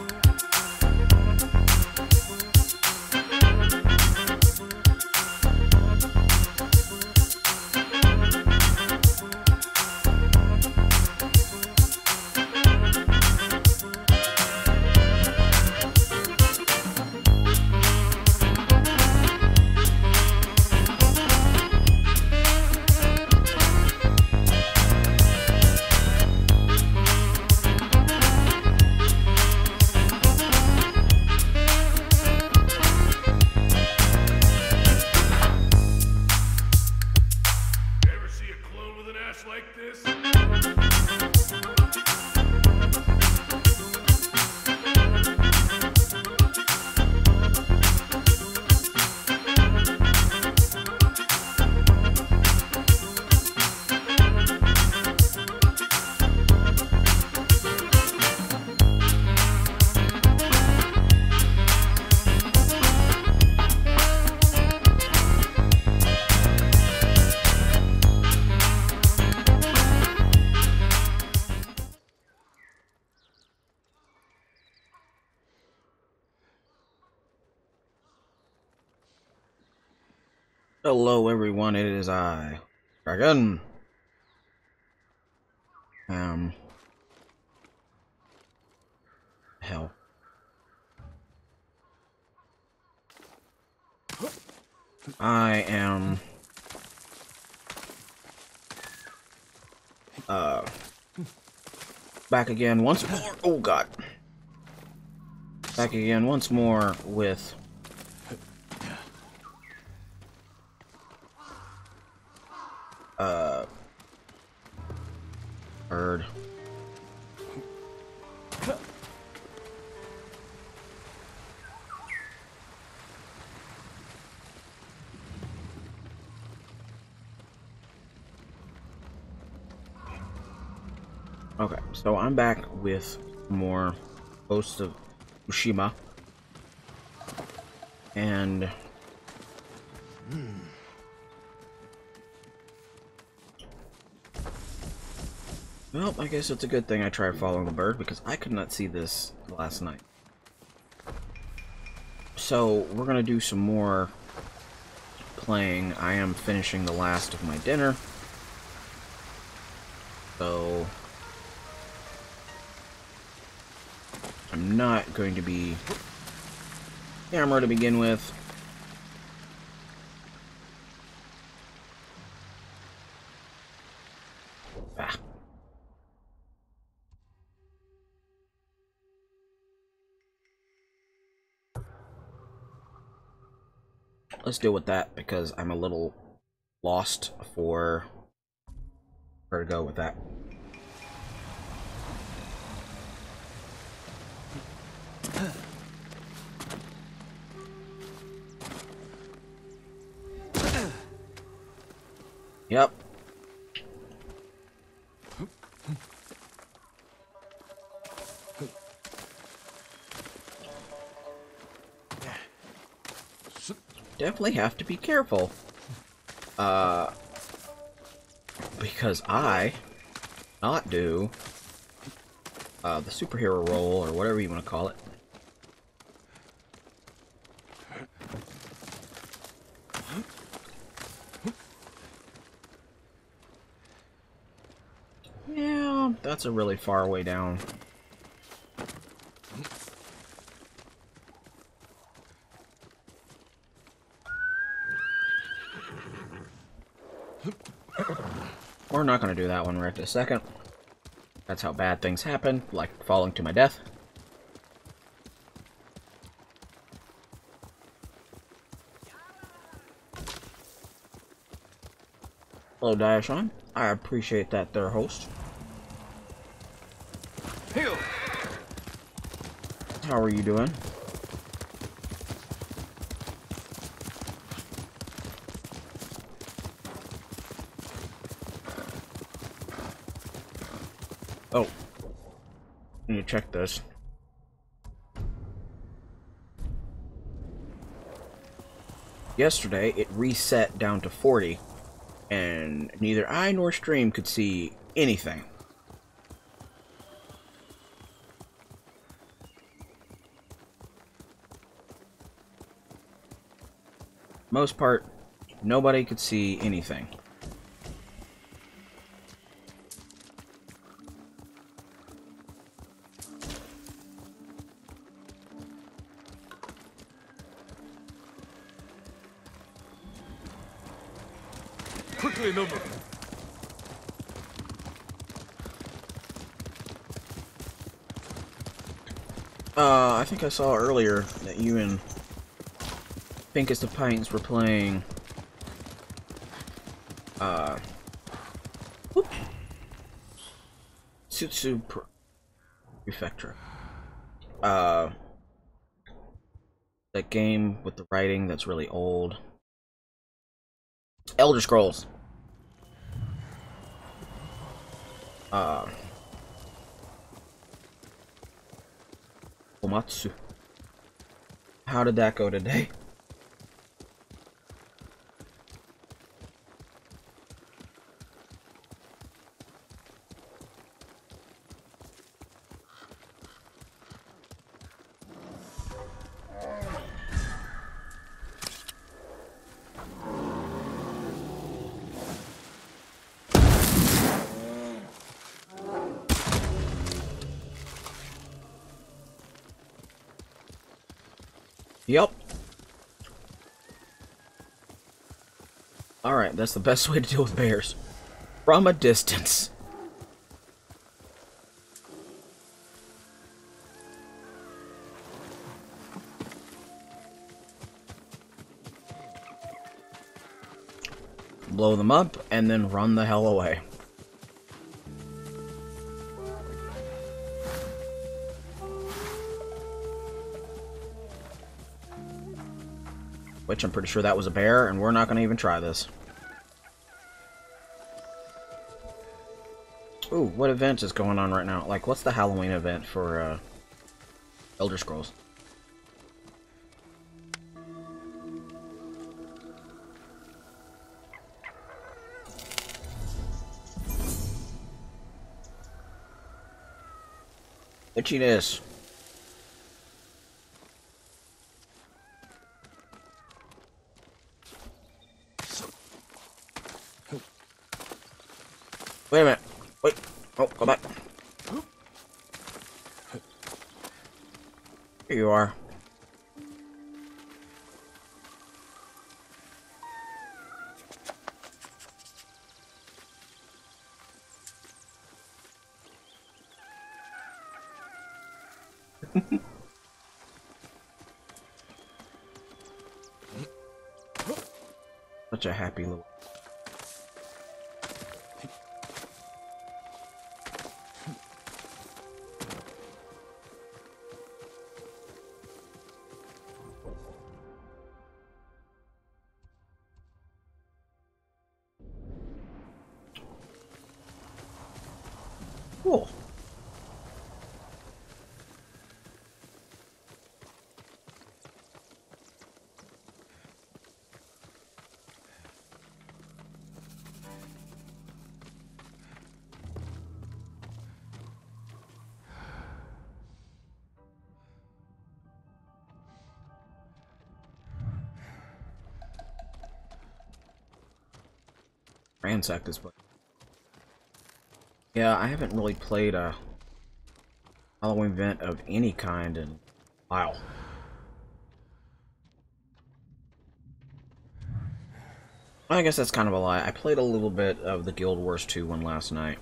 Ever Hello everyone, it is I, Dragon. Um. Hell. I am. Uh. Back again once more. Oh god. Back again once more with so I'm back with more Ghost of Tsushima. And Well, I guess it's a good thing I tried following the bird because I could not see this last night. So, we're gonna do some more playing. I am finishing the last of my dinner. Not going to be camera to begin with. Ah. Let's deal with that because I'm a little lost for where to go with that. Yep. Definitely have to be careful. Uh, because I not do uh, the superhero role or whatever you want to call it. Yeah, that's a really far way down. We're not going to do that one right this second. That's how bad things happen, like falling to my death. Hello, Diashon. I appreciate that there, host. How are you doing? Oh. Let me check this. Yesterday, it reset down to 40, and neither I nor stream could see anything. Most part, nobody could see anything. Quickly, number. Uh, I think I saw earlier that you and Pinkest of Pints were playing. Uh. Whoop. Tsutsu Pre- Prefecture. Uh. That game with the writing that's really old. Elder Scrolls. Uh. Komatsu. How did that go today? Yep. Alright, that's the best way to deal with bears. From a distance. Blow them up, and then run the hell away. Which I'm pretty sure that was a bear, and we're not going to even try this. Ooh, what event is going on right now? Like, what's the Halloween event for, uh, Elder Scrolls? Itchiness. Ransack this place. Yeah, I haven't really played a Halloween event of any kind in wow. I guess that's kind of a lie. I played a little bit of the Guild Wars 2 one last night.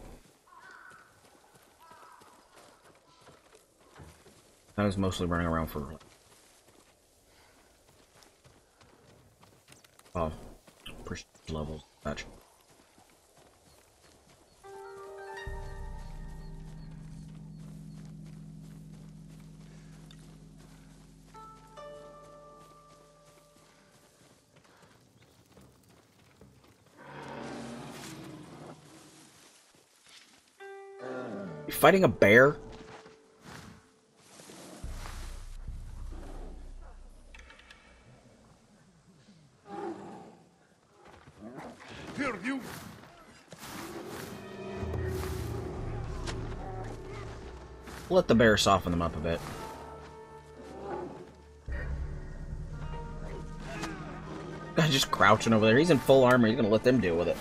I was mostly running around for fighting a bear? Here, you. Let the bear soften them up a bit. Guy's just crouching over there. He's in full armor. He's gonna let them deal with it.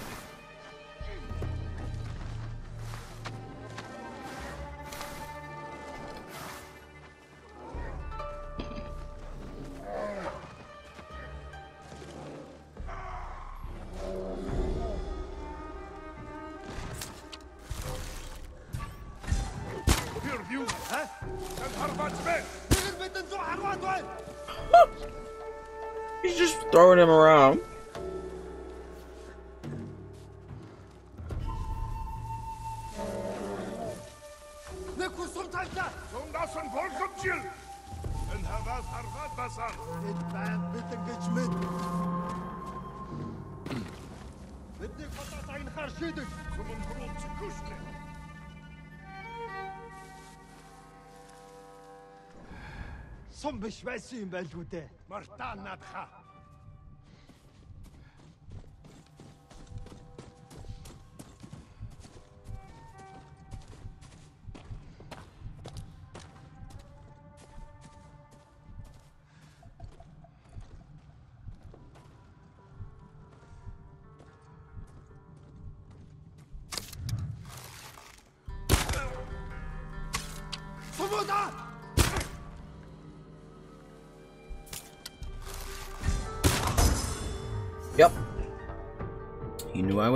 Байсан юм байлгүй дээ. Мартан надха!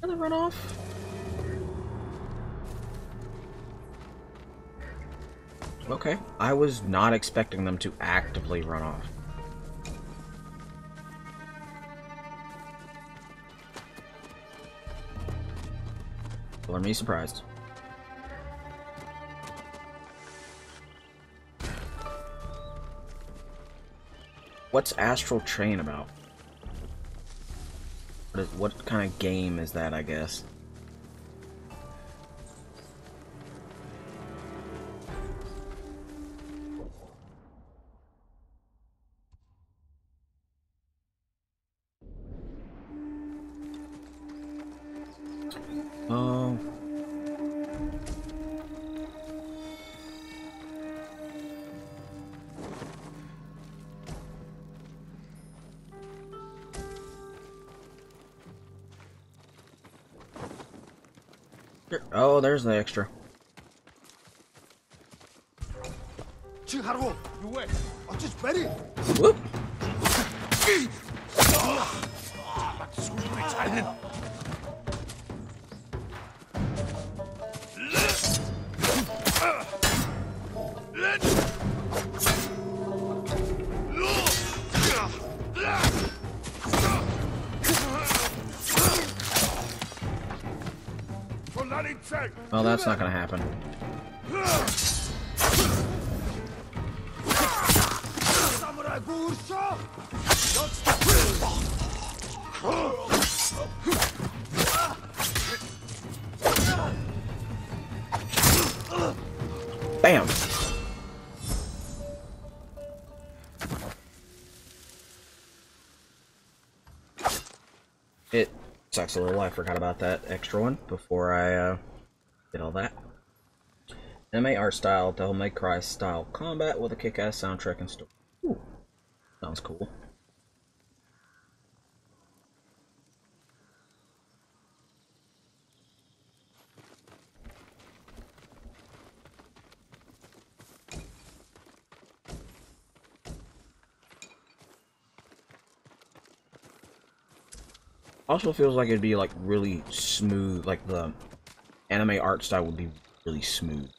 Did they run off? Okay, I was not expecting them to actively run off. Color me surprised. What's Astral Chain about? What, kind of game is that, I guess? Where's the extra? Whoop! I forgot about that extra one before I uh, did all that. Anime art style, Devil May Cry style combat with a kick-ass soundtrack and story. Ooh, sounds cool. Also feels like it'd be like really smooth, like the anime art style would be really smooth.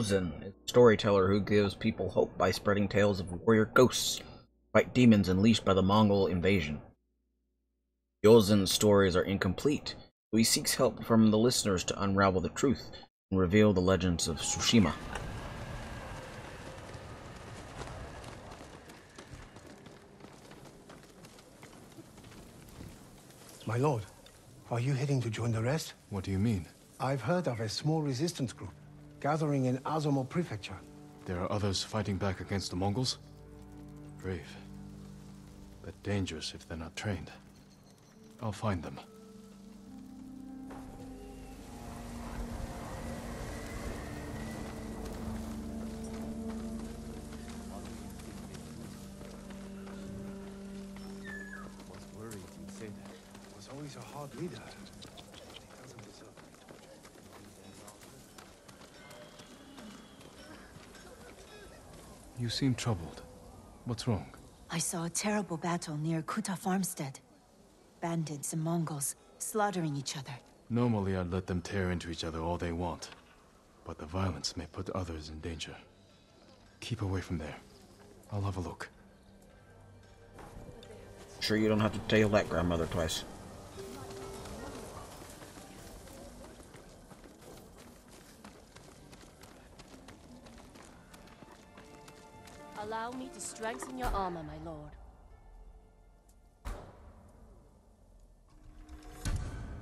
Gyozen is a storyteller who gives people hope by spreading tales of warrior ghosts, fight demons unleashed by the Mongol invasion. Gyozen's stories are incomplete, so he seeks help from the listeners to unravel the truth and reveal the legends of Tsushima. My lord, are you heading to join the rest? What do you mean? I've heard of a small resistance group gathering in Azumo Prefecture. There are others fighting back against the Mongols? Brave. But dangerous if they're not trained. I'll find them. You seem troubled. What's wrong? I saw a terrible battle near Kuta Farmstead. Bandits and Mongols slaughtering each other. Normally I'd let them tear into each other all they want. But the violence may put others in danger. Keep away from there. I'll have a look. Sure, you don't have to tell that grandmother twice. Allow me to strengthen your armor, my lord.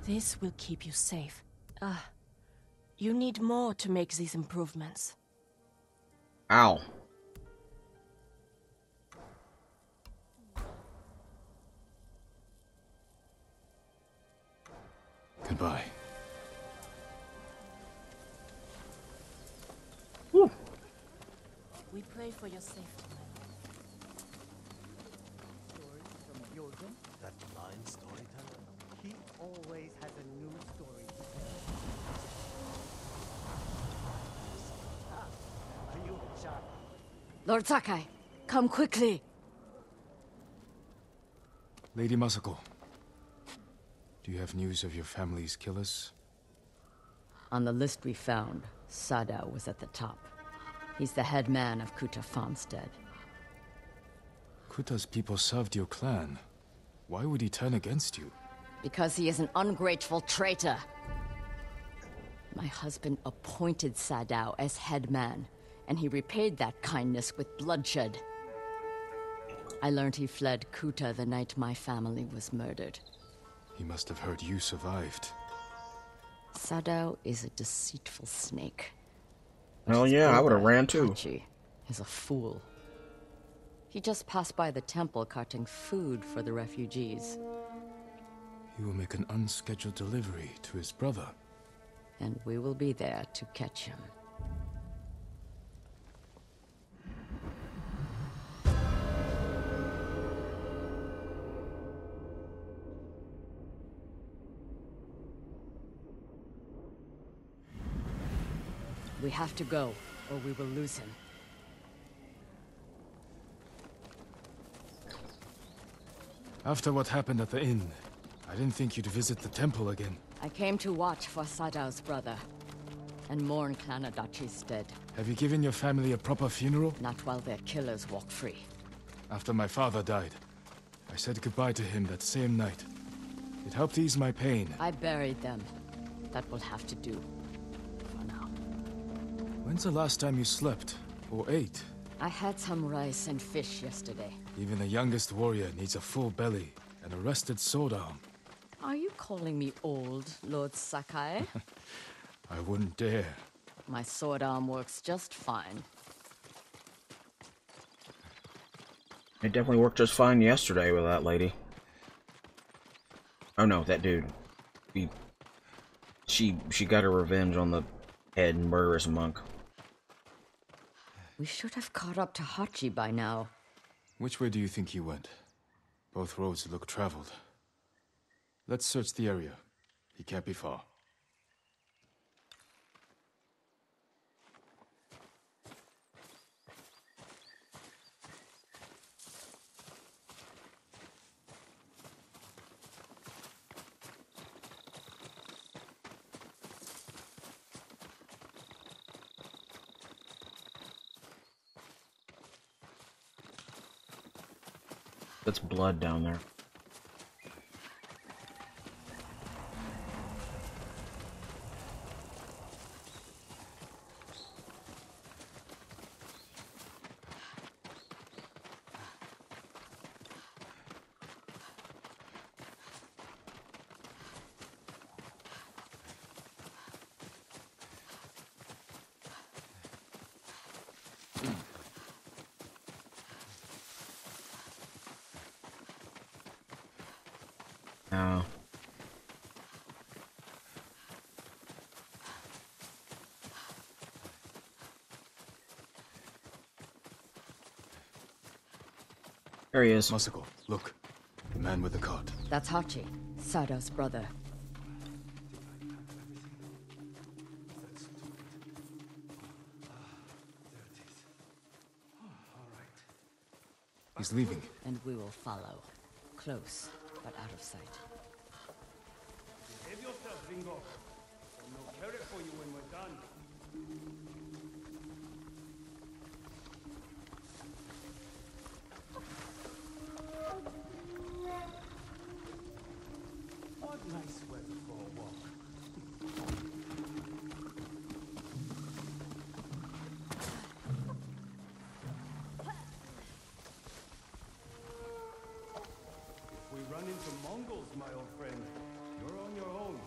This will keep you safe. Ah, you need more to make these improvements. Ow. Goodbye. We pray for your safety. From Gyozen, that blind storyteller. He always has a new story to tell. Ah, are you sharp? Lord Sakai, come quickly. Lady Masako. Do you have news of your family's killers? On the list we found, Sadao was at the top. He's the head man of Kuta Farmstead. Kuta's people served your clan. Why would he turn against you? Because he is an ungrateful traitor. My husband appointed Sadao as headman, and he repaid that kindness with bloodshed. I learned he fled Kuta the night my family was murdered. He must have heard you survived. Sadao is a deceitful snake. Hell yeah, I would have ran too. Hachi, is a fool. He just passed by the temple carting food for the refugees, He will make an unscheduled delivery to his brother. and we will be there to catch him. We have to go, or we will lose him. After what happened at the inn, I didn't think you'd visit the temple again. I came to watch for Sadao's brother, and mourn Clan Adachi's dead, Have you given your family a proper funeral? not while their killers walk free. After my father died, I said goodbye to him that same night. It helped ease my pain. I buried them. That will have to do. For now. When's the last time you slept? Or ate? I had some rice and fish yesterday. Even the youngest warrior needs a full belly and a rested sword arm. Are you calling me old, Lord Sakai? I wouldn't dare. My sword arm works just fine. It definitely worked just fine yesterday with that lady. Oh no, that dude. He, she she got her revenge on the head murderous monk. We should have caught up to Hachi by now. Which way do you think he went? Both roads look traveled. Let's search the area. He can't be far. That's blood down there. Oh. There he is. Masako, look. The man with the cart. That's Hachi, Sadao's brother. He's leaving. And we will follow. Close, but out of sight. Behave yourself, Ringo. I'll no carrot for you when my old friend, you're on your own.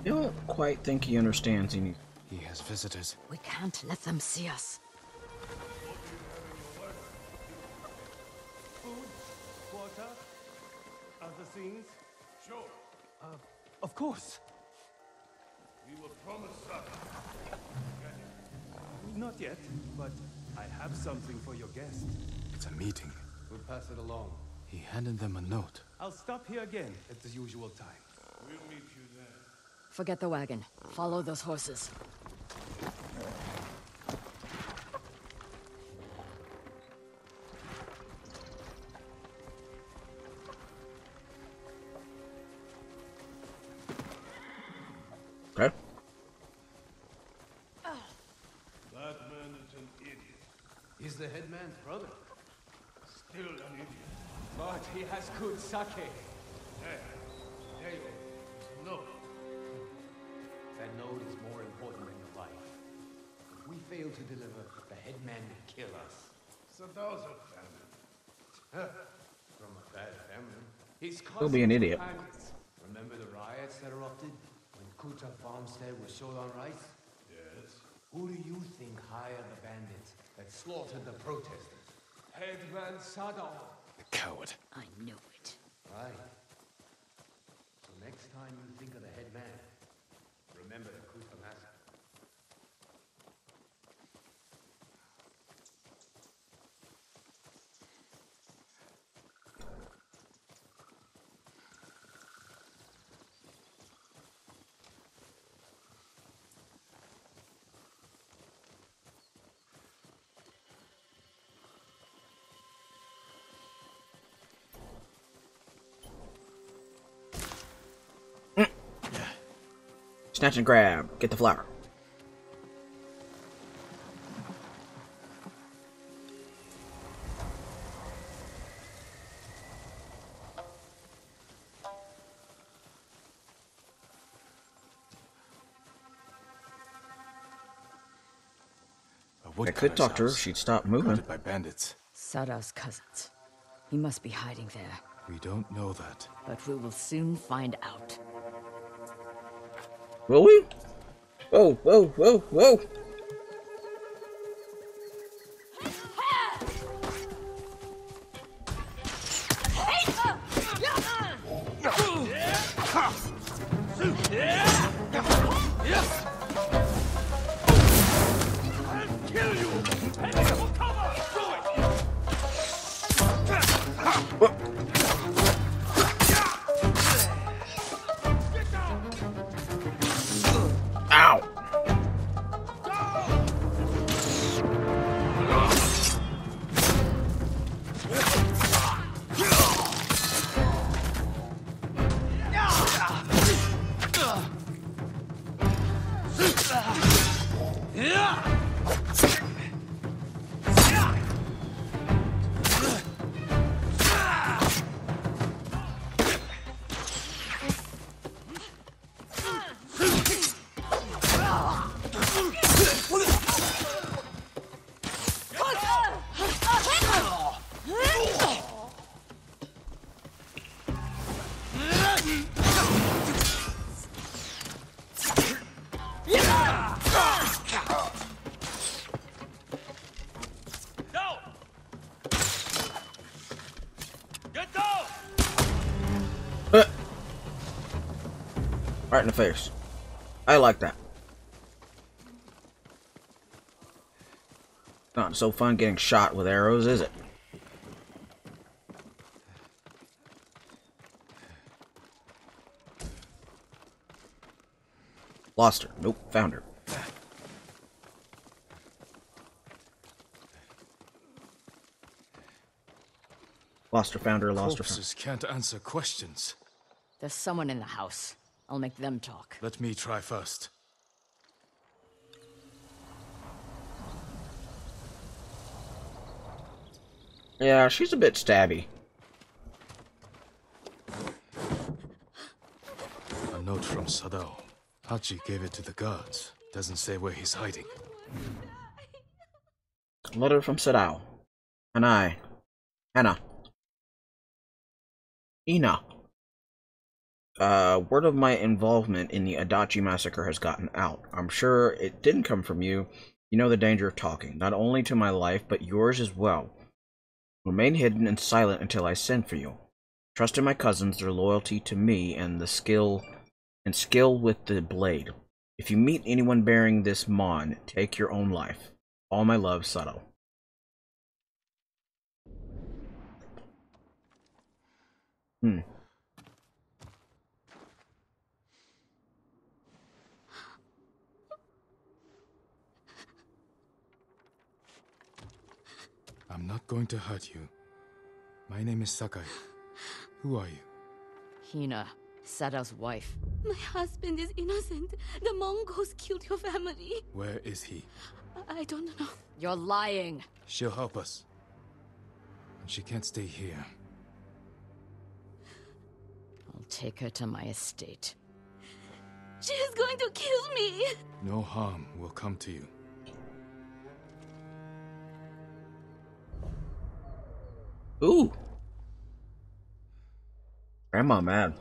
I don't quite think he understands. He needs. He has visitors. We can't let them see us. Pass it along. He handed them a note. I'll stop here again at the usual time. We'll meet you there. Forget the wagon. Follow those horses. Good sake. Hey, there you go. No. That note is more important than your life. If we fail to deliver, the headman will kill us. Sadao's a famine. From a bad family. He's He'll be an idiot. panics. Remember the riots that erupted when Kuta Farmstead was short on rice? Yes. Who do you think hired the bandits that slaughtered the protesters? Headman Sadao. The coward. I knew Snatch and grab. Get the flower. A I woodcutter's could talk to her. house. She'd stop moving. By bandits. Sadao's cousins. He must be hiding there. We don't know that. But we will soon find out. Will we? Whoa, whoa, whoa, whoa! In the face. I like that. Not so fun getting shot with arrows, is it? Lost her. Nope, found her. Lost her, found her, lost her. Found her. Can't answer questions. There's someone in the house. I'll make them talk. Let me try first. Yeah, she's a bit stabby. A note from Sadao. Hachi gave it to the guards. Doesn't say where he's hiding. Letter from Sadao. And I. Anna. Ina. Uh, word of my involvement in the Adachi massacre has gotten out. I'm sure it didn't come from you. You know the danger of talking, not only to my life, but yours as well. Remain hidden and silent until I send for you. Trust in my cousins, their loyalty to me, and the skill and skill with the blade. If you meet anyone bearing this mon, take your own life. All my love, Sato. Hmm. I'm not going to hurt you. My name is Sakai. Who are you? Hina, Sadao's wife. My husband is innocent. The Mongols killed your family. Where is he? I, I don't know. You're lying. She'll help us. And she can't stay here. I'll take her to my estate. She is going to kill me. No harm will come to you. Ooh. Grandma mad.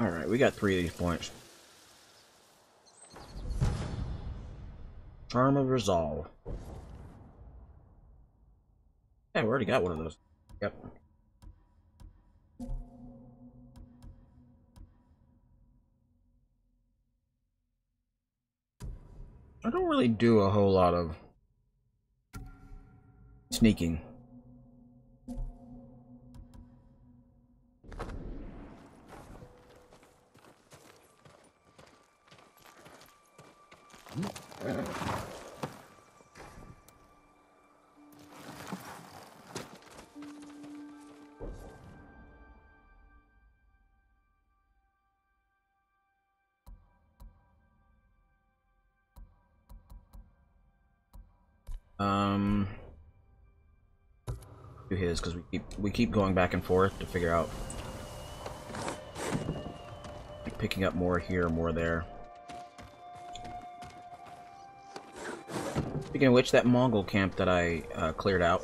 Alright, we got three of these points. Charm of Resolve. Yeah, we already got one of those. Yep. I don't really do a whole lot of sneaking. Um, do his because we keep we keep going back and forth to figure out picking up more here, more there. Speaking of which, that Mongol camp that I uh, cleared out,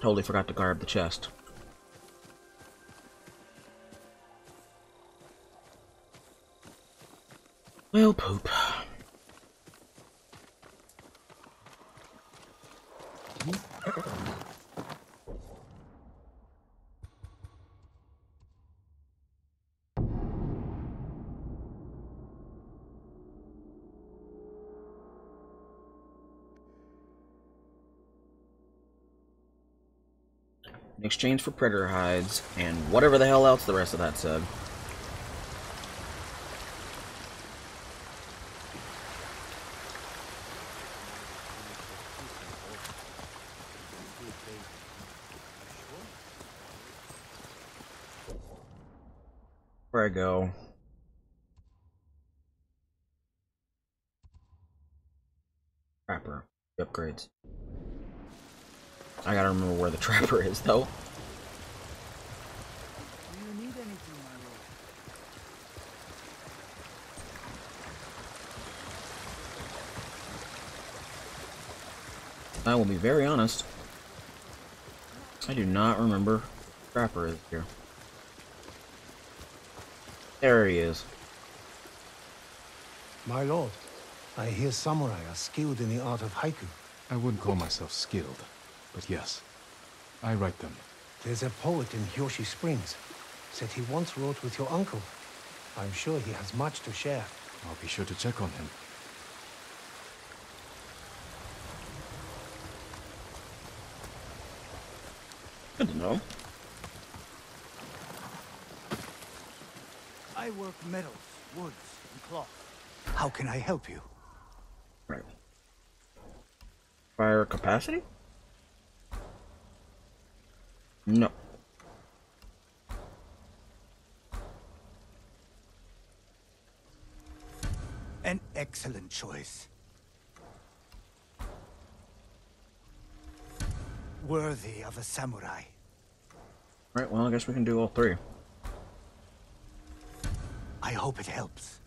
totally forgot to guard the chest. Well, poop. Exchange for predator hides and whatever the hell else the rest of that said. Where I go. Trapper. Upgrades. I gotta remember where the trapper is, though. Do you need anything, my lord? I will be very honest. I do not remember trapper is here. There he is. My lord, I hear samurai are skilled in the art of haiku. I wouldn't call myself skilled, but yes. I write them. There's a poet in Hiyoshi Springs. Said he once wrote with your uncle. I'm sure he has much to share. I'll be sure to check on him. Know. I work metals, woods, and cloth. How can I help you? Right. Fire capacity? No. An excellent choice. Worthy of a samurai. Right, well, I guess we can do all three. I hope it helps.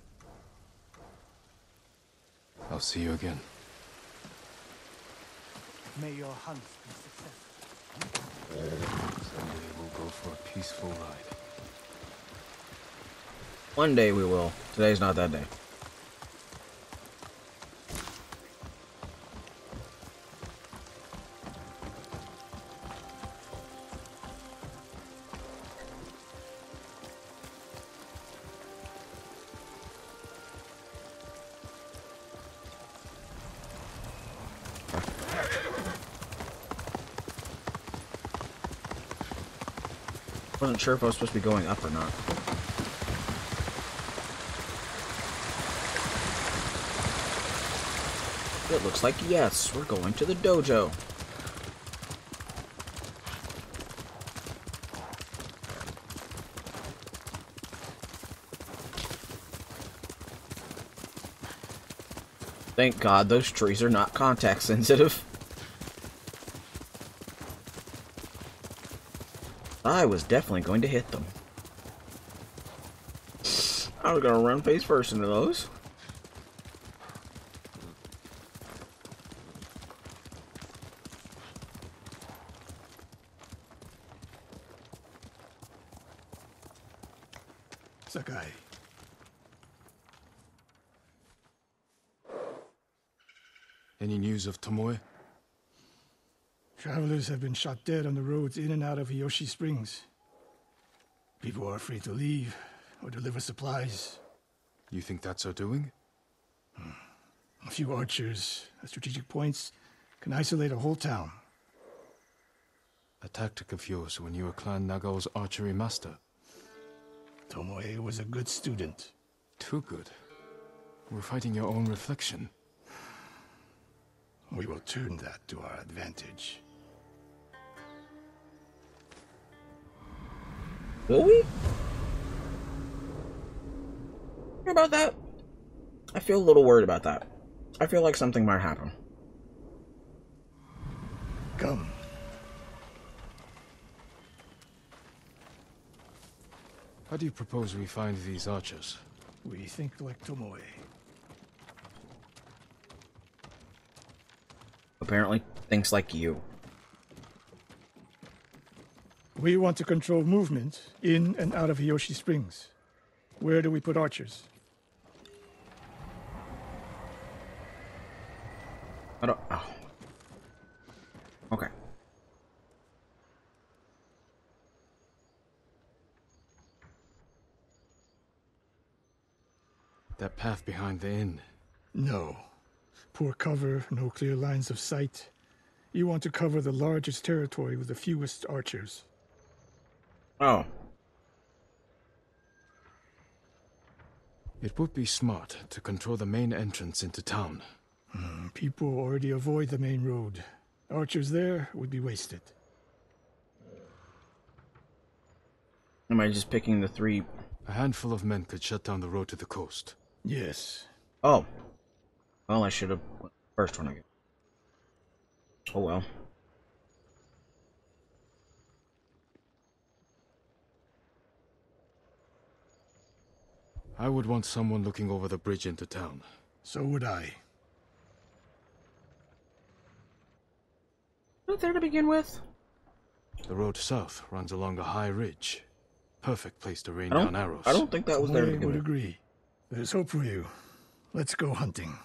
I'll see you again. May your hunts be successful. Someday we'll go for a peaceful ride. One day we will. Today's not that day. Wasn't sure if I was supposed to be going up or not. It looks like yes, we're going to the dojo. Thank God those trees are not contact sensitive. I was definitely going to hit them. I was gonna run face first into those. Sakai. Any news of Tomoe? Travelers have been shot dead on the roads in and out of Hiyoshi Springs. People are afraid to leave or deliver supplies. You think that's her doing? Hmm. A few archers at strategic points can isolate a whole town. A tactic of yours when you were Clan Nagao's archery master. Tomoe was a good student. Too good. We're fighting your own reflection. We will turn that to our advantage. Will we? How about that? I feel a little worried about that. I feel like something might happen. Come. How do you propose we find these archers? We think like Tomoe. Apparently, thinks like you. We want to control movement in and out of Hiyoshi Springs. Where do we put archers? I don't. Oh. Okay. That path behind the inn. No. Poor cover, no clear lines of sight. You want to cover the largest territory with the fewest archers. Oh. It would be smart to control the main entrance into town. Hmm, People already avoid the main road. Archers there would be wasted. Am I just picking the three? A handful of men could shut down the road to the coast. Yes. Oh. Well, I should have. First one again. Oh well. I would want someone looking over the bridge into town. So would I. Not there to begin with. The road south runs along a high ridge. Perfect place to rain down arrows. I don't think that was there. I would agree. There's hope for you. Let's go hunting.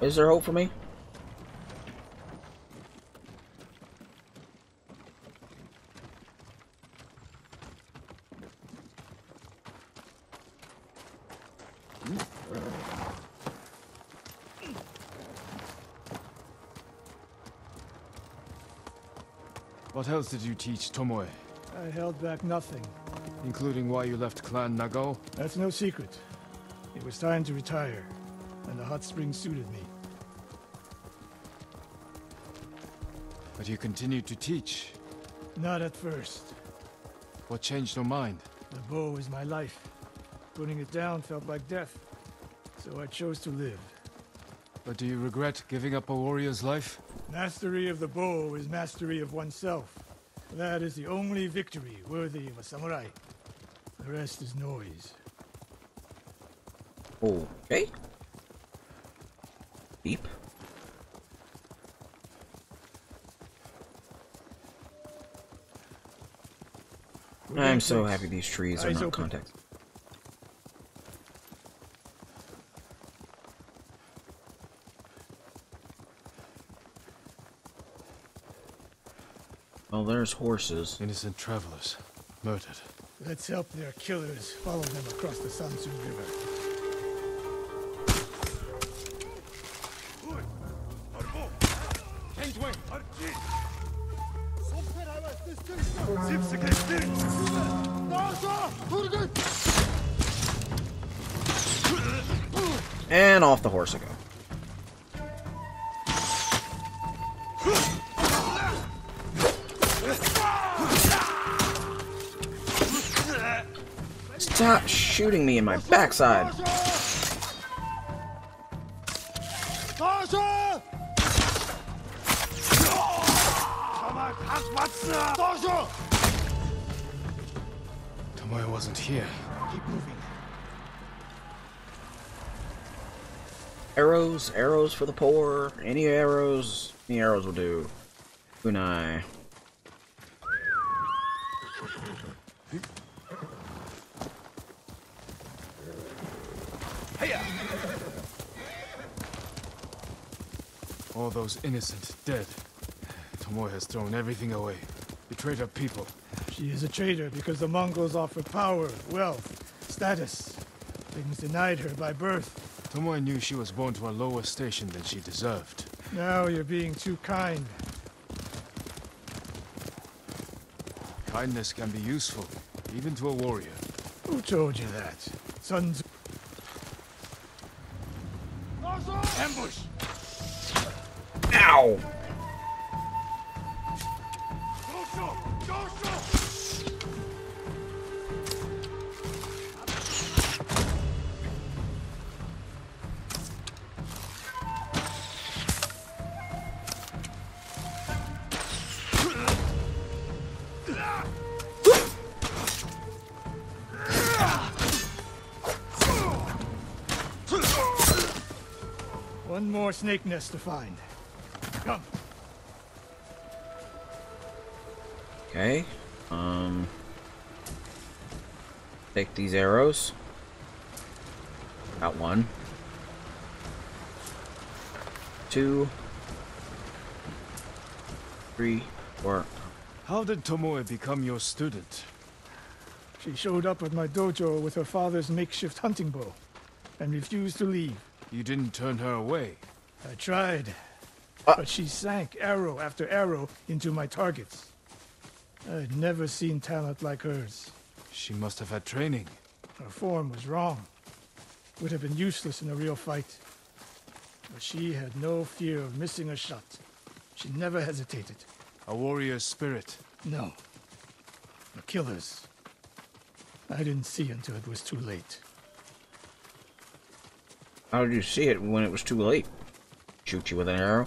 Is there hope for me? What else did you teach Tomoe? I held back nothing. Including why you left Clan Nagao? That's no secret. It was time to retire, and the hot spring suited me. But you continued to teach. Not at first. What changed your mind? The bow is my life. Putting it down felt like death. So I chose to live. But do you regret giving up a warrior's life? Mastery of the bow is mastery of oneself. That is the only victory worthy of a samurai. The rest is noise. Okay. Beep. I'm so happy these trees are Eyes not open. contact. Well, there's horses. Innocent travelers. Murdered. Let's help their killers follow them across the Sanzu River. And off the horse I go. Shooting me in my backside. Tomoe wasn't here. Keep moving. Arrows, arrows for the poor. Any arrows, any arrows will do. Kunai. All those innocent dead. Tomoe has thrown everything away. Betrayed her people. She is a traitor because the Mongols offer power, wealth, status. Things denied her by birth. Tomoe knew she was born to a lower station than she deserved. Now you're being too kind. Kindness can be useful, even to a warrior. Who told you that? Sun more snake nest to find. Come. Okay. Um. Take these arrows. Got one. Two. Three. Four. How did Tomoe become your student? She showed up at my dojo with her father's makeshift hunting bow and refused to leave. You didn't turn her away. I tried, uh. but she sank arrow after arrow into my targets. I'd never seen talent like hers. She must have had training. Her form was wrong. Would have been useless in a real fight. But she had no fear of missing a shot. She never hesitated. A warrior's spirit. No. The killers. I didn't see until it was too late. How did you see it when it was too late? Shoot you with an arrow? I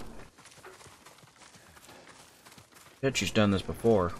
Bet she's done this before.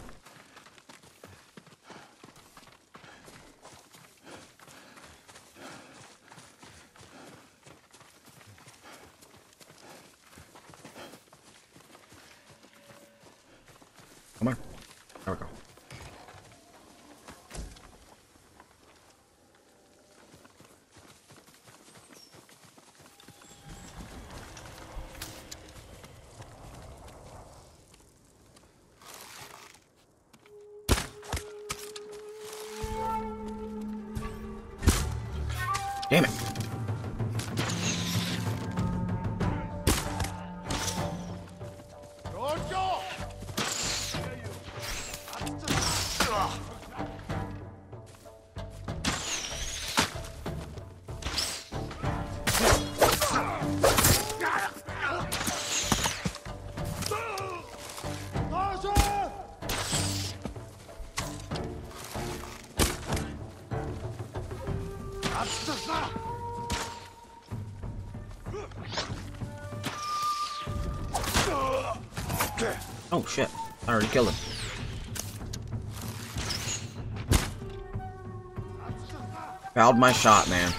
Fouled my shot, man.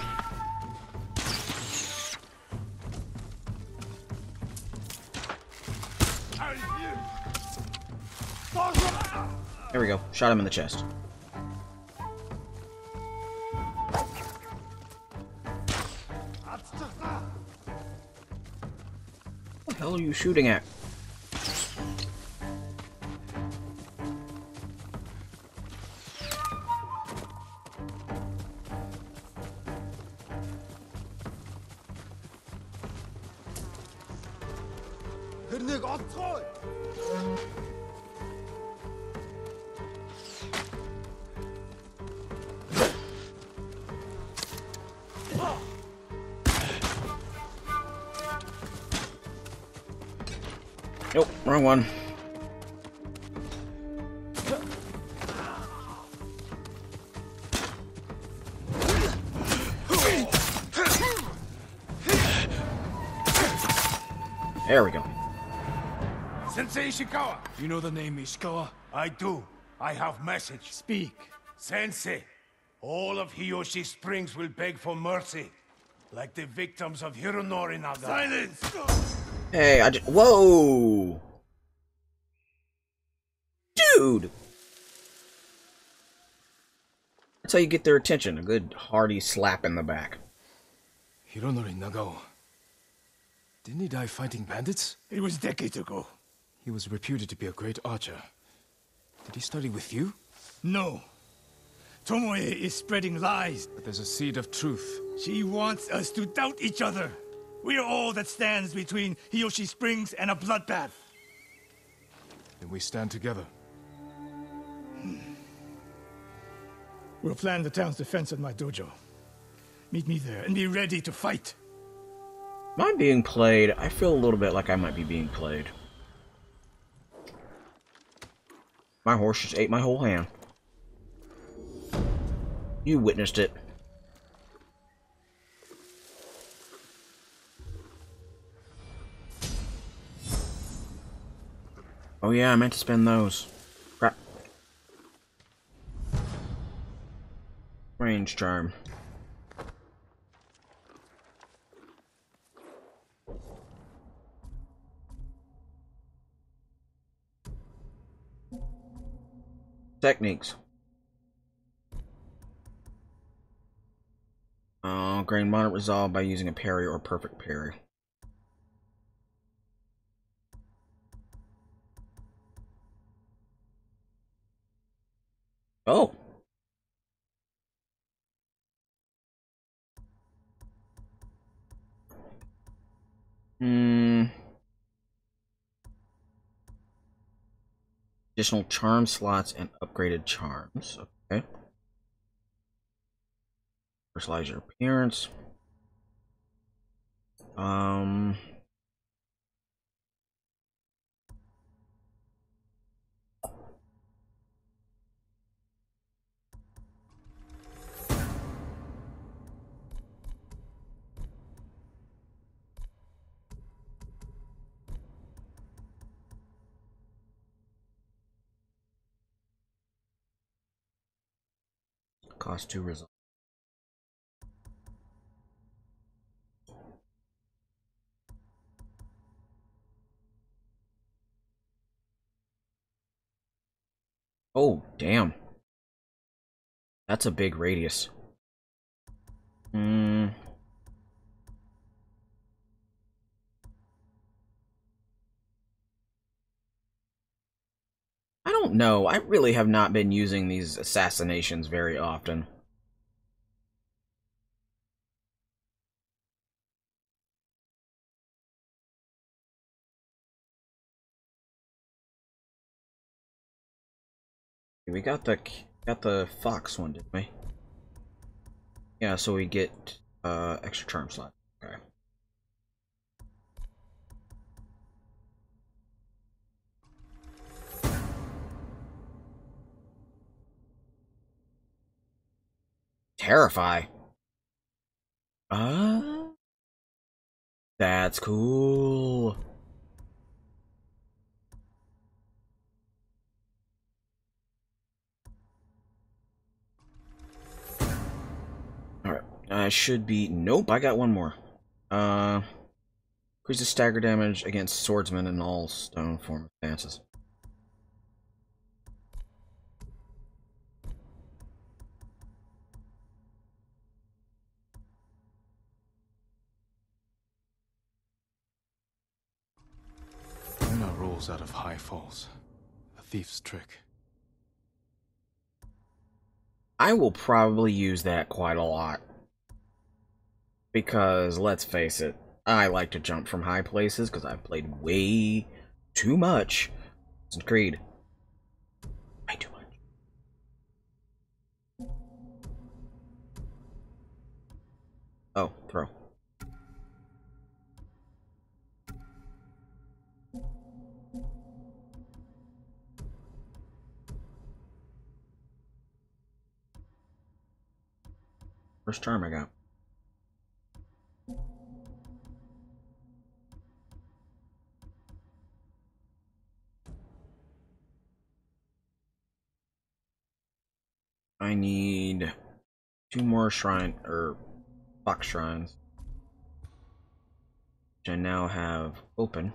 There we go. Shot him in the chest. What the hell are you shooting at? Nope, wrong one. There we go. Sensei Ishikawa! You know the name Ishikawa? I do. I have message. Speak. Sensei, all of Hiyoshi Springs will beg for mercy. Like the victims of Hironori Naga. Silence! Hey, I just. Whoa! Dude! That's how you get their attention. A good hearty slap in the back. Hironori Nagao. Didn't he die fighting bandits? It was decades ago. He was reputed to be a great archer. Did he study with you? No. Tomoe is spreading lies. But there's a seed of truth. She wants us to doubt each other. We are all that stands between Hiyoshi Springs and a bloodbath. Then we stand together. Hmm. We'll plan the town's defense at my dojo. Meet me there and be ready to fight. Am I being played? I feel a little bit like I might be being played. My horse just ate my whole hand. You witnessed it. Oh yeah, I meant to spend those. Crap. Range charm. Techniques. Uh, grain moderate resolve by using a parry or perfect parry. Oh. Hmm. Additional charm slots and upgraded charms. Okay. Personalize your appearance. Um. Cost two results. Oh, damn. That's a big radius. Hmm. I don't know. I really have not been using these assassinations very often. We got the got the fox one, didn't we? Yeah, so we get uh extra charm slot. Okay. Terrify. Uh That's cool. Alright. I should be nope, I got one more. Uh increases stagger damage against swordsmen in all stone form stances. Out of high falls. A thief's trick. I will probably use that quite a lot. Because, let's face it, I like to jump from high places because I've played way too much Creed. First charm I got. I need two more shrine or box shrines. Which I now have open.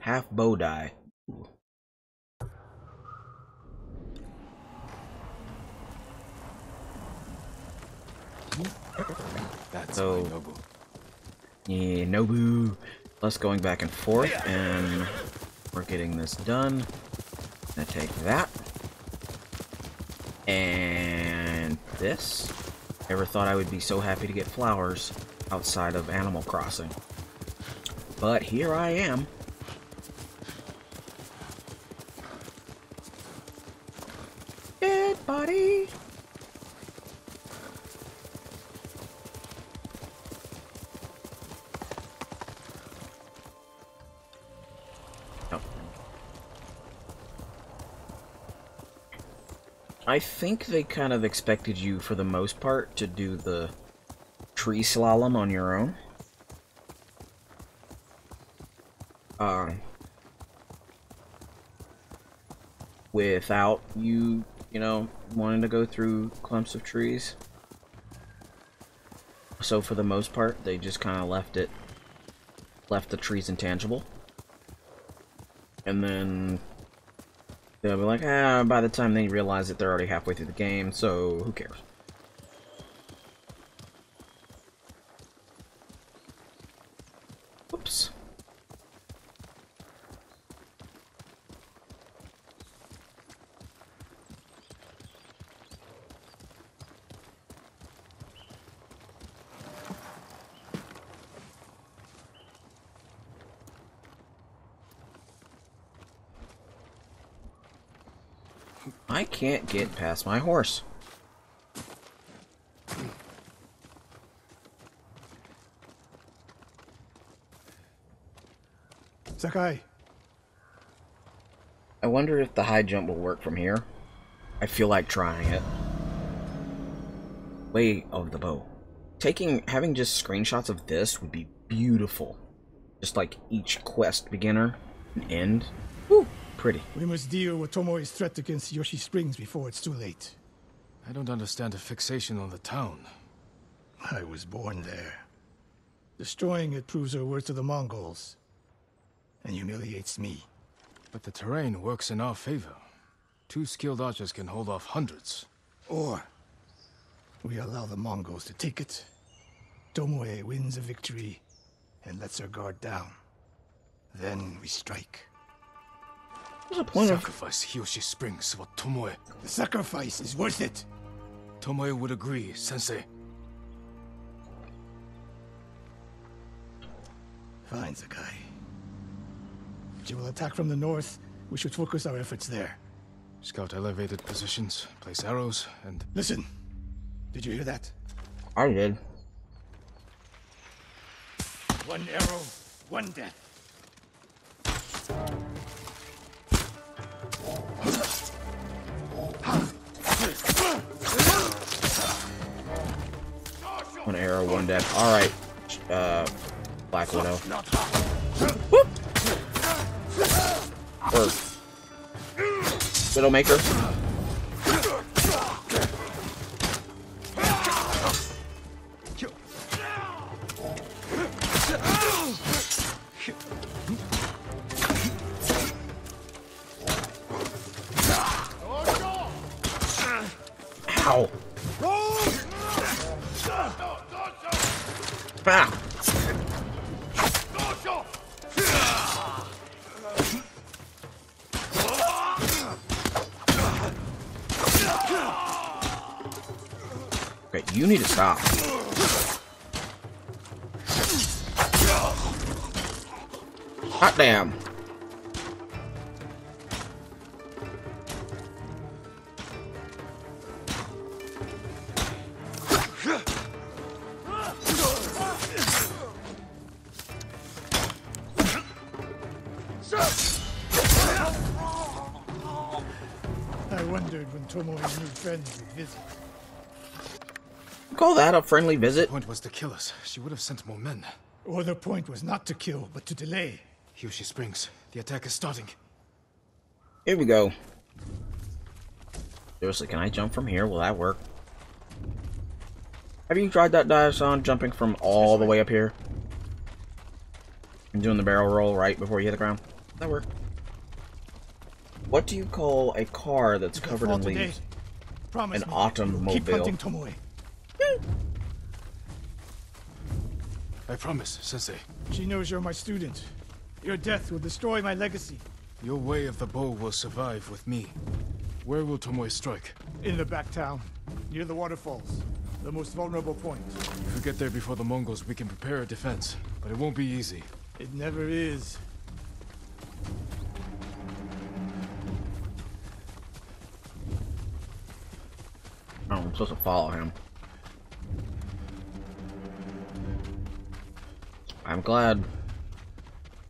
Half bow die. Ooh. That's So- Nobu. Yeah, Nobu. Us going back and forth, and we're getting this done. Gonna take that. And this. Never thought I would be so happy to get flowers outside of Animal Crossing. But here I am. Dead body. I think they kind of expected you, for the most part, to do the tree slalom on your own. Um, without you, you know, wanting to go through clumps of trees. So for the most part, they just kind of left it, left the trees intangible. And then they'll be like, ah, by the time they realize it, they're already halfway through the game, so who cares? Whoops. I can't get past my horse. Sakai, I wonder if the high jump will work from here. I feel like trying it. Way of the bow. Taking, having just screenshots of this would be beautiful. Just like each quest beginner and end. Woo, pretty. we must deal with Tomoe's threat against Yoshi Springs before it's too late. I don't understand the fixation on the town. I was born there. Destroying it proves our worth to the Mongols. And humiliates me. But the terrain works in our favor. Two skilled archers can hold off hundreds. Or we allow the Mongols to take it. Tomoe wins a victory and lets her guard down. Then we strike. What's the point of Sacrifice Hiyoshi Springs for Tomoe. The sacrifice is worth it. Tomoe would agree, Sensei. Fine, Sakai. But you will attack from the north We should focus our efforts there. Scout elevated positions, place arrows, and... Listen. Did you hear that? I did. One arrow, one death. One arrow, one death. Alright. Uh, Black Widow. Whoop! Widowmaker. Hot damn. I wondered when Tomoe's new friends would visit. Call that a friendly visit? The point was to kill us. She would have sent more men. Or the point was not to kill, but to delay. Hiyoshi Springs. The attack is starting. Here we go. Seriously, can I jump from here? Will that work? Have you tried that dive son jumping from all the way up here? And doing the barrel roll right before you hit the ground? That work? What do you call a car that's covered in leaves? Promise An me. automobile. I promise, Sensei. She knows you're my student. Your death will destroy my legacy. Your way of the bow will survive with me. Where will Tomoe strike? In the back town, near the waterfalls. The most vulnerable point. If we get there before the Mongols, we can prepare a defense. But it won't be easy. It never is. Oh, I'm supposed to follow him. I'm glad.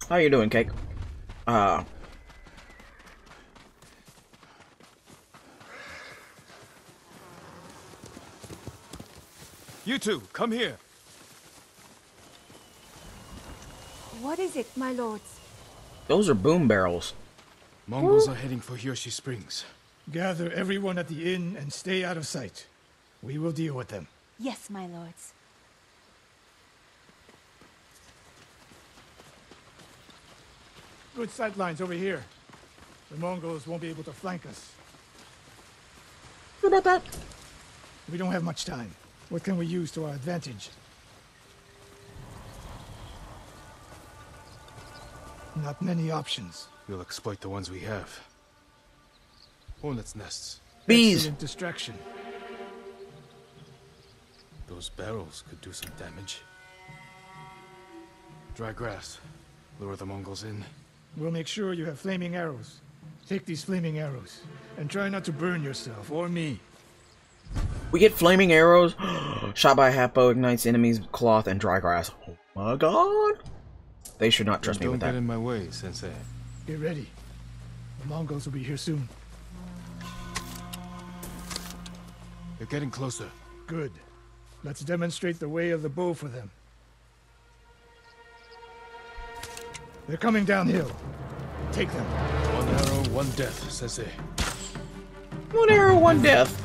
How you doing, Cake? Uh... You two, come here. What is it, my lords? Those are boom barrels. Mongols are heading for Hiyoshi Springs. Gather everyone at the inn and stay out of sight. We will deal with them. Yes, my lords. Good sight lines over here. The Mongols won't be able to flank us. What about that? We don't have much time. What can we use to our advantage? Not many options. We'll exploit the ones we have. Hornets' nests. Bees! Excellent distraction. Those barrels could do some damage. Dry grass. Lure the Mongols in. We'll make sure you have flaming arrows. Take these flaming arrows, and try not to burn yourself or me. We get flaming arrows. Shot by a half bow ignites enemies' cloth and dry grass. Oh my god! They should not trust me Don't with get that. in my way, Sensei. Get ready. The Mongols will be here soon. They're getting closer. Good. Let's demonstrate the way of the bow for them. They're coming downhill. Take them. One arrow, one death, Sensei. One arrow, one death.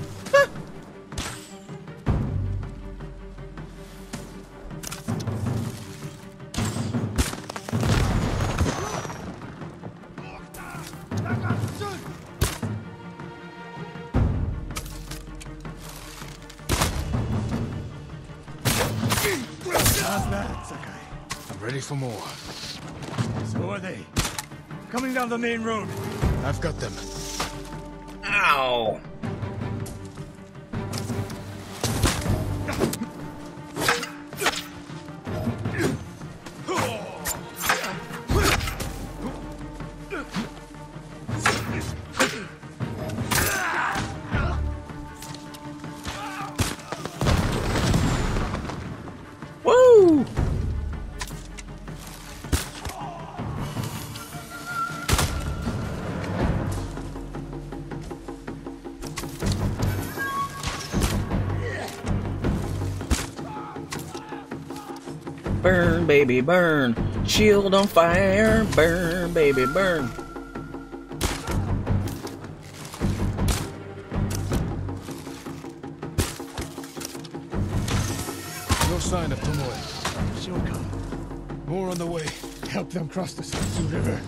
How's that, Sakai? I'm ready for more. So. Coming down the main road. I've got them. Ow! Baby, burn. Shield on fire. Burn, baby, burn. No sign of Tomoe. Shoka, More on the way. help them cross the Sanzu River.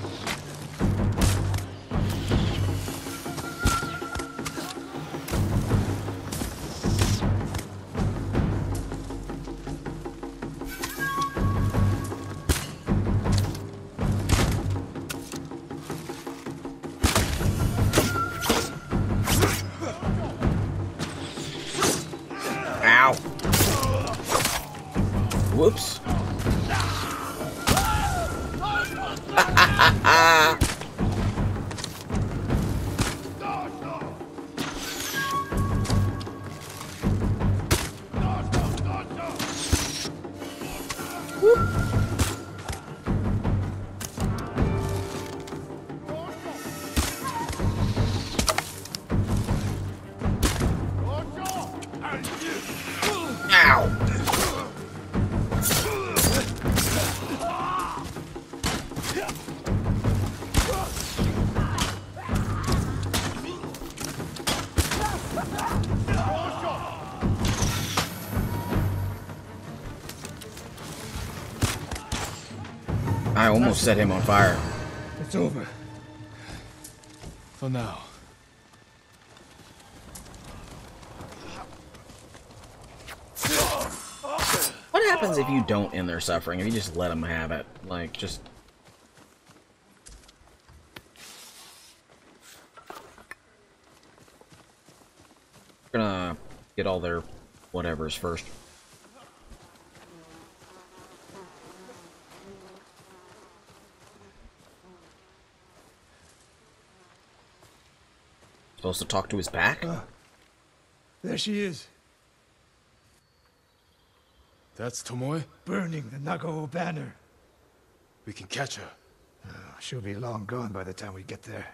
I almost set him on fire. It's over. For now. What happens if you don't end their suffering? If you just let them have it? Like, just... Gonna get all their whatevers first. Supposed to talk to his back? Ah, there she is, That's Tomoe? burning the Nagao banner. We can catch her. Ah, she'll be long gone by the time we get there.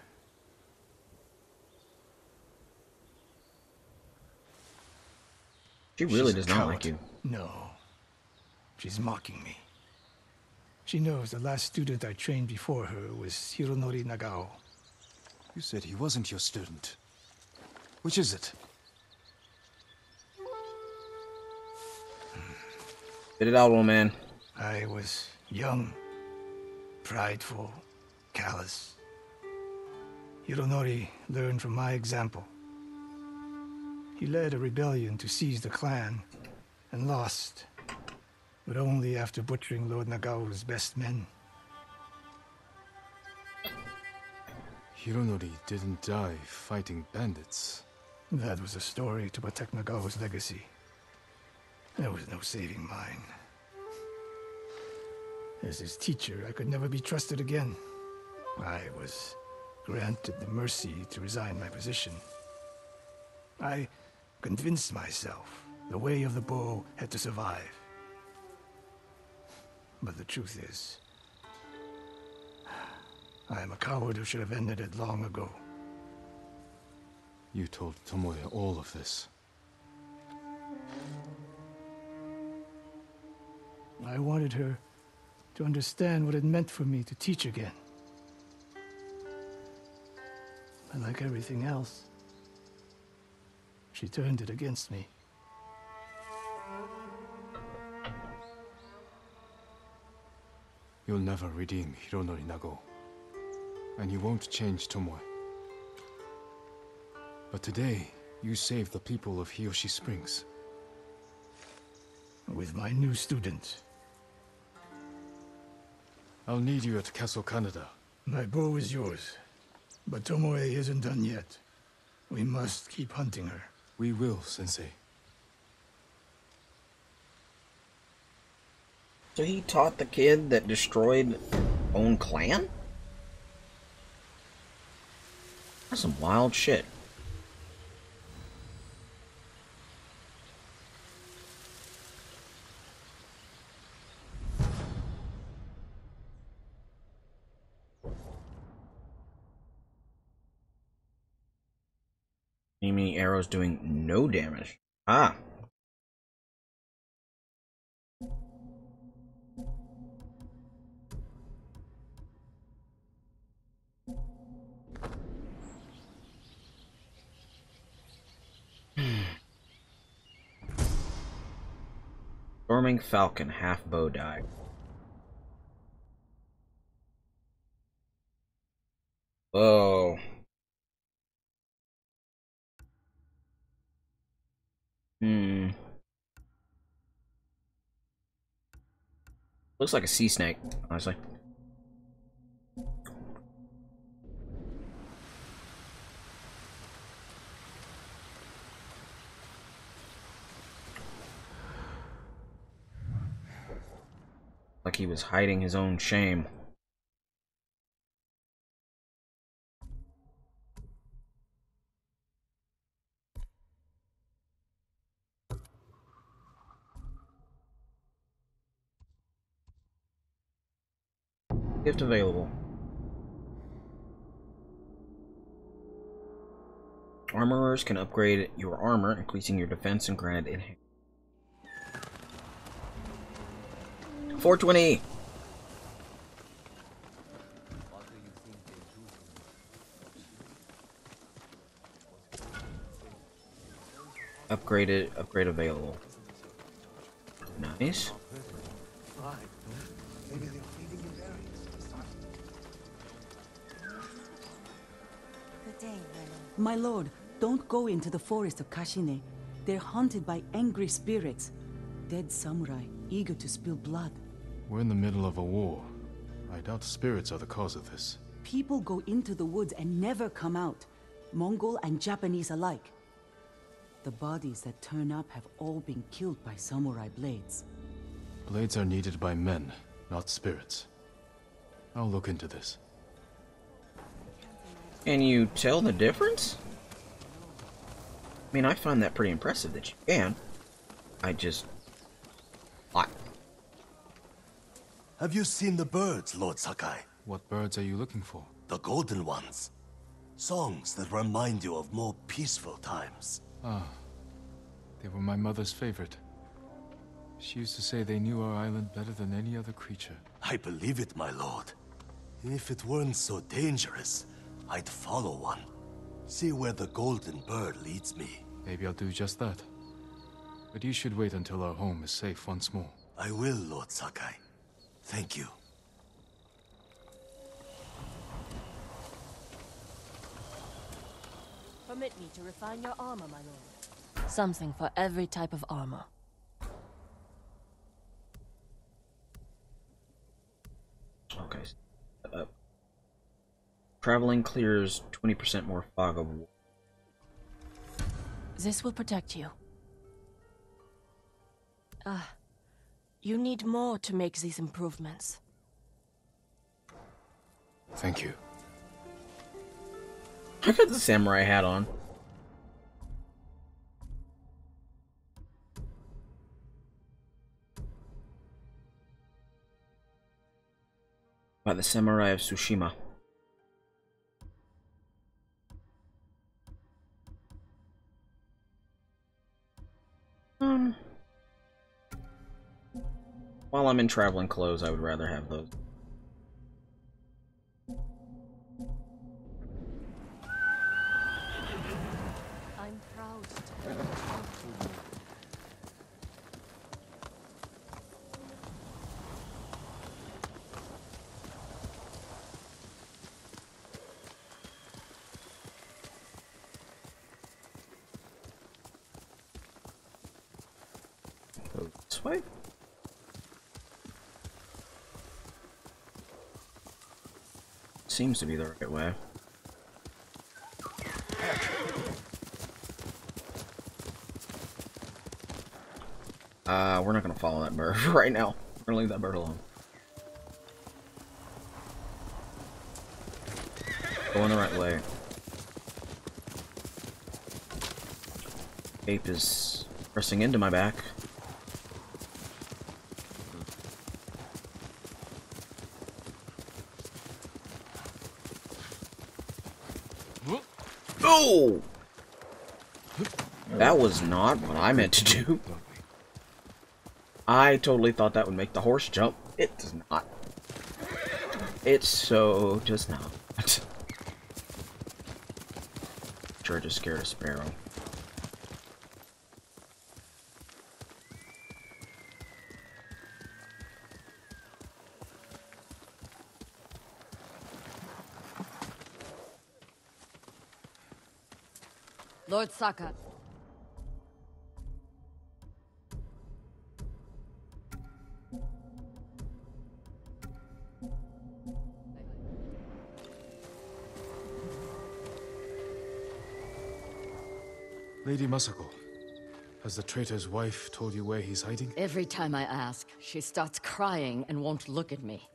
She really She's does not like you. No. She's mocking me. She knows the last student I trained before her was Hironori Nagao. You said he wasn't your student. Which is it? Spit it out, old man. I was young, prideful, callous. Hironori learned from my example. He led a rebellion to seize the clan and lost, but only after butchering Lord Nagao's best men. Hironori didn't die fighting bandits. That was a story to protect Nagao's legacy. There was no saving mine. As his teacher, I could never be trusted again. I was granted the mercy to resign my position. I convinced myself the way of the bow had to survive. But the truth is, I am a coward who should have ended it long ago. You told Tomoe all of this. I wanted her to understand what it meant for me to teach again. But like everything else, she turned it against me. You'll never redeem Hironori Nagao. And you won't change Tomoe. But today, you saved the people of Hiyoshi Springs. With my new student, I'll need you at Castle Kaneda. my bow is yours. But Tomoe isn't done yet. We must keep hunting her. We will, Sensei. So he taught the kid that destroyed own clan? That's some wild shit. arrows doing no damage. Ah. Storming Falcon, half bow die. Whoa. Hmm. Looks like a sea snake, honestly. Like he was hiding his own shame. Gift available. Armorers can upgrade your armor, increasing your defense and granted enhancement. 420! Upgraded, upgrade available. Nice. Day, My lord, don't go into the forest of Kashine. They're haunted by angry spirits. Dead samurai, eager to spill blood. We're in the middle of a war. I doubt spirits are the cause of this. People go into the woods and never come out. Mongol and Japanese alike. The bodies that turn up have all been killed by samurai blades. Blades are needed by men, not spirits. I'll look into this. Can you tell the difference? I mean, I find that pretty impressive that you can. I just... I... Have you seen the birds, Lord Sakai? What birds are you looking for? The golden ones. Songs that remind you of more peaceful times. Ah, they were my mother's favorite. She used to say they knew our island better than any other creature. I believe it, my lord. If it weren't so dangerous, I'd follow one. See where the golden bird leads me. Maybe I'll do just that. But you should wait until our home is safe once more. I will, Lord Sakai. Thank you. Permit me to refine your armor, my lord. Something for every type of armor. Okay. Uh, traveling clears 20% more fog of war. This will protect you. Ah, you need more to make these improvements. Thank you. I got the samurai hat on. By the samurai of Tsushima. Um, while I'm in traveling clothes, I would rather have those. I'm proud to talk to you. Go this way. Seems to be the right way. Uh, we're not gonna follow that bird right now. We're gonna leave that bird alone. Going the right way. Ape is pressing into my back. was not what I meant to do. I totally thought that would make the horse jump. It does not. It so does not. sure just scared a sparrow. Lord Saka, Lady Masako, has the traitor's wife told you where he's hiding? Every time I ask, she starts crying and won't look at me.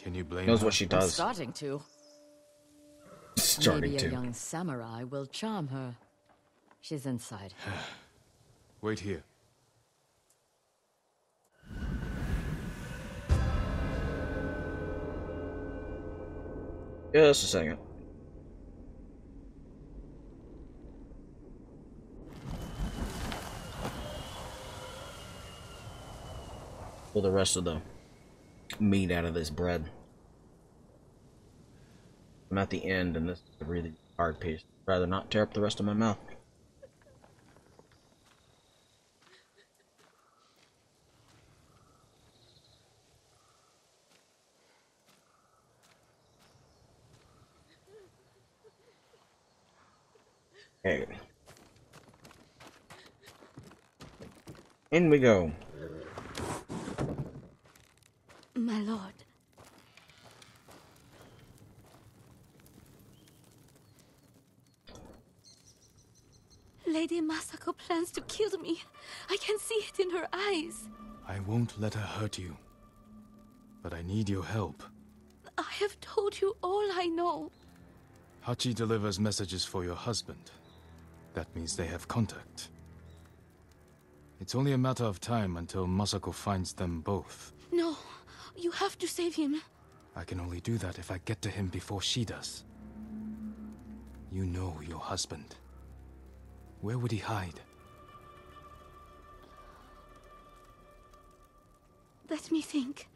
Can you blame Knows her? what she I'm does. starting to. Starting Maybe a to. young samurai will charm her. She's inside. Wait here. Just a second. Pull the rest of the meat out of this bread. I'm at the end, and this is a really hard piece. I'd rather not tear up the rest of my mouth. Okay. In we go. My lord. Lady Masako plans to kill me. I can see it in her eyes. I won't let her hurt you. But I need your help. I have told you all I know. Hachi delivers messages for your husband. That means they have contact. It's only a matter of time until Masako finds them both. No, you have to save him. I can only do that if I get to him before she does. You know your husband. Where would he hide? Let me think.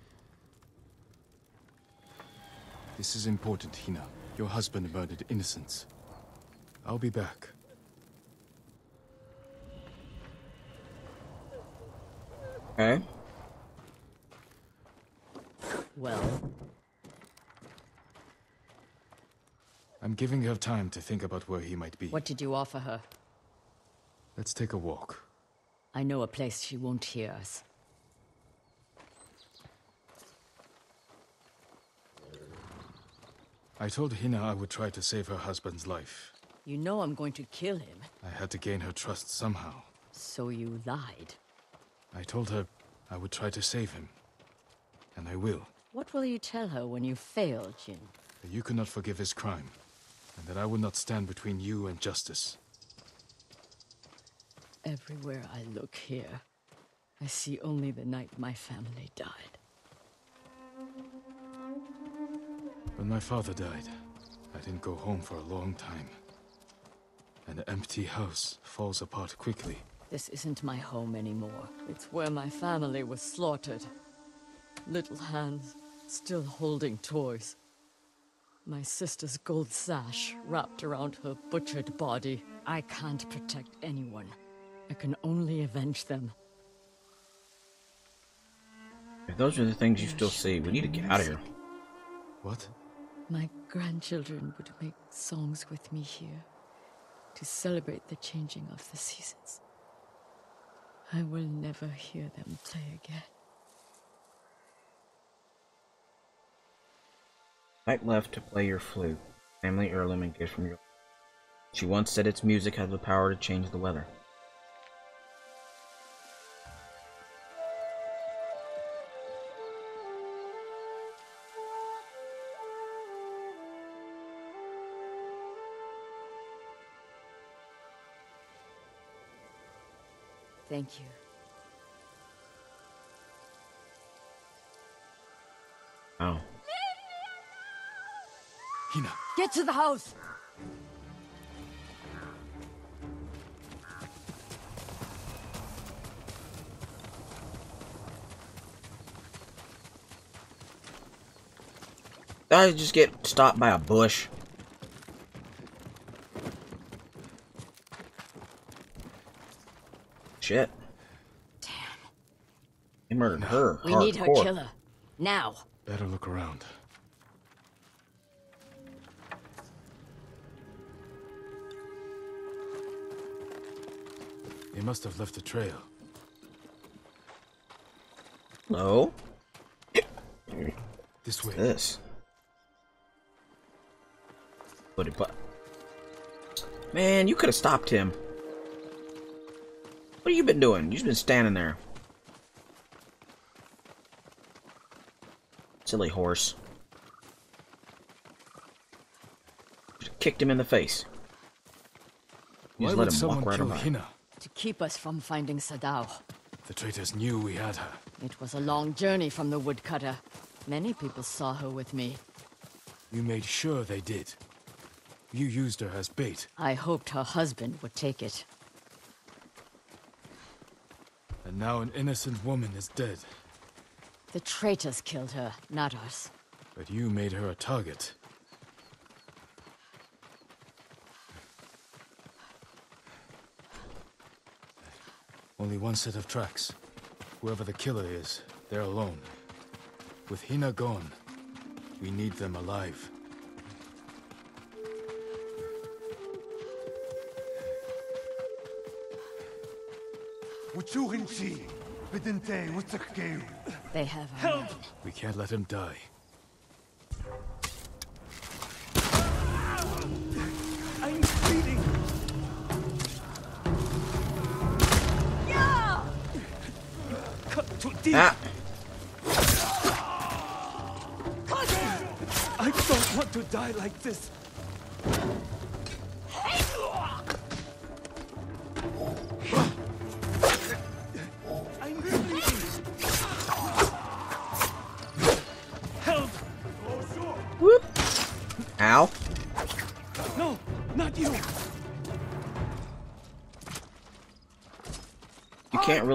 This is important, Hina. Your husband murdered innocents. I'll be back. Okay. Well, I'm giving her time to think about where he might be. what did you offer her? Let's take a walk. I know a place she won't hear us. I told Hina I would try to save her husband's life. You know I'm going to kill him, I had to gain her trust somehow. so you lied. I told her I would try to save him. And I will. What will you tell her when you fail, Jin? That you cannot forgive his crime. And that I will not stand between you and justice. Everywhere I look here, I see only the night my family died. When my father died, I didn't go home for a long time. An empty house falls apart quickly. This isn't my home anymore. It's where my family was slaughtered. Little hands, still holding toys. My sister's gold sash wrapped around her butchered body. I can't protect anyone. I can only avenge them. If those are the things you still see, we need to get out of here. What? My grandchildren would make songs with me here to celebrate the changing of the seasons. I will never hear them play again. Type left to play your flute. Family heirloom and gift from your. She once said its music had the power to change the weather. Thank you. Oh. Hina. Get to the house! Did I just get stopped by a bush? Shit. Damn. He murdered her. We need her hardcore. killer. Now. Better look around. He must have left a trail. No. This way. This. But it, but man, you could have stopped him. What have you been doing? You've been standing there. Silly horse. Just kicked him in the face. You Why just would let him someone walk right kill by. Hina? To keep us from finding Sadao. The traitors knew we had her. It was a long journey from the woodcutter. Many people saw her with me. You made sure they did. You used her as bait, I hoped her husband would take it. And now an innocent woman is dead. The traitors killed her, not us. But you made her a target. Only one set of tracks. Whoever the killer is, they're alone. With Hina gone, we need them alive. They have our Help! man. We can't let him die. I'm bleeding. Yeah! Cut too deep. Ah, I don't want to die like this.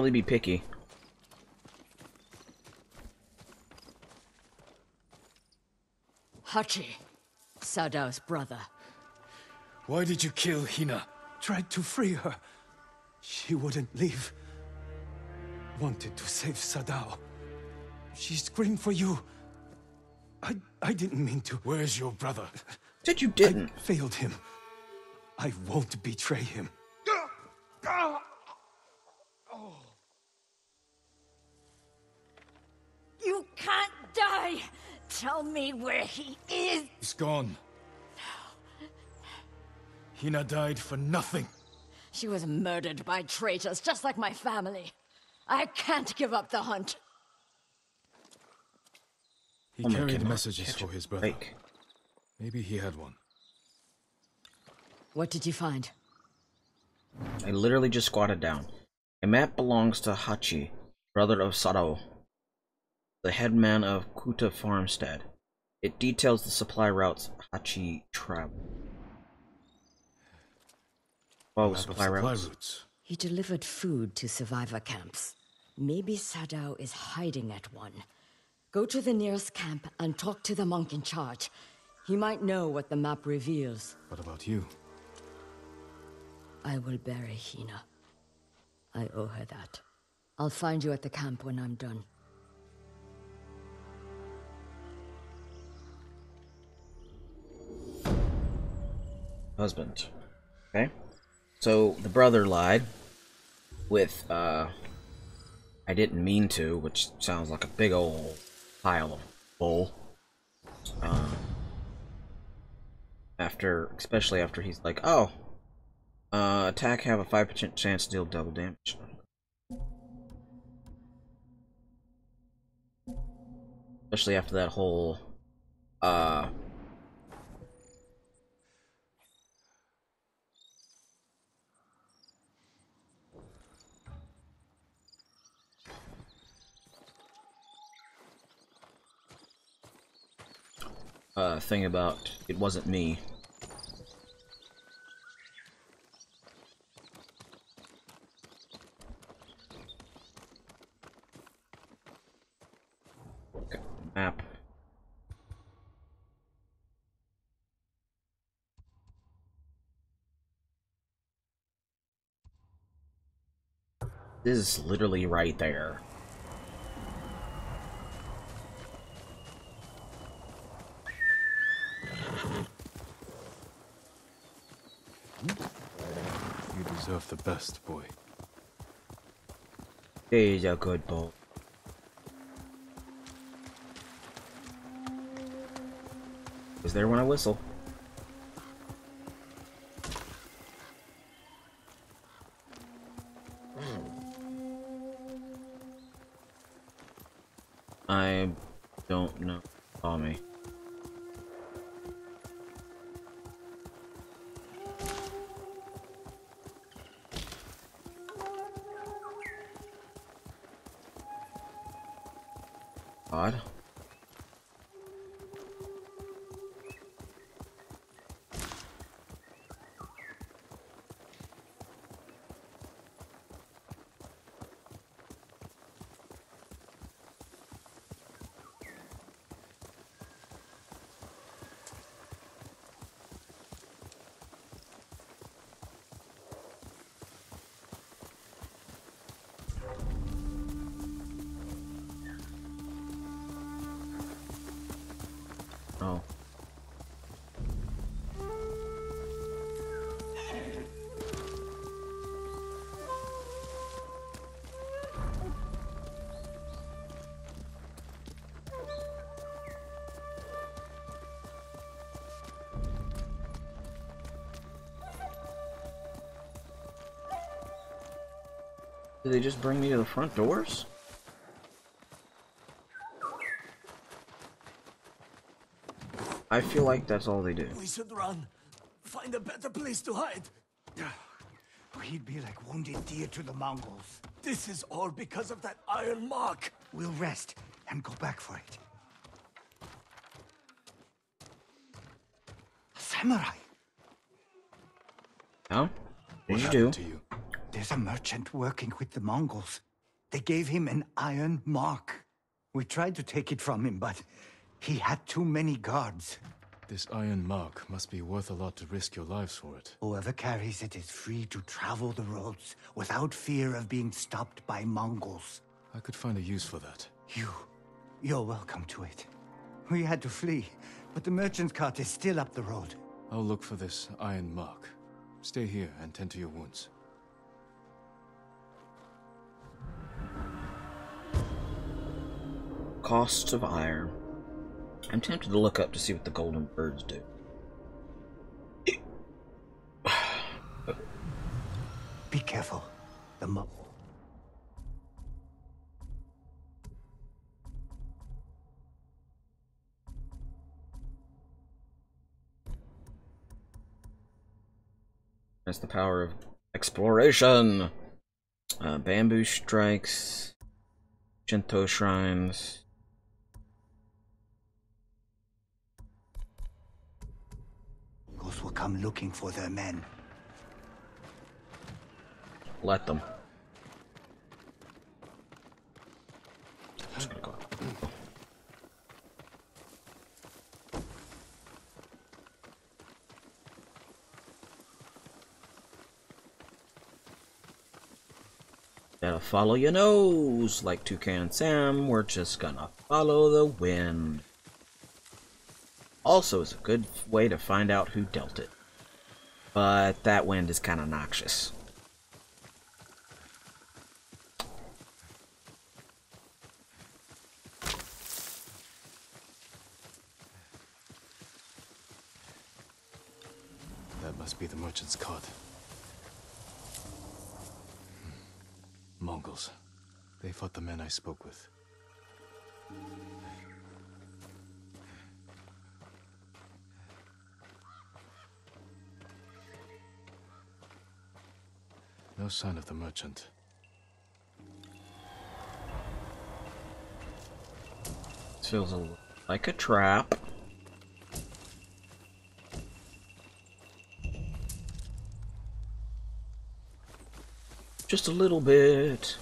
Really be picky. Hachi, Sadao's brother. Why did you kill Hina? Tried to free her. She wouldn't leave. Wanted to save Sadao. She screamed for you. I I didn't mean to. Where's your brother? Said you didn't. I failed him. I won't betray him. Ah! Ah! Tell me where he is! He's gone. Hina died for nothing. She was murdered by traitors, just like my family. I can't give up the hunt. He Woman carried messages for his brother. break. Maybe he had one. What did you find? I literally just squatted down. A map belongs to Hachi, brother of Sadao, the headman of Kuta Farmstead. It details the supply routes Hachi traveled. Oh, Map of supply supply routes. routes. He delivered food to survivor camps. Maybe Sadao is hiding at one. Go to the nearest camp and talk to the monk in charge. He might know what the map reveals. What about you? I will bury Hina. I owe her that. I'll find you at the camp when I'm done. Husband. Okay? So the brother lied with uh I didn't mean to, which sounds like a big old pile of bull. Uh, after especially after he's like, "Oh, uh attack have a 5% chance to deal double damage." Especially after that whole uh uh, thing about it wasn't me. Map. This is literally right there. You deserve the best, boy. He's a good boy. Is there when I whistle? Did they just bring me to the front doors? I feel like that's all they do. We should run. Find a better place to hide. We'd be like wounded deer to the Mongols. This is all because of that iron mark. We'll rest and go back for it. Samurai! Oh? What What did you do? to you? A merchant working with the Mongols. They gave him an iron mark. We tried to take it from him, but he had too many guards. This iron mark must be worth a lot to risk your lives for it. Whoever carries it is free to travel the roads without fear of being stopped by Mongols. I could find a use for that. You, you're welcome to it. We had to flee, but the merchant's cart is still up the road. I'll look for this iron mark. Stay here and tend to your wounds. Costs of iron. I'm tempted to look up to see what the golden birds do. Be careful. The mo- That's the power of exploration. Uh, bamboo strikes, Shinto shrines. Mongols will come looking for their men. Let them. Gotta follow your nose, like Toucan Sam. We're just gonna follow the wind. Also, is a good way to find out who dealt it. But that wind is kind of noxious. That must be the merchant's cart. Hmm. Mongols. They fought the men I spoke with. No sign of the merchant. Feels a like a trap. Just a little bit.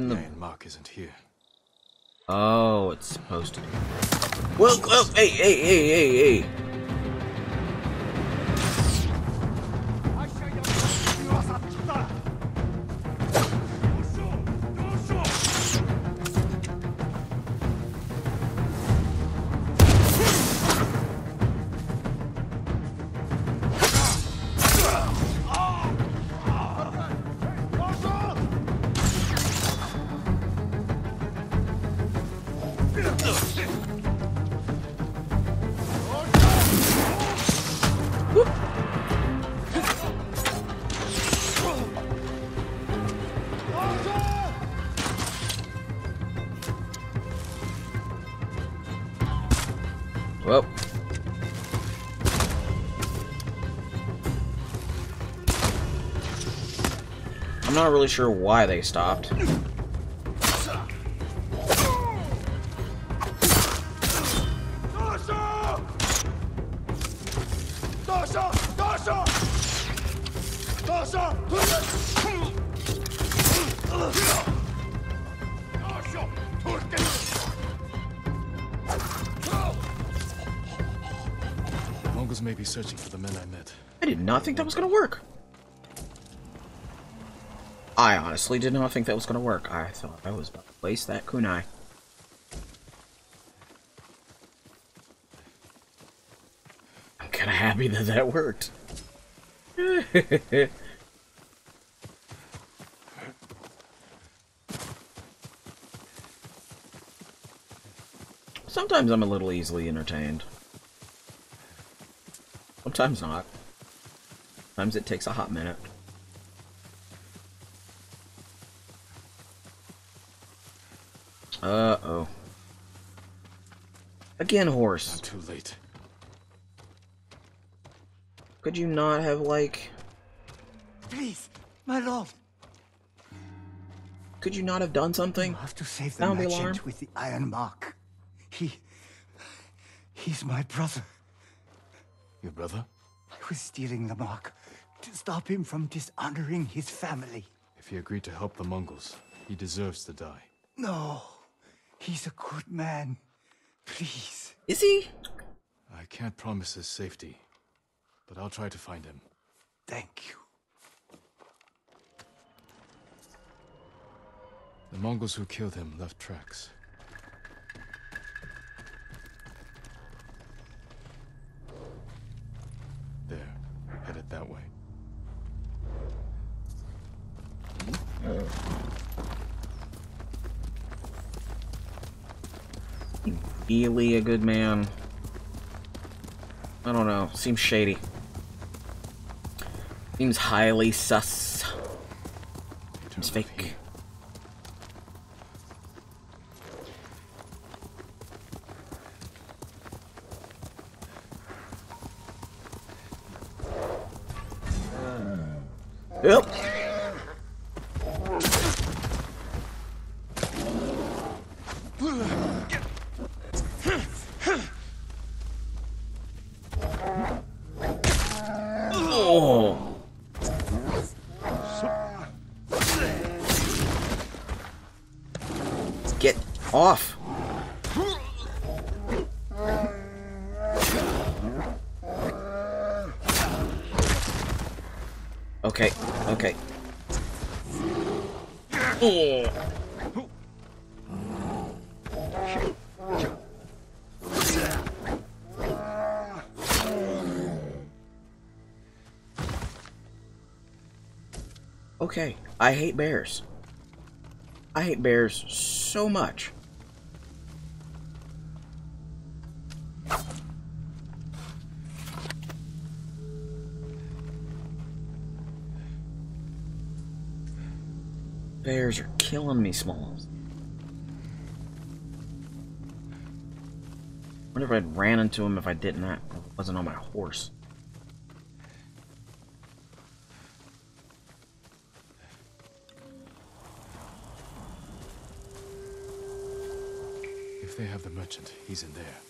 In the iron mark isn't here. Oh, it's supposed to be. Well, oh, hey, hey, hey, hey, hey. Really sure why they stopped. Mongols may be searching for the men I met. I did not think that was gonna work. Honestly did not think that was gonna work. I thought I was about to place that kunai. I'm kinda happy that that worked. Sometimes I'm a little easily entertained. Sometimes not. Sometimes it takes a hot minute. Again, horse. Not too late. Could you not have, like... Please, my lord. Could you not have done something? You have to save the Sound the merchant alarm? with the iron mark. He... He's my brother. Your brother? I was stealing the mark to stop him from dishonoring his family. If he agreed to help the Mongols, he deserves to die. No, he's a good man. Please. Is he? I can't promise his safety, but I'll try to find him. Thank you. The Mongols who killed him left tracks. There, headed that way. Hmm? Really a good man? I don't know. Seems shady. Seems highly sus. Seems fake. Yep. Off. Okay, okay. Okay, I hate bears. I hate bears so much. Killing me, Smalls. wonder if I'd ran into him if I didn't. I wasn't on my horse. If they have the merchant, he's in there.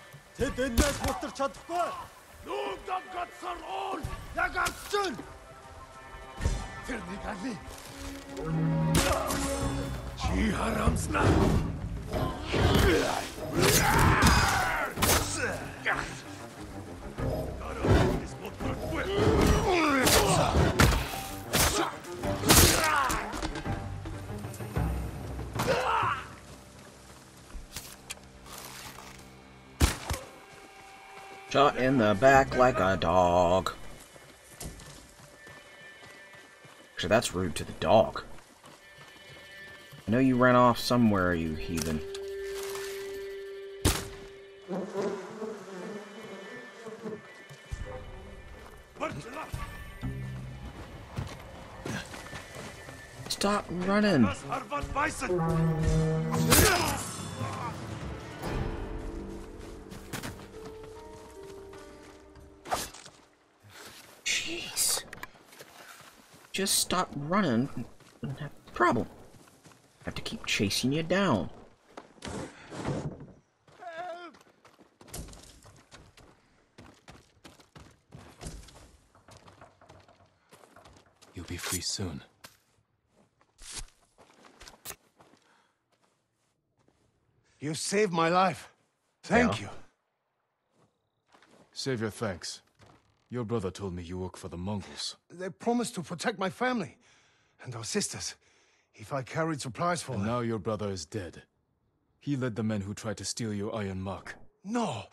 Тэд энэс хутар чадахгүй. Нүүг дам гацсар уул. Яг авчин. Тэр нэг али. Чи харамсна. Yeah. Shot in the back like a dog. Actually, that's rude to the dog. I know you ran off somewhere, you heathen. Stop running. Just stop running. Wouldn't have a problem. Have to keep chasing you down. You'll be free soon. You saved my life. Thank Yeah. you. Save your thanks. Your brother told me you work for the Mongols. They promised to protect my family and our sisters if I carried supplies for And them. now your brother is dead. He led the men who tried to steal your Iron Mark. No.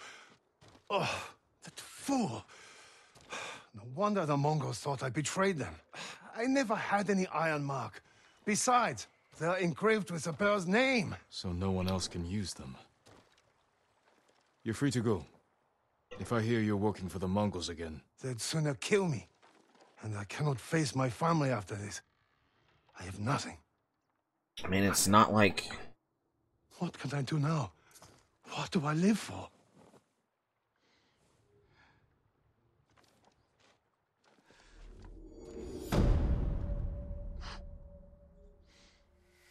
Oh, that fool. No wonder the Mongols thought I betrayed them. I never had any iron mark. Besides, they're engraved with the bear's name. So no one else can use them. You're free to go. If I hear you're working for the Mongols again, They'd sooner kill me. And I cannot face my family after this. I have nothing. I mean, it's not like What can I do now? What do I live for?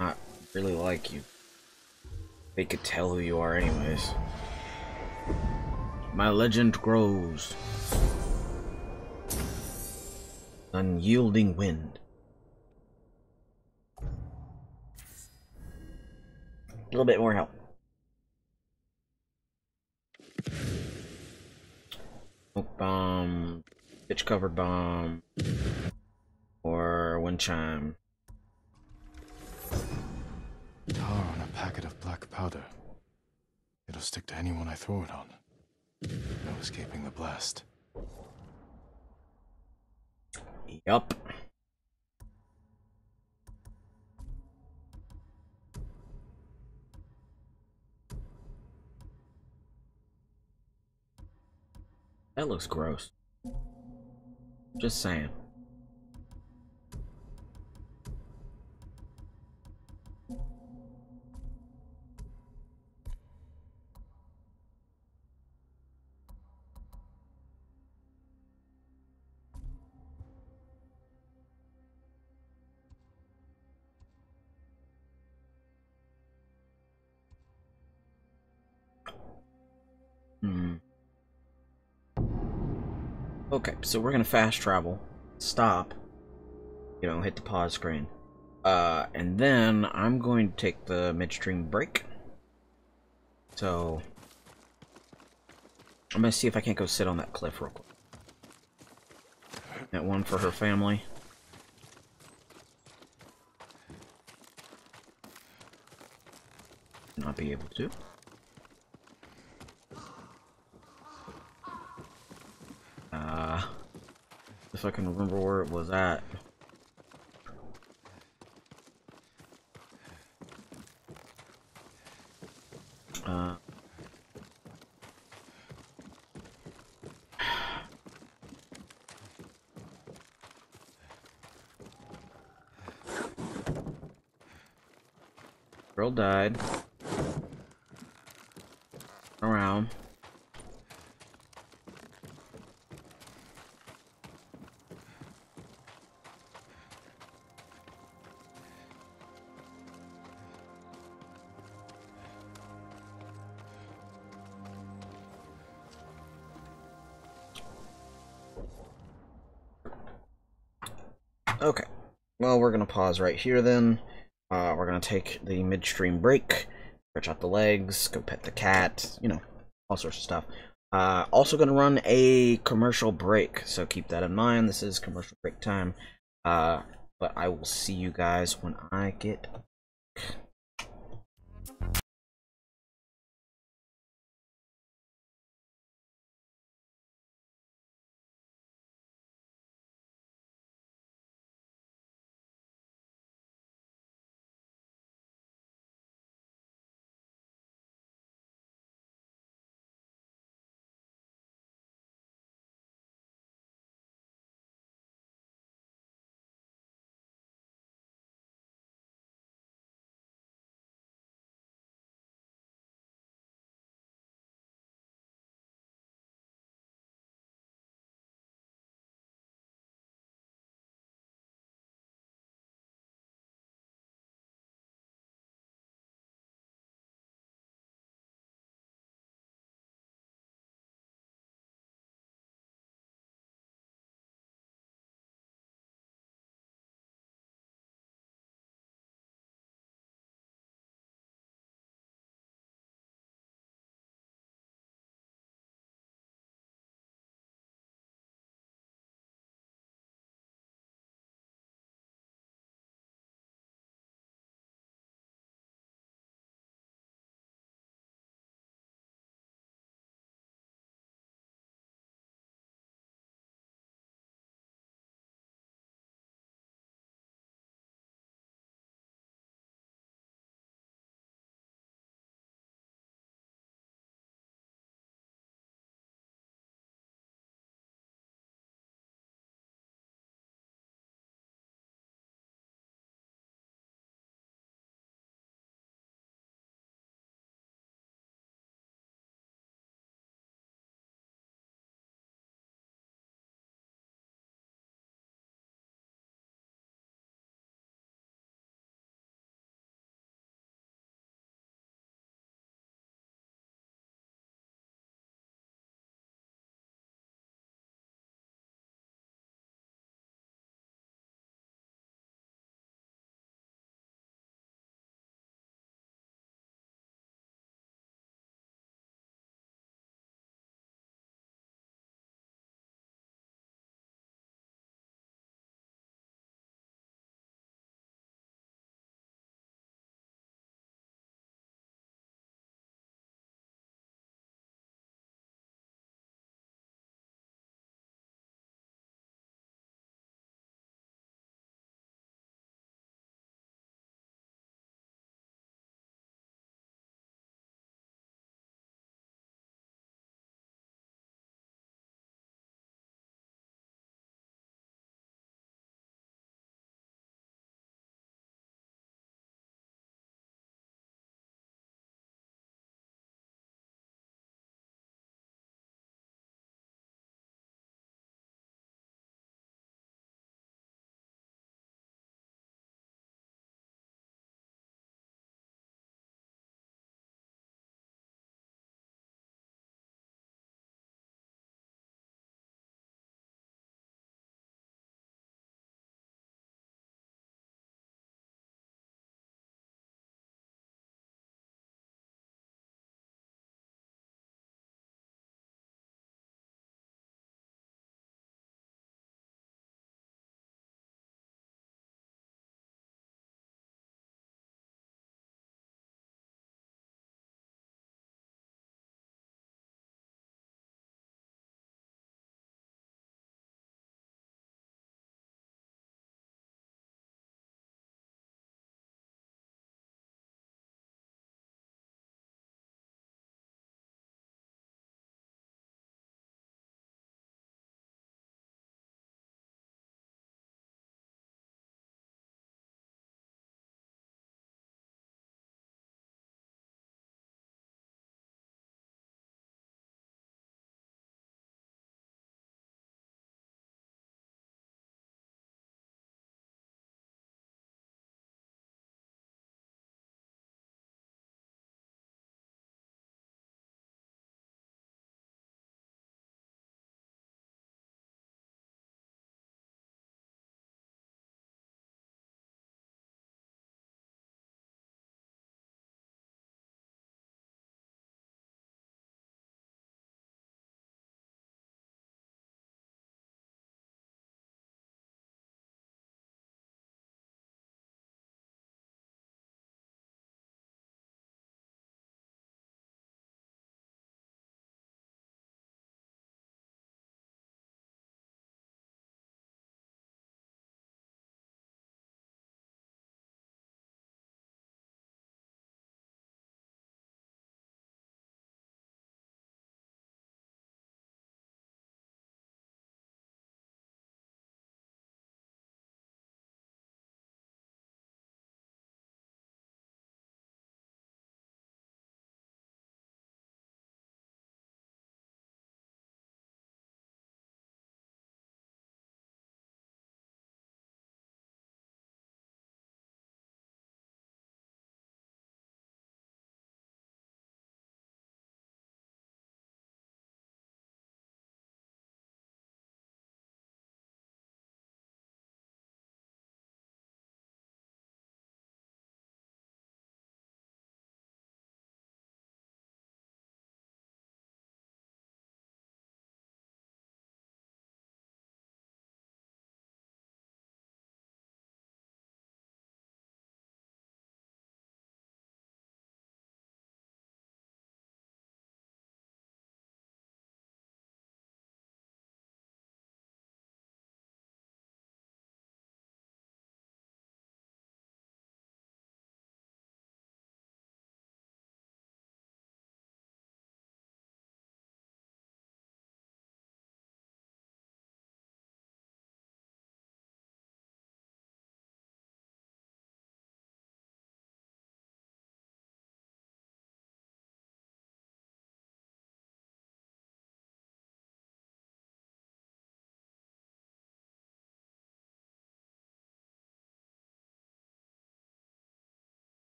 I really like you. They could tell who you are anyways. My legend grows. Unyielding wind. A little bit more help. Smoke bomb, pitch covered bomb, or wind chime. tar on a packet of black powder. It'll stick to anyone I throw it on. No escaping the blast. Yup. That looks gross. Just saying. Okay, so we're gonna fast travel, stop, you know, hit the pause screen, uh, and then I'm going to take the midstream break. So I'm gonna see if I can't go sit on that cliff real quick. That one for her family. Not be able to. Uh, if I can remember where it was at. Uh, girl died. Pause right here then. Uh, we're gonna take the midstream break, stretch out the legs, go pet the cat, you know, all sorts of stuff. Uh, also gonna run a commercial break, so keep that in mind. This is commercial break time. Uh, but I will see you guys when I get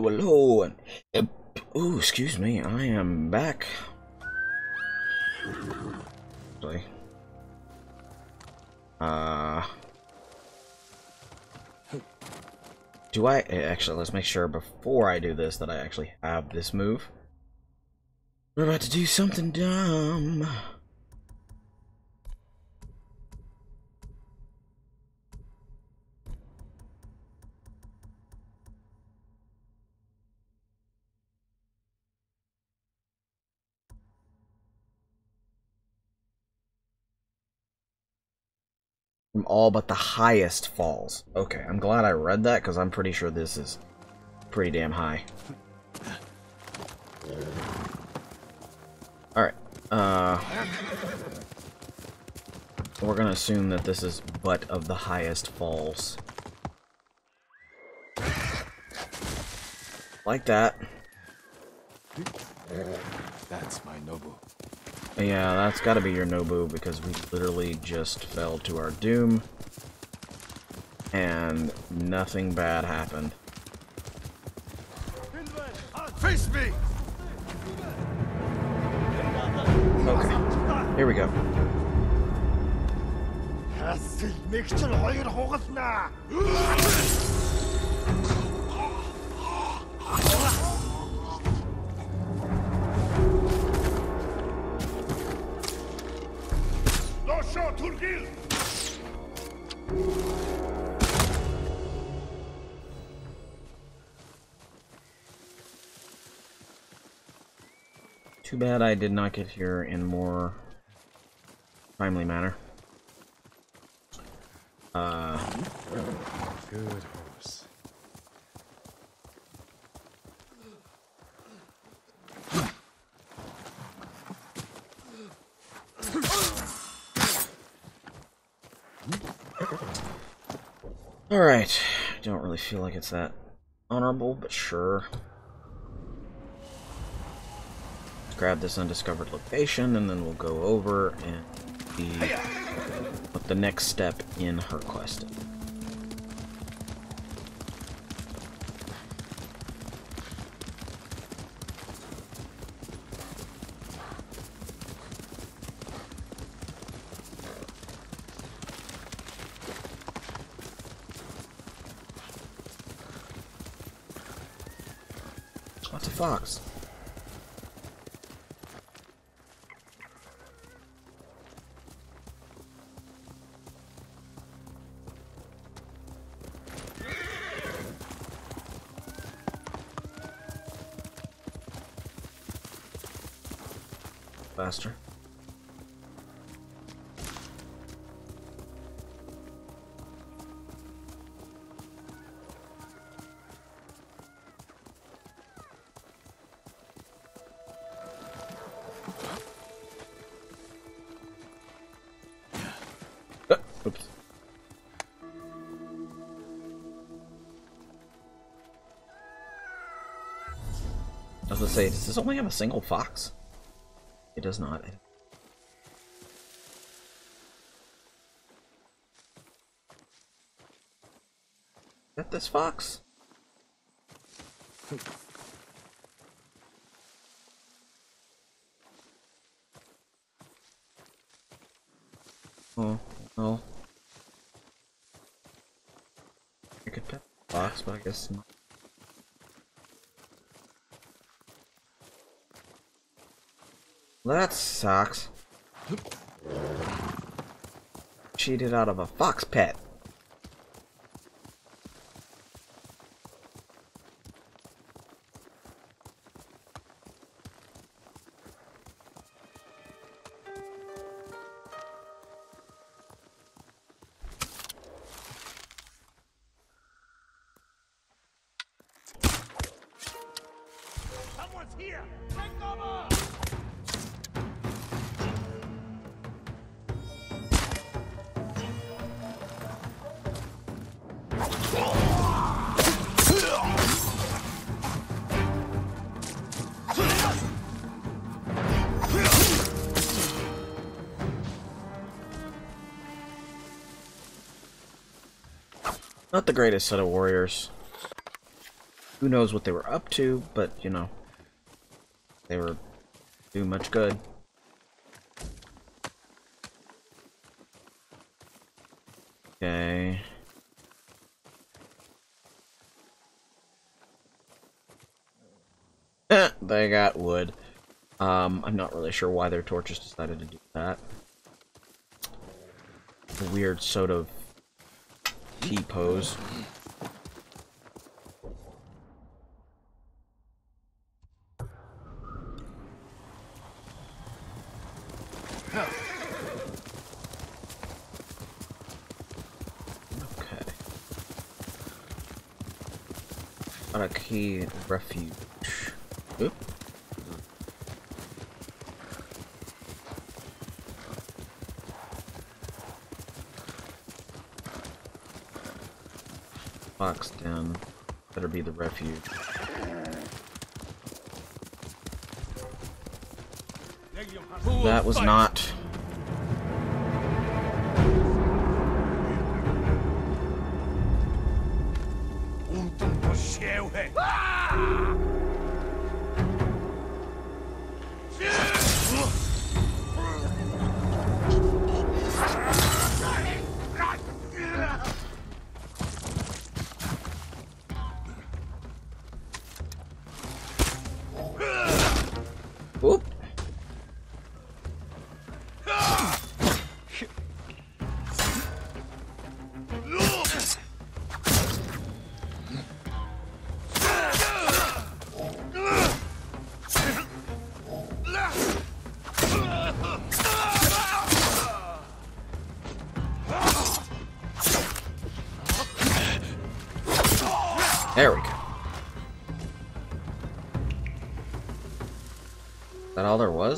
Hello, hello. and- uh, Ooh, excuse me. I am back. Sorry. Uh. Do I eh, actually? Let's make sure before I do this that I actually have this move. We're about to do something dumb. All but the highest falls. Okay, I'm glad I read that because I'm pretty sure this is pretty damn high. Alright, uh... We're gonna assume that this is but of the highest falls. Like that. That's my Nobu. Yeah, that's gotta be your Nobu because we literally just fell to our doom. And nothing bad happened. Face me! Okay, here we go. Turgil! Too bad I did not get here in more timely manner. Uh... Good. Alright, I don't really feel like it's that honorable, but sure. Let's grab this undiscovered location, and then we'll go over and see what the next step in her quest is. What's a fox? Oops. I was gonna say, does this only have a single fox? It does not. That this fox? Oh, well. I could pet the That sucks. Cheated out of a fox pet. Greatest set of warriors. Who knows what they were up to, but you know, they were doing much good. Okay. they got wood. Um, I'm not really sure why their torches decided to do that. Weird sort of T pose. Okay. Got a key refuge. Oop. Box down. Better be the refuge. That was not.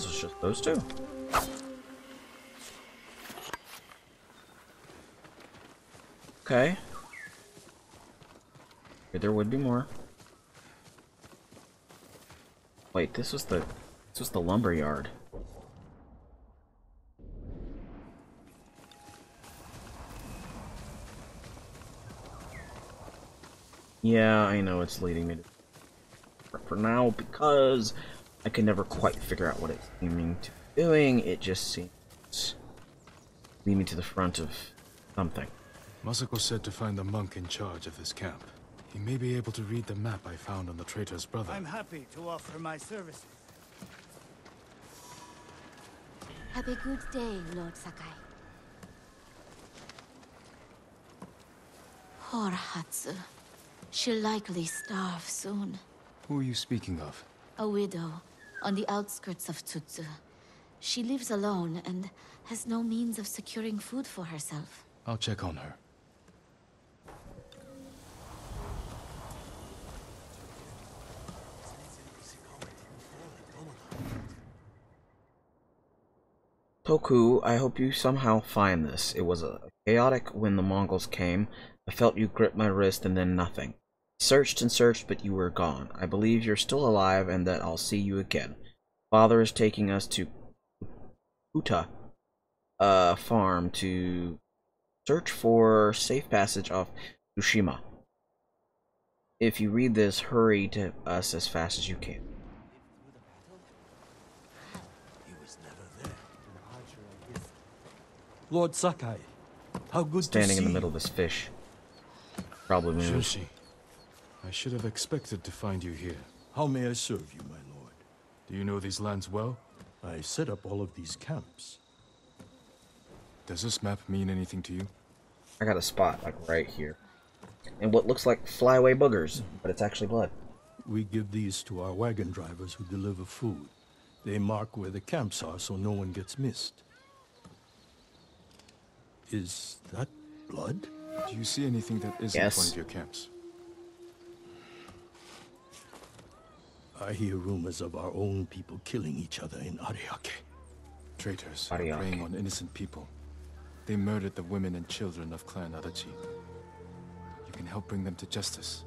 Just those two? Okay. Okay, there would be more. Wait, this was the this was the lumber yard. Yeah, I know it's leading me to for now because I can never quite figure out what it's seeming to be doing. It just seems lead me to the front of something. Masako said to find the monk in charge of this camp. He may be able to read the map I found on the traitor's brother. I'm happy to offer my services. Have a good day, Lord Sakai. Poor Hatsu. She'll likely starve soon. Who are you speaking of? A widow, on the outskirts of Tsutsu. She lives alone and has no means of securing food for herself. I'll check on her. Toku, I hope you somehow find this. It was a chaotic when the Mongols came. I felt you grip my wrist and then nothing. Searched and searched, but you were gone. I believe you're still alive and that I'll see you again. Father is taking us to Uta uh, farm to search for safe passage off Tsushima. If you read this, hurry to us as fast as you can. Lord Sakai, how good Standing in the middle of this fish. Probably moved. Joshi, I should have expected to find you here. How may I serve you, my lord? Do you know these lands well? I set up all of these camps. Does this map mean anything to you? I got a spot, like, right here. And what looks like flyaway boogers, but it's actually blood. We give these to our wagon drivers who deliver food. They mark where the camps are so no one gets missed. Is that blood? Do you see anything that isn't Yes. one of your camps? I hear rumors of our own people killing each other in Ariake. Traitors Ariake. preying on innocent people. They murdered the women and children of Clan Adachi. You can help bring them to justice.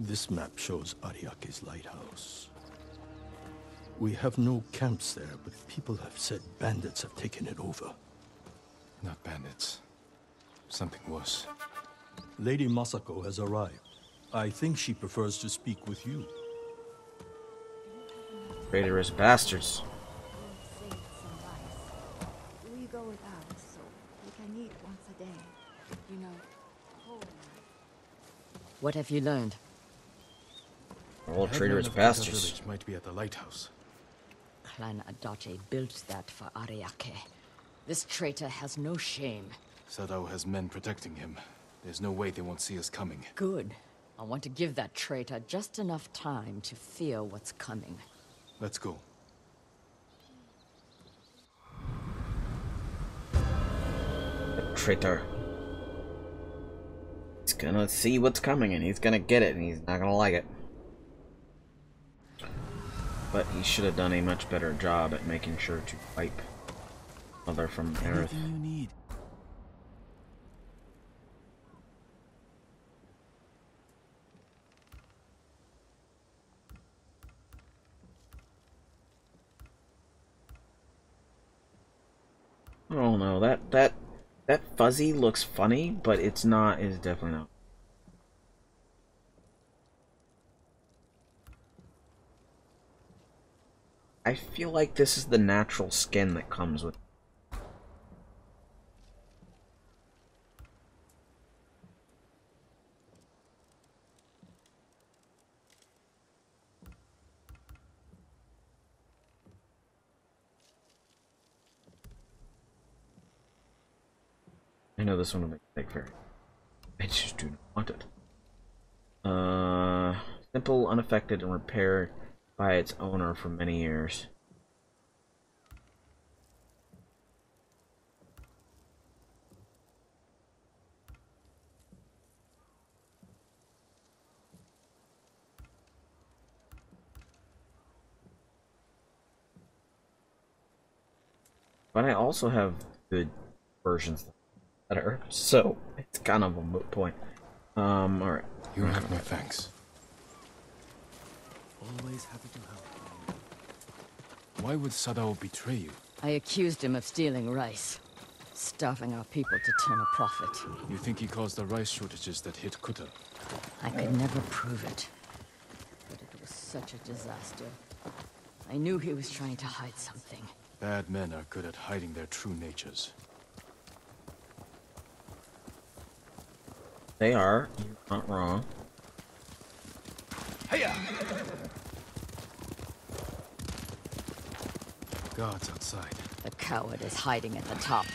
This map shows Ariake's lighthouse. We have no camps there, but people have said bandits have taken it over. Not bandits. Something worse. Lady Masako has arrived. I think she prefers to speak with you. Traitorous bastards. We go without, so we can eat once a day. You know, whole What have you learned? All The traitorous headman of Kuta bastards. might be at the lighthouse. Clan Adachi built that for Ariake. This traitor has no shame. Sadao has men protecting him. There's no way they won't see us coming. Good. I want to give that traitor just enough time to fear what's coming. Let's go. The traitor. He's gonna see what's coming and he's gonna get it and he's not gonna like it. But he should have done a much better job at making sure to wipe Mother from Earth. Anything you need. Oh no, that that that fuzzy looks funny, but it's not. It's definitely not. I feel like this is the natural skin that comes with. I know this one will make big fairy. I just do not want it. Uh, simple, unaffected, and repaired by its owner for many years. But I also have good versions that are so it's kind of a moot point. Um, alright. You have my thanks. Always happy to help. Why would Sadao betray you? I accused him of stealing rice, starving our people to turn a profit. You think he caused the rice shortages that hit Kuta? I could never prove it, but it was such a disaster. I knew he was trying to hide something. Bad men are good at hiding their true natures. They are. You're not wrong. Hey! Guards outside. The coward is hiding at the top.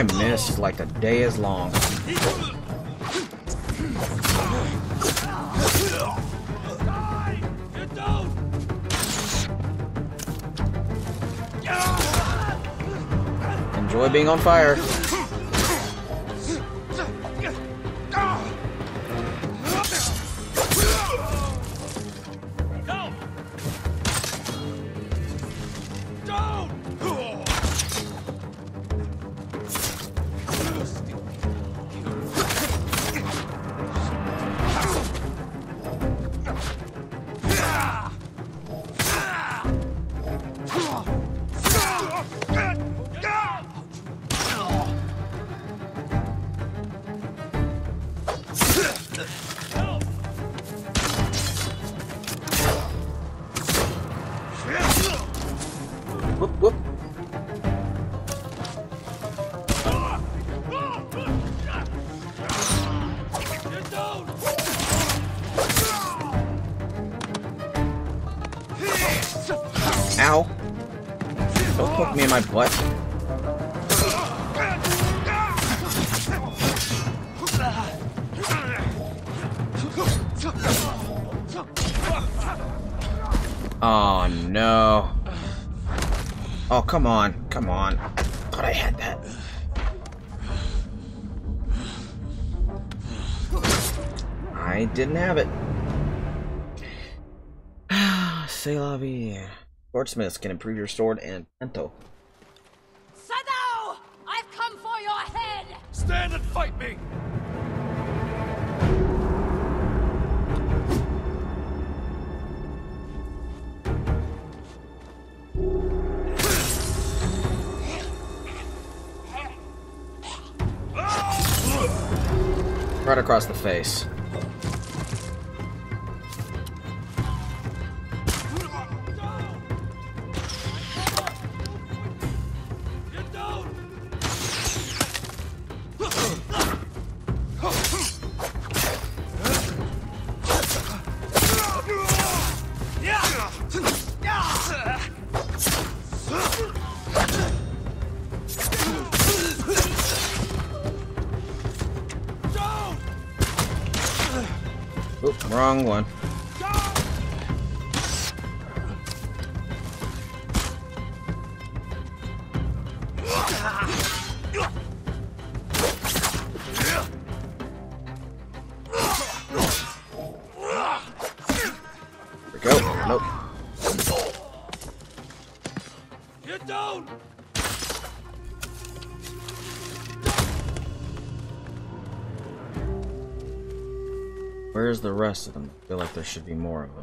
I missed like the day is long. Enjoy being on fire. Swordsmiths can improve your sword and tanto. Sadao! I've come for your head! Stand and fight me! Right across the face. Rest of them? I feel like there should be more of them.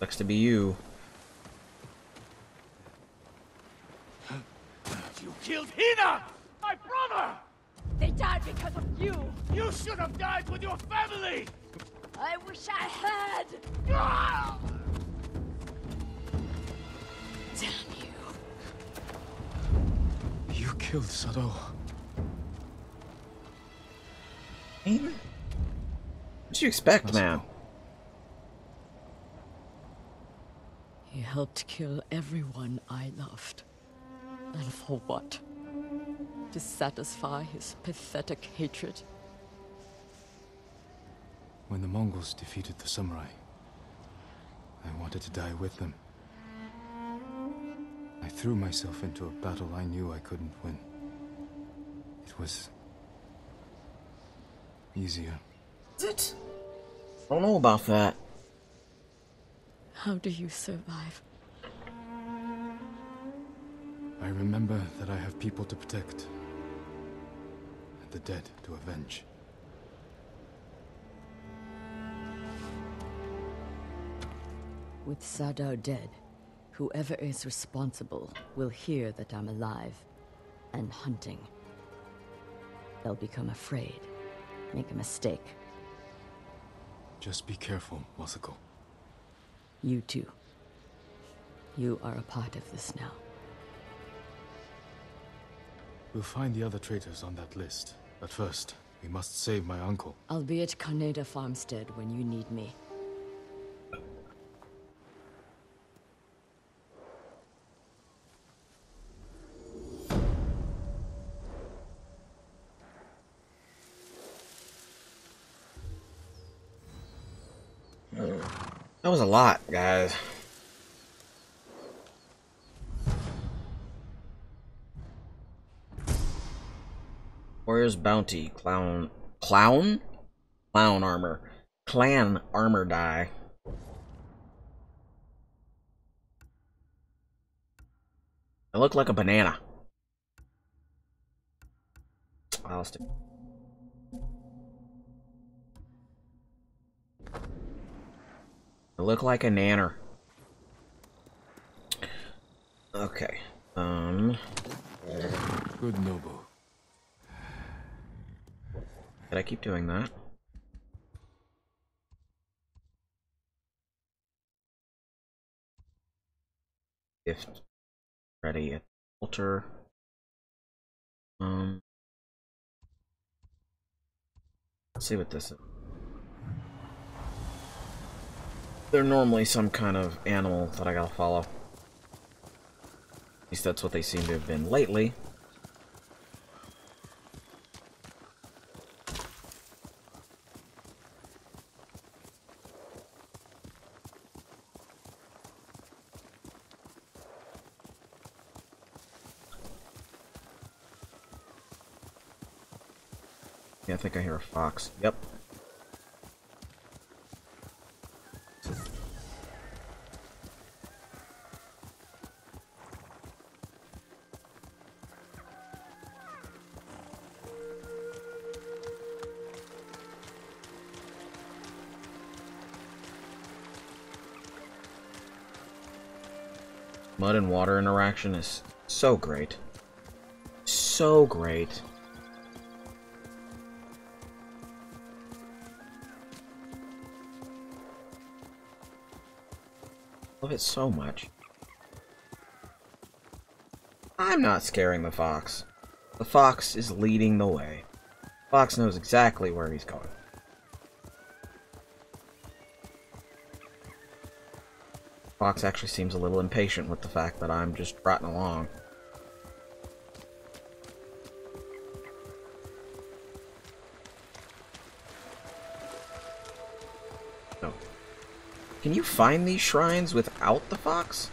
Sucks to be you. You killed Hina! My brother! They died because of you! You should have died with your family! I wish I had! Ah! Damn you. You killed Sadao. What'd you expect, man? He helped kill everyone I loved. And for what? To satisfy his pathetic hatred? When the Mongols defeated the samurai, I wanted to die with them. I threw myself into a battle I knew I couldn't win. It was easier. Is it? I don't know about that. How do you survive? I remember that I have people to protect, and the dead to avenge. With Sadao dead, whoever is responsible will hear that I'm alive and hunting. They'll become afraid, make a mistake. Just be careful, Masako. You too. You are a part of this now. We'll find the other traitors on that list. But first, we must save my uncle. I'll be at Kaneda Farmstead when you need me. That was a lot, guys. Warrior's bounty, clown, clown, clown armor, clan armor die. I look like a banana. file stick. I look like a nanner. Okay. Um. Good noble. Did I keep doing that? Gift ready at altar. Um. Let's see what this is. They're normally some kind of animal that I gotta follow. At least that's what they seem to have been lately. Think I hear a fox. Yep. Mud and water interaction is so great. So great. Love it so much. I'm not scaring the fox. The fox is leading the way. Fox knows exactly where he's going. Fox actually seems a little impatient with the fact that I'm just trotting along. Can you find these shrines without the fox?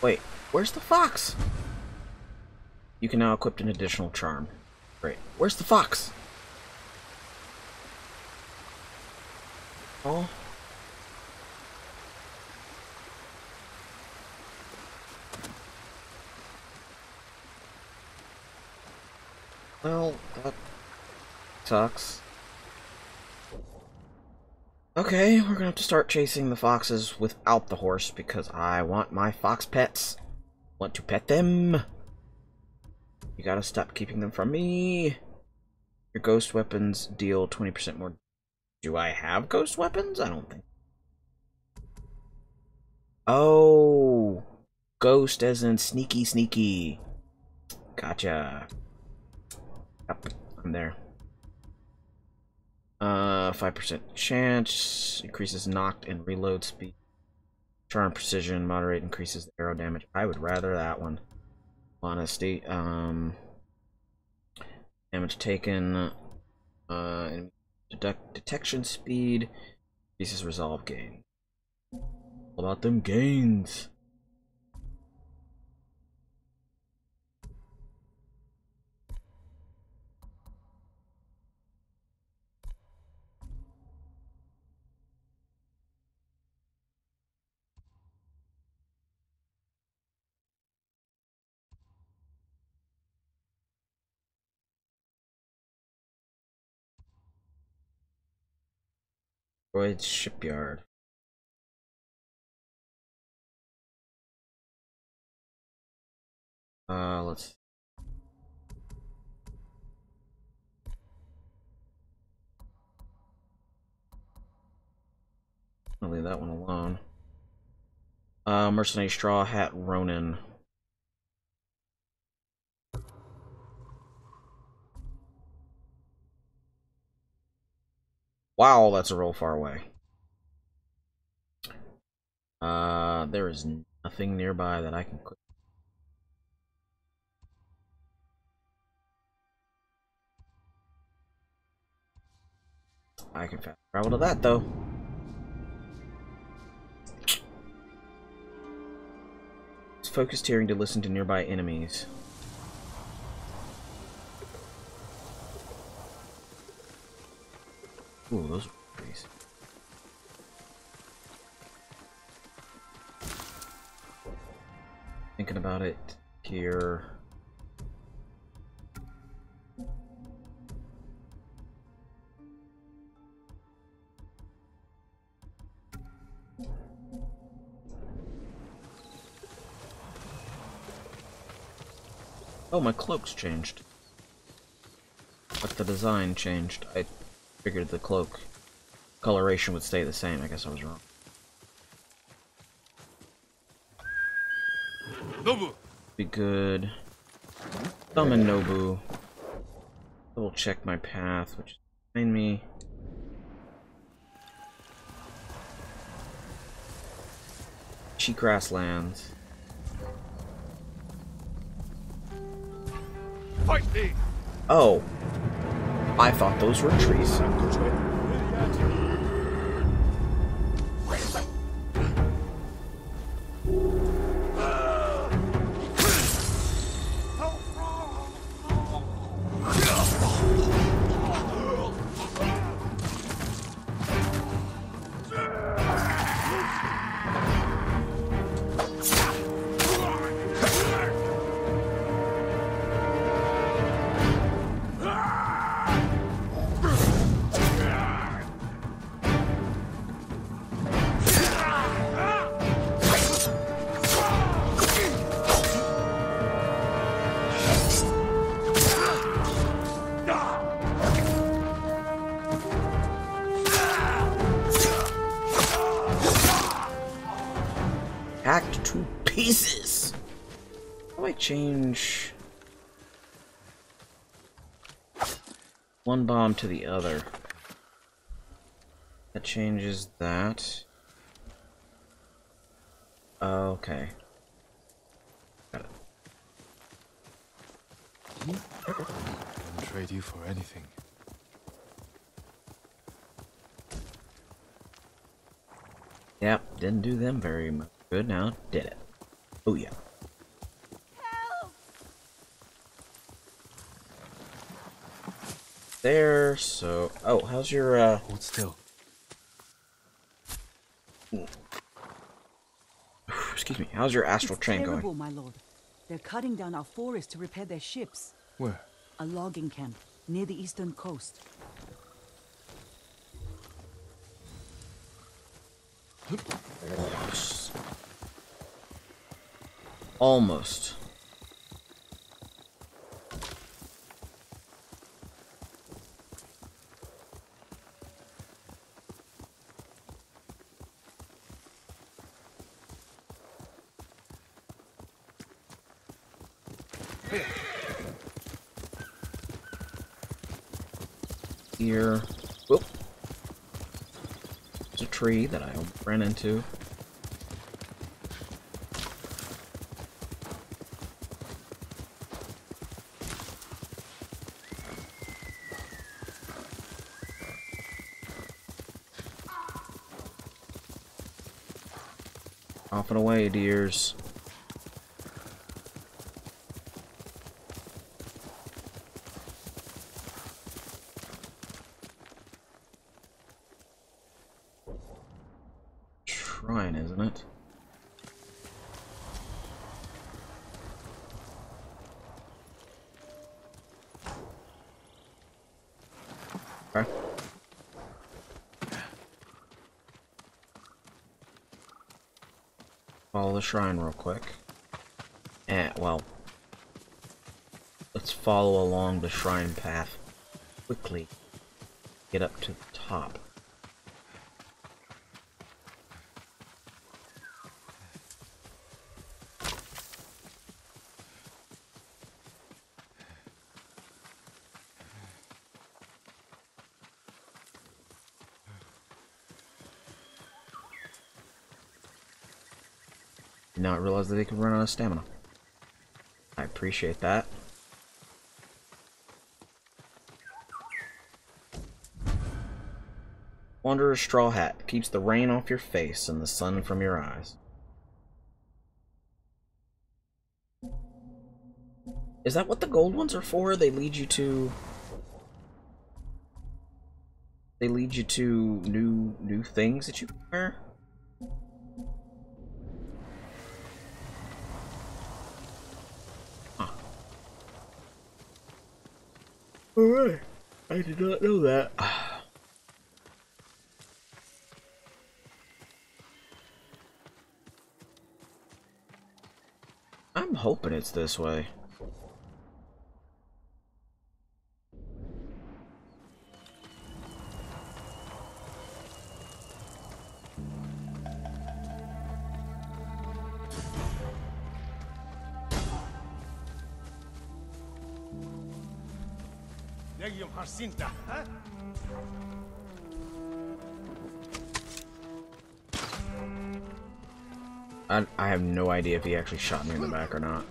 Wait, where's the fox? You can now equip an additional charm. Great. Where's the fox? Oh. Well, that sucks. Okay, we're gonna have to start chasing the foxes without the horse because I want my fox pets. Want to pet them. You gotta stop keeping them from me. Your ghost weapons deal 20% more. Do I have ghost weapons? I don't think. Oh. Ghost as in sneaky sneaky. Gotcha. Yep, I'm there. Uh, 5% chance, increases knocked and reload speed. Charm precision, moderate increases the arrow damage. I would rather that one. Honesty, um, damage taken, uh, deduct detection speed, increases resolve gain. All about them gains. Shipyard. Uh, let's. I'll leave that one alone. Uh, Mercenary Straw Hat Ronin. Wow, that's a roll far away. Uh, there is nothing nearby that I can click. I can fast travel to that though. It's focused hearing to listen to nearby enemies. Ooh, those are. Thinking about it here. Oh, my cloak's changed. But the design changed. I figured the cloak coloration would stay the same. I guess I was wrong. Nobu! Be good. Summon Nobu. Double check my path, which is behind me. Cheatgrass lands. Fight me! Oh. I thought those were trees. To the other? That changes that. Oh, okay. Got it. I'd trade you for anything. Yep, didn't do them very much good now, did it? Oh yeah. Help! There, so... Oh, how's your, uh... Hold still. Excuse me, how's your astral it's train terrible, going? my lord. They're cutting down our forest to repair their ships. Where? A logging camp near the eastern coast. Almost. Here. Whoop. There's a tree that I ran into. Off and away, dears. Shrine, isn't it? Okay. Follow the shrine real quick. And, well, let's follow along the shrine path quickly. Get up to the top. That they could run out of stamina. I appreciate that. Wanderer's straw hat keeps the rain off your face and the sun from your eyes. Is that what the gold ones are for? They lead you to... They lead you to new new things that you can wear. Huh. Alright. I did not know that. I'm hoping it's this way. I have no idea if he actually shot me in the back or not.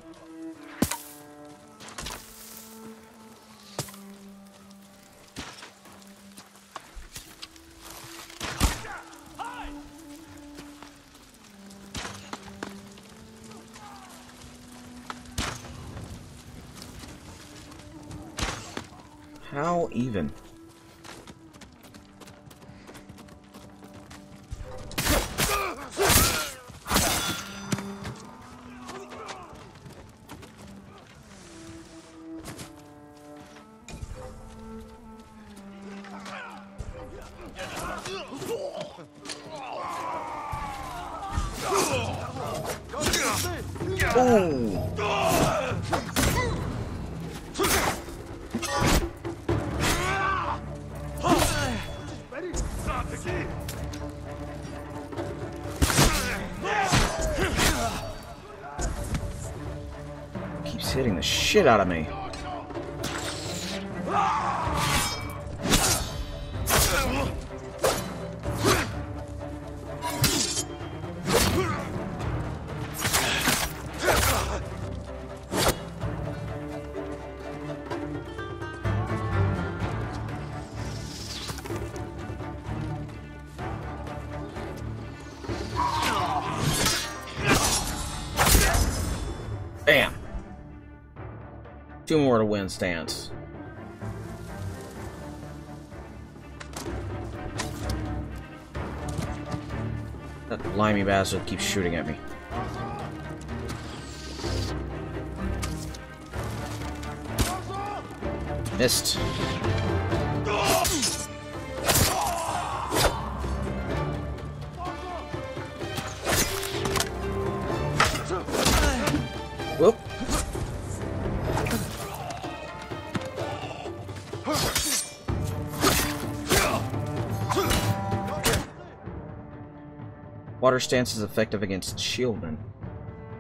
Shit out of me. Two more to win stance. That limey bastard keeps shooting at me. Missed. Water stance is effective against shieldmen.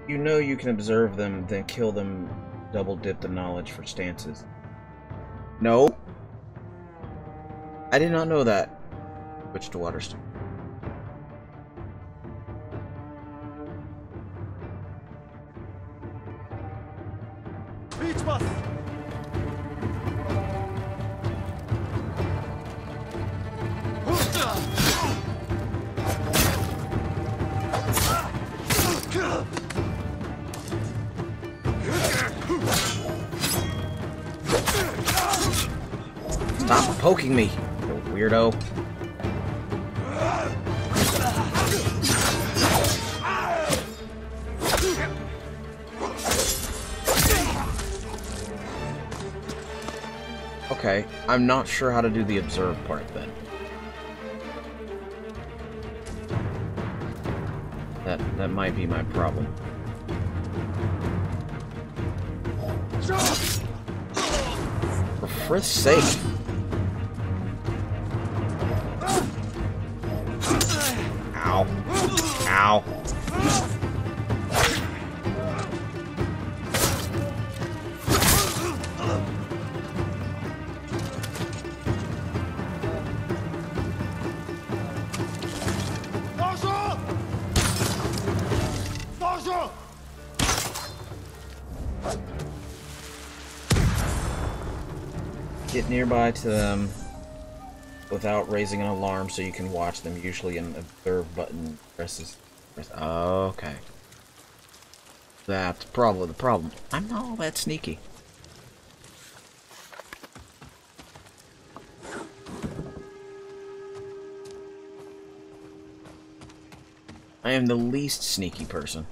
You know you can observe them, then kill them, double dip the knowledge for stances. No. I did not know that. Switch to water stance. I'm not sure how to do the observe part then. That that might be my problem. For frisk's sake. Ow. Ow. nearby to them without raising an alarm so you can watch them. Usually an observe button presses... Press, okay. That's probably the problem. I'm not all that sneaky. I am the least sneaky person.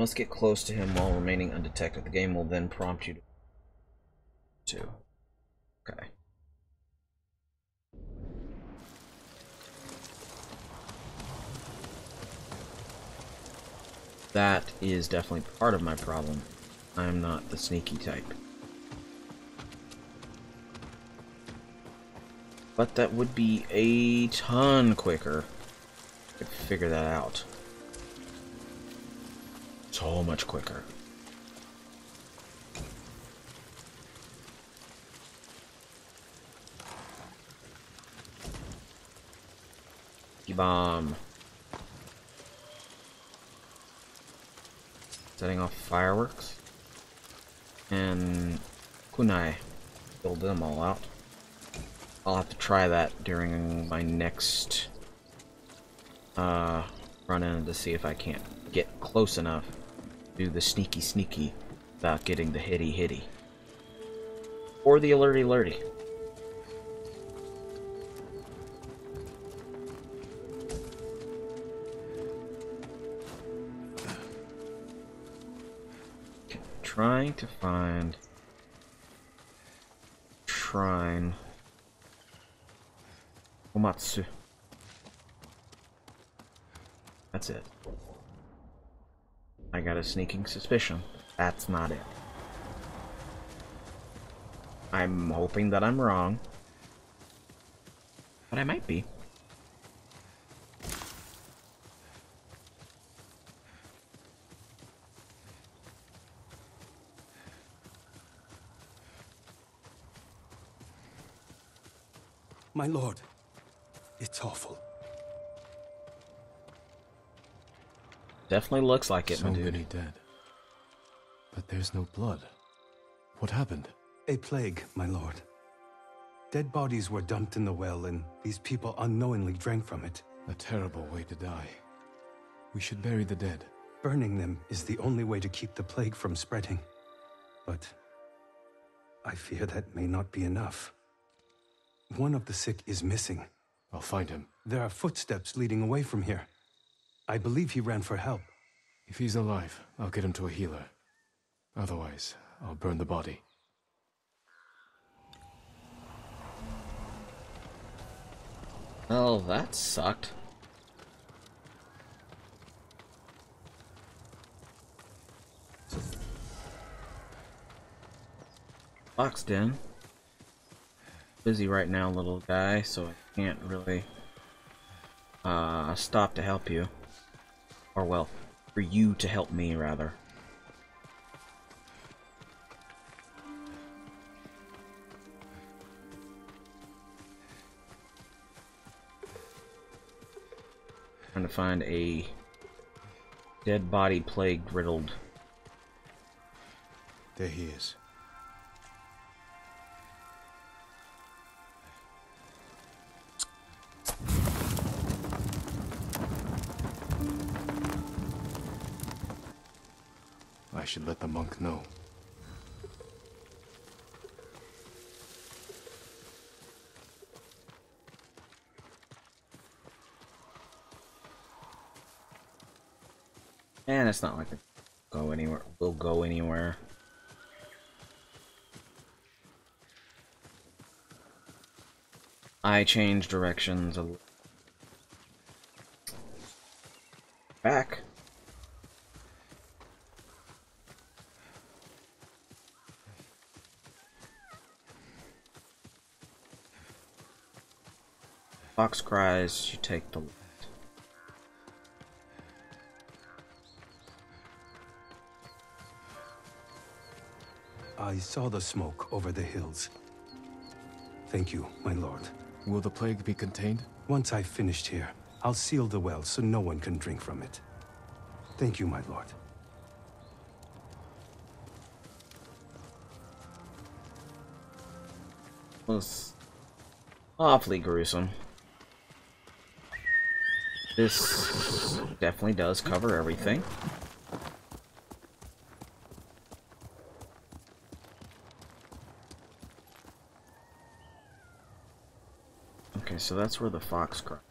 Must get close to him while remaining undetected. The game will then prompt you to. Okay. That is definitely part of my problem. I am not the sneaky type. But that would be a ton quicker. to figure that out. So much quicker. Bomb. Setting off fireworks. And kunai. Build them all out. I'll have to try that during my next uh, run in to see if I can't get close enough do the sneaky sneaky without getting the hitty hitty. Or the alerty alerty. Trying to find shrine Omatsu. That's it. I got a sneaking suspicion. That's not it. I'm hoping that I'm wrong. But I might be. My lord, it's awful. Definitely looks like it, so my dude. many dead. But there's no blood. What happened? A plague, my lord. Dead bodies were dumped in the well, and these people unknowingly drank from it. A terrible way to die. We should bury the dead. Burning them is the only way to keep the plague from spreading. But I fear that may not be enough. One of the sick is missing. I'll find him. There are footsteps leading away from here. I believe he ran for help. If he's alive, I'll get him to a healer. Otherwise, I'll burn the body. Oh, that sucked. Fox Den. Busy right now, little guy, so I can't really uh, stop to help you. Or well, for you to help me, rather. Trying to find a dead body plague riddled. There he is. Should let the monk know. And it's not like it go anywhere. We'll go anywhere. I change directions a little. Back. Fox cries, you take the left. I saw the smoke over the hills. Thank you, my lord. Will the plague be contained? Once I've finished here, I'll seal the well so no one can drink from it. Thank you, my lord. was awfully gruesome. This definitely does cover everything. Okay, so that's where the fox crops.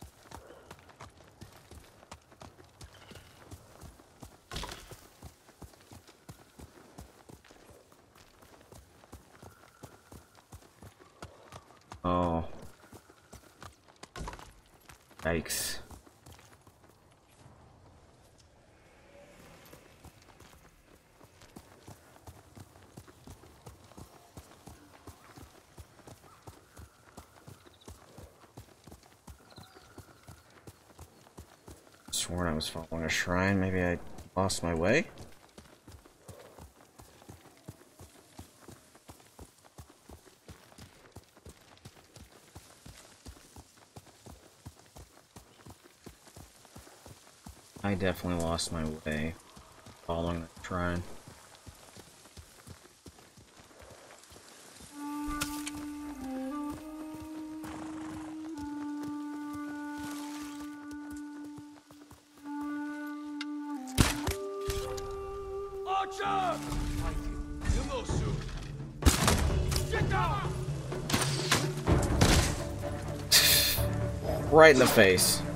Following a shrine. Maybe I lost my way? I definitely lost my way following the shrine. Right in the face.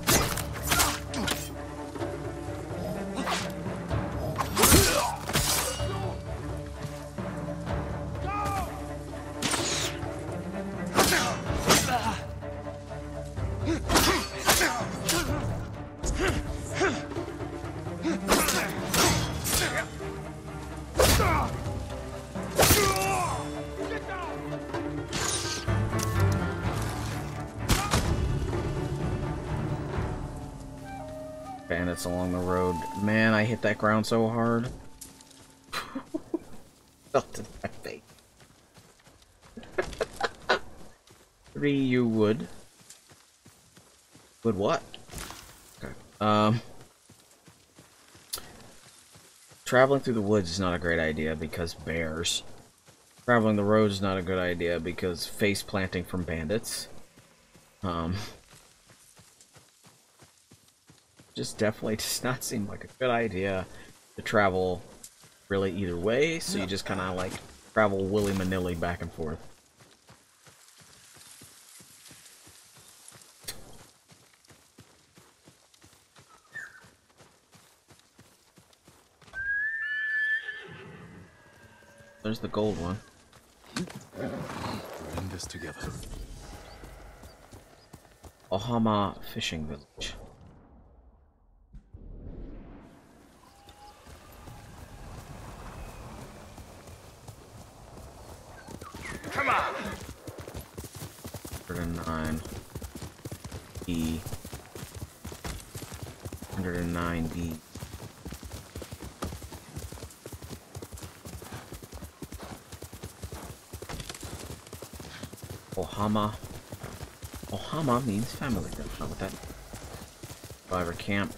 Man, I hit that ground so hard. Felt in my face. Three, you would. Would what? Okay. Um. Traveling through the woods is not a great idea because bears. Traveling the road is not a good idea because face planting from bandits. Um. Just definitely does not seem like a good idea to travel really either way, so you just kind of like travel willy-manilly back and forth. There's the gold one. We're in this together. Ohama Fishing Village. Ohama Ohama means family. That's not what that Survivor camp.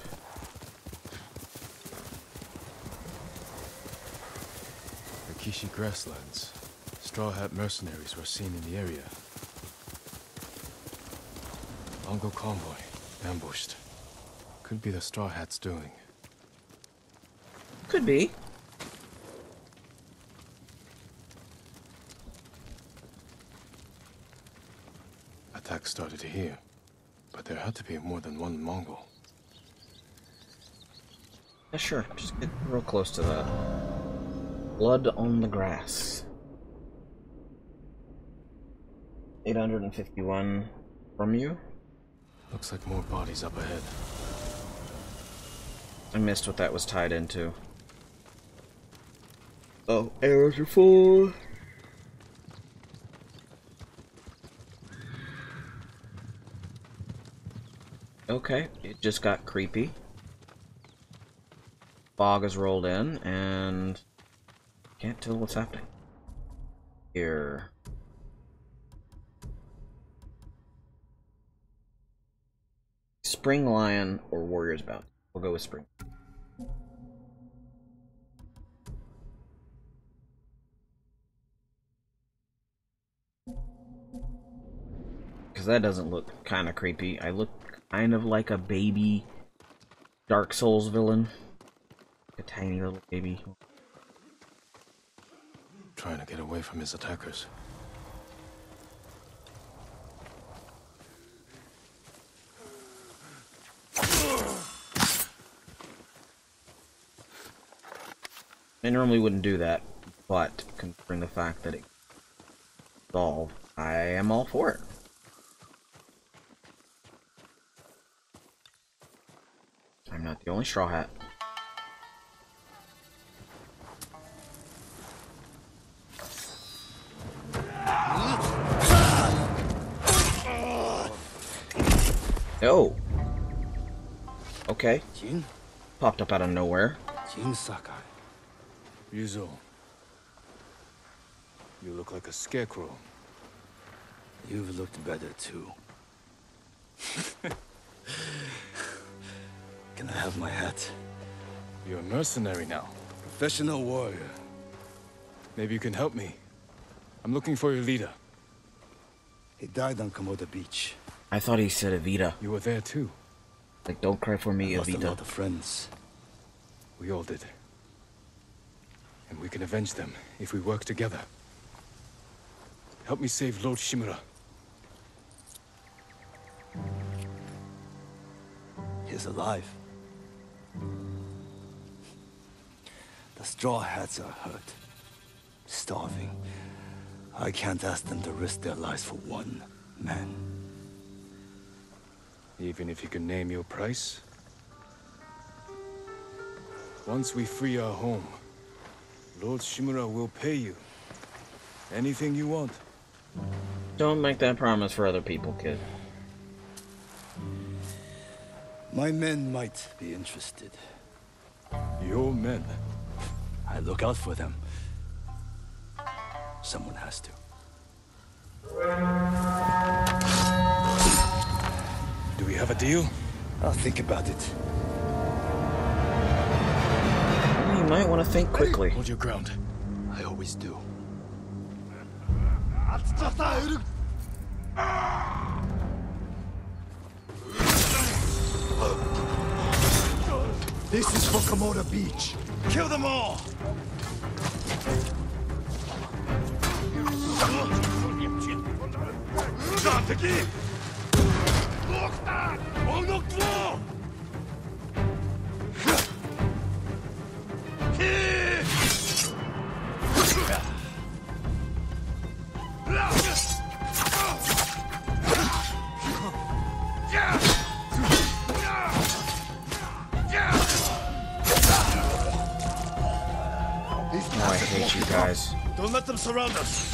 Rikishi grasslands. Straw Hat mercenaries were seen in the area. Mongol convoy, ambushed. Could be the Straw Hats doing. Could be. Attack started here, but there had to be more than one Mongol. Yeah, sure. Just get real close to that. Blood on the grass. 851 from you. Looks like more bodies up ahead. I missed what that was tied into. Oh, arrows are full. Okay, it just got creepy. Fog has rolled in, and can't tell what's happening. Here. Spring Lion or Warrior's Bounty. We'll go with Spring. Because that doesn't look kind of creepy. I look kind of like a baby Dark Souls villain. A tiny little baby. Trying to get away from his attackers. I normally wouldn't do that, but considering the fact that it solved, I am all for it. Only straw hat. Oh. Okay. Popped up out of nowhere. Jin Sakai. Ryuzo. You look like a scarecrow. You've looked better too. Can I have my hat? You're a mercenary now. Professional warrior. Maybe you can help me. I'm looking for your leader. He died on Komoda Beach. I thought he said Evita. You were there too. Like, don't cry for me, I lost a Evita. lot of friends. We all did. And we can avenge them if we work together. Help me save Lord Shimura. He's alive. The Straw Hats are hurt. Starving. I can't ask them to risk their lives for one man. Even if you can name your price? Once we free our home, Lord Shimura will pay you. Anything you want. Don't make that promise for other people, kid. My men might be interested. Your men? I look out for them. Someone has to. Do we have a deal? I'll think about it. You might want to think quickly. Hold your ground. I always do. This is for Komoda Beach. Kill them all! Oh, them surround us.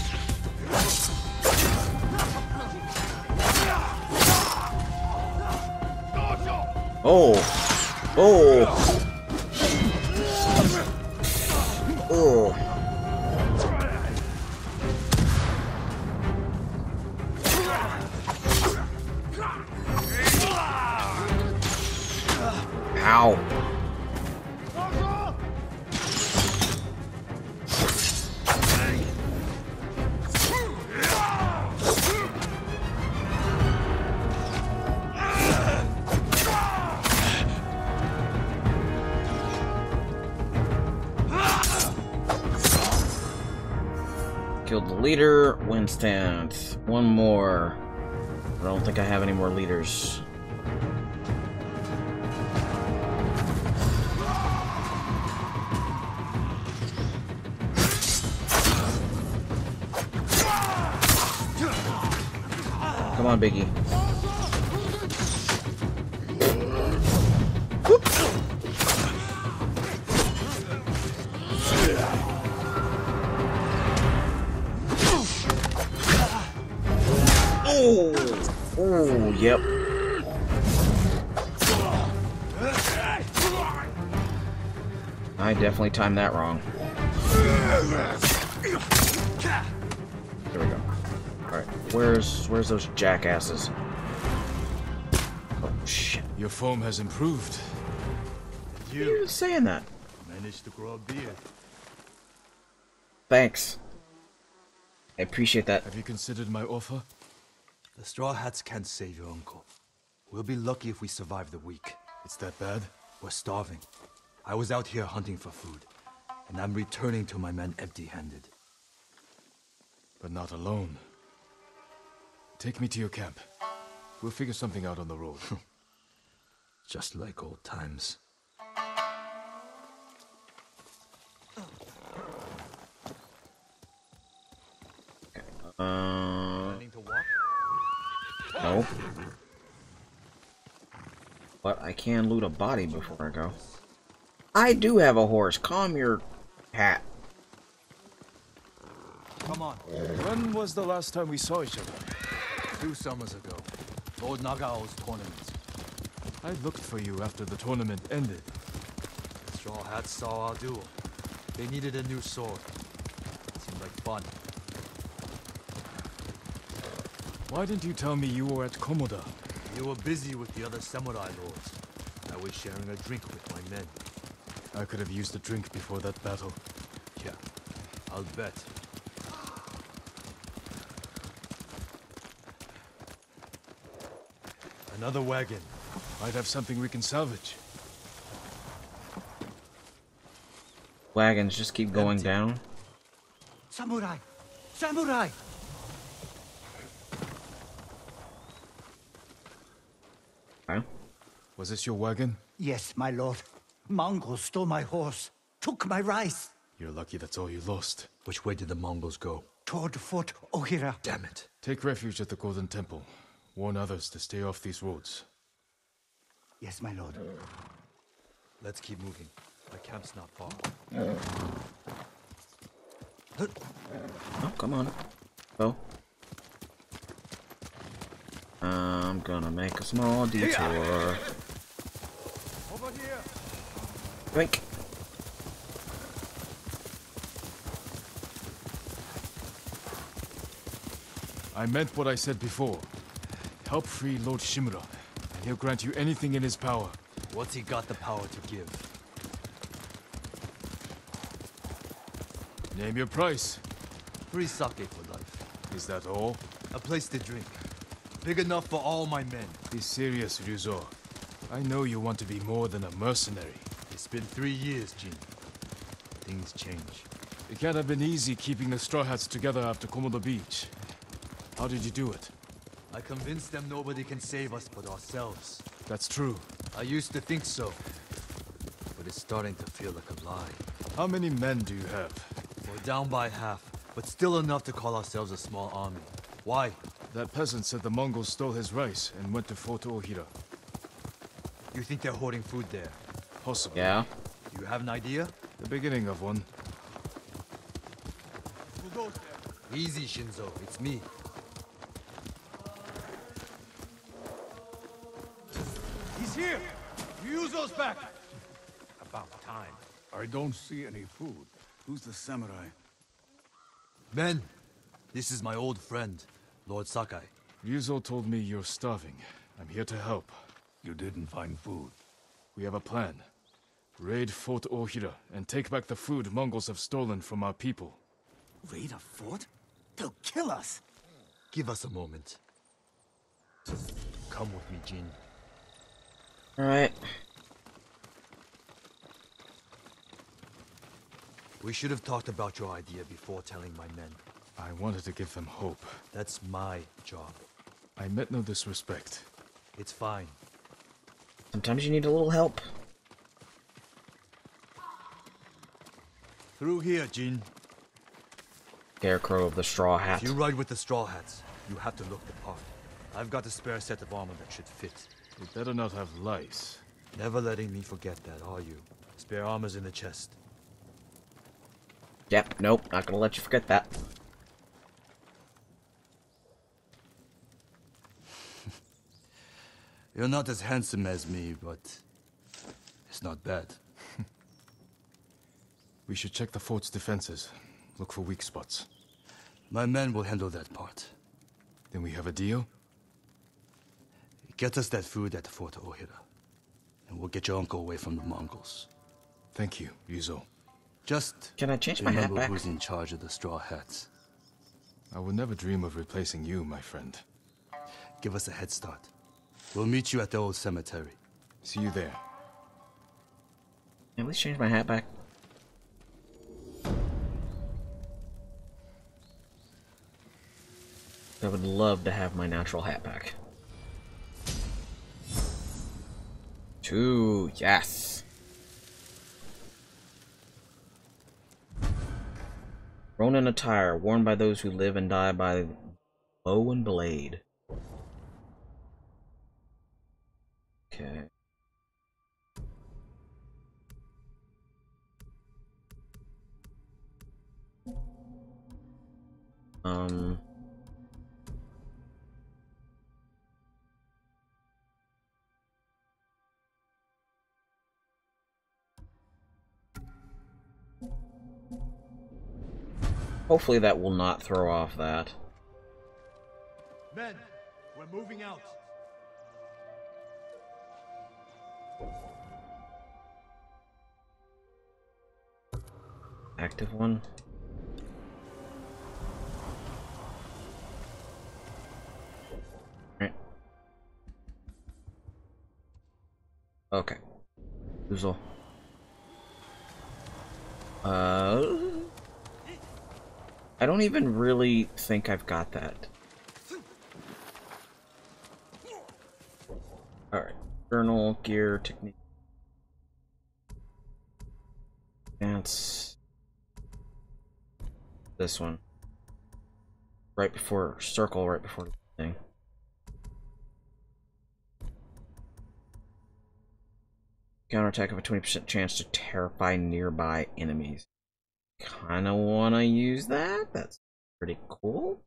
Leader. One more. I don't think I have any more leaders. Come on, Biggie. Timed that wrong. There we go. All right, where's where's those jackasses? Oh shit! Your form has improved. You saying that? Managed to grow a beard. Thanks. I appreciate that. Have you considered my offer? The Straw Hats can't save your uncle. We'll be lucky if we survive the week. It's that bad? We're starving. I was out here hunting for food, and I'm returning to my men empty-handed. But not alone. Take me to your camp. We'll figure something out on the road. Just like old times. Uh, no. But I can loot a body before I go. I do have a horse. Calm your hat. Come on. When was the last time we saw each other? Two summers ago. Lord Nagao's tournament. I looked for you after the tournament ended. Straw Hats saw our duel. They needed a new sword. Seemed like fun. Why didn't you tell me you were at Komoda? You were busy with the other samurai lords. I was sharing a drink with my men. I could have used a drink before that battle. Yeah, I'll bet. Another wagon. Might have something we can salvage. Wagons just keep going down. Samurai! Samurai! Huh? Was this your wagon? Yes, my lord. Mongols stole my horse, took my rice. You're lucky that's all you lost. Which way did the Mongols go? Toward Fort Ohira. Damn it. Take refuge at the Golden Temple. Warn others to stay off these roads. Yes, my lord. Let's keep moving. My camp's not far. Oh, come on. Oh. I'm gonna make a small detour. Over here. Drink. I meant what I said before. Help free Lord Shimura, and he'll grant you anything in his power. What's he got the power to give? Name your price. Free sake for life. Is that all? A place to drink. Big enough for all my men. Be serious, Ryuzo. I know you want to be more than a mercenary. It's been three years, Jin. Things change. It can't have been easy keeping the Straw Hats together after Komoda Beach. How did you do it? I convinced them nobody can save us but ourselves. That's true. I used to think so. But it's starting to feel like a lie. How many men do you have? We're down by half, but still enough to call ourselves a small army. Why? That peasant said the Mongols stole his rice and went to Fort Ohira. You think they're hoarding food there? Possibly. Yeah. You have an idea? The beginning of one. Who goes there? Easy, Shinzo. It's me. He's here! Ryuzo's back! About time. I don't see any food. Who's the samurai? Men, this is my old friend, Lord Sakai. Ryuzo told me you're starving. I'm here to help. You didn't find food. We have a plan. Raid Fort Ohira and take back the food Mongols have stolen from our people. Raid a fort? They'll kill us! Give us a moment. Come with me, Jin. Alright. We should have talked about your idea before telling my men. I wanted to give them hope. That's my job. I meant no disrespect. It's fine. Sometimes you need a little help. Through here, Jin. Scarecrow of the Straw Hat. If you ride with the Straw Hats, you have to look the part. I've got a spare set of armor that should fit. You better not have lice. Never letting me forget that, are you? Spare armor's in the chest. Yep, nope, not gonna let you forget that. You're not as handsome as me, but it's not bad. We should check the fort's defenses. Look for weak spots. My men will handle that part. Then we have a deal? Get us that food at Fort Ohira. And we'll get your uncle away from the Mongols. Thank you, Ryuzo. Just Can I change my hat remember back? who's in charge of the Straw Hats. I would never dream of replacing you, my friend. Give us a head start. We'll meet you at the old cemetery. See you there. At least change my hat back. I would love to have my natural hat back. Two, yes. Ronin attire, worn by those who live and die by bow and blade. Okay. Um. Hopefully that will not throw off that. Men, we're moving out. Active one. Right. Okay. Oozle. Uh, I don't even really think I've got that. Alright. Journal, gear, technique. That's this one. Right before circle, right before the thing. Counterattack of a 20% chance to terrify nearby enemies. Kinda wanna use that? That's pretty cool.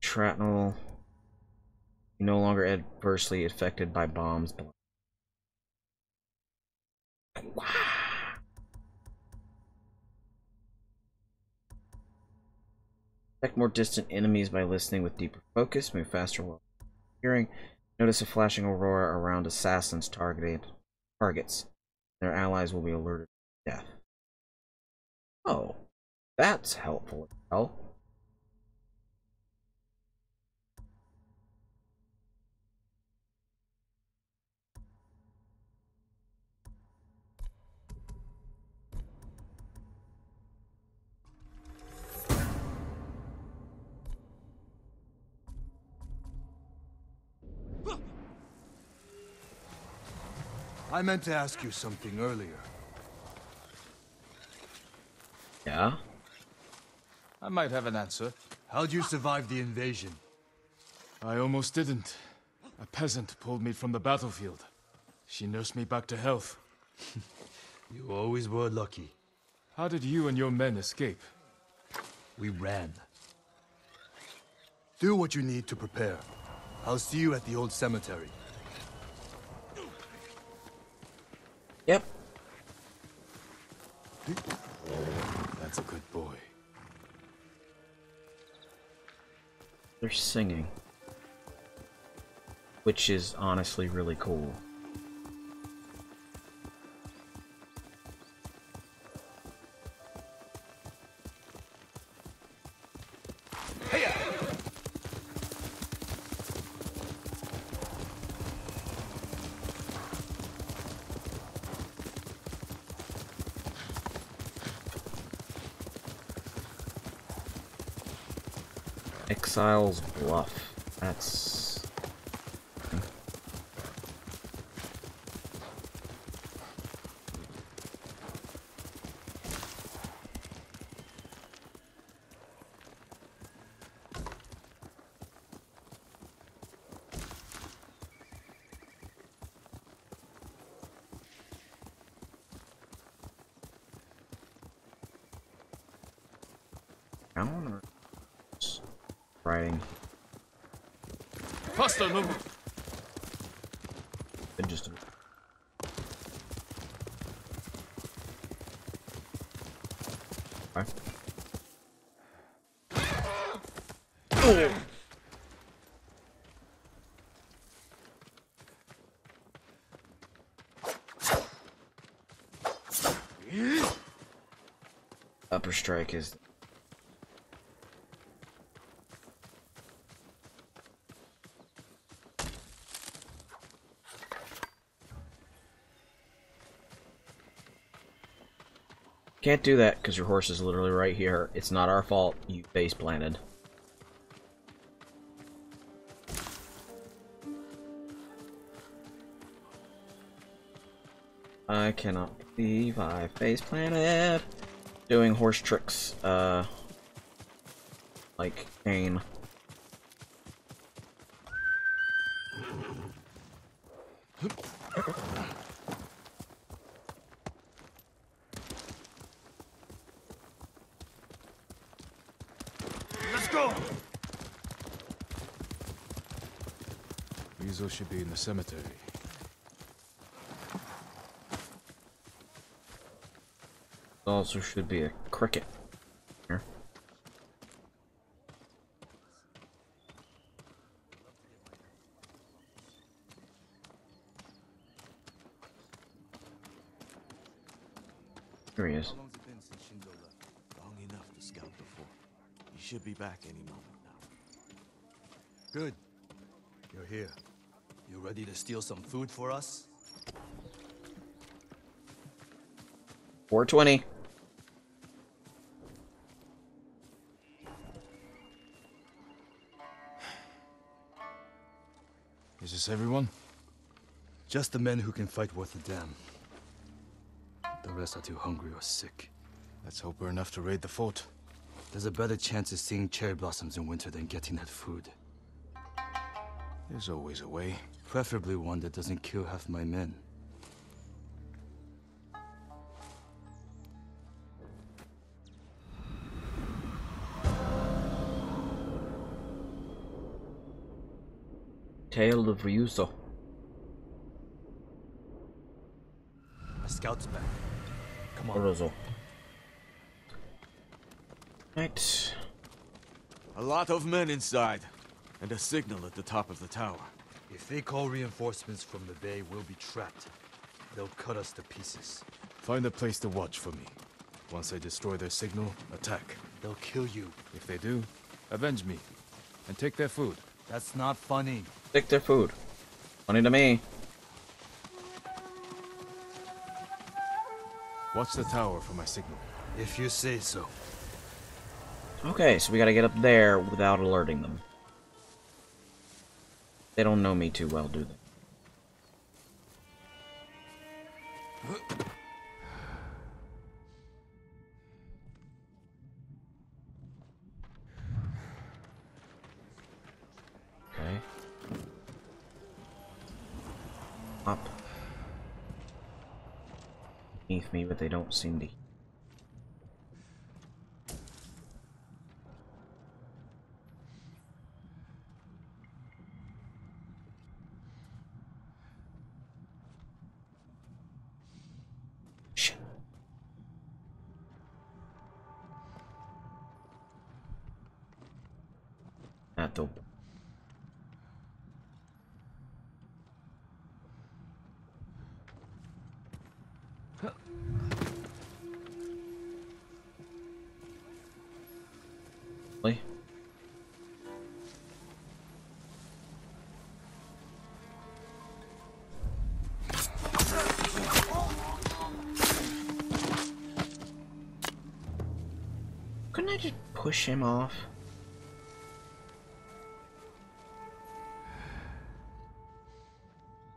Shrapnel. No longer adversely affected by bombs. Detect more distant enemies by listening with deeper focus. Move faster while hearing. Notice a flashing aurora around assassins targeted targets. Their allies will be alerted to death. Oh, that's helpful as hell. I meant to ask you something earlier. Yeah? I might have an answer. How'd you survive the invasion? I almost didn't. A peasant pulled me from the battlefield. She nursed me back to health. you always were lucky. How did you and your men escape? We ran. Do what you need to prepare. I'll see you at the old cemetery. Yep. That's a good boy. They're singing. Which is honestly really cool. Exiles Bluff. That's... Down or riding? Faster, move! Been just a Okay. Upper strike is Can't do that because your horse is literally right here. It's not our fault. You base planted. I cannot believe I face planted doing horse tricks, uh, like Kane. Should be in the cemetery. Also should be a cricket. Here. Here he is. How long's it been since Shindo left? Long enough to scout before. He should be back any moment now. Good. You're here. You ready to steal some food for us? 420. Is this everyone? Just the men who can fight worth a damn. The rest are too hungry or sick. Let's hope we're enough to raid the fort. There's a better chance of seeing cherry blossoms in winter than getting that food. There's always a way. Preferably one that doesn't kill half my men. Tale of Ryuzo. My scout's back. Come on. Ryuzo. Right. A lot of men inside, and a signal at the top of the tower. If they call reinforcements from the bay, we'll be trapped. They'll cut us to pieces. Find a place to watch for me. Once I destroy their signal, attack. They'll kill you. If they do, avenge me. And take their food. That's not funny. Take their food. Funny to me. Watch the tower for my signal. If you say so. Okay, so we gotta get up there without alerting them. They don't know me too well, do they? Okay. Up. Beneath me, but they don't seem to. Couldn't I just push him off?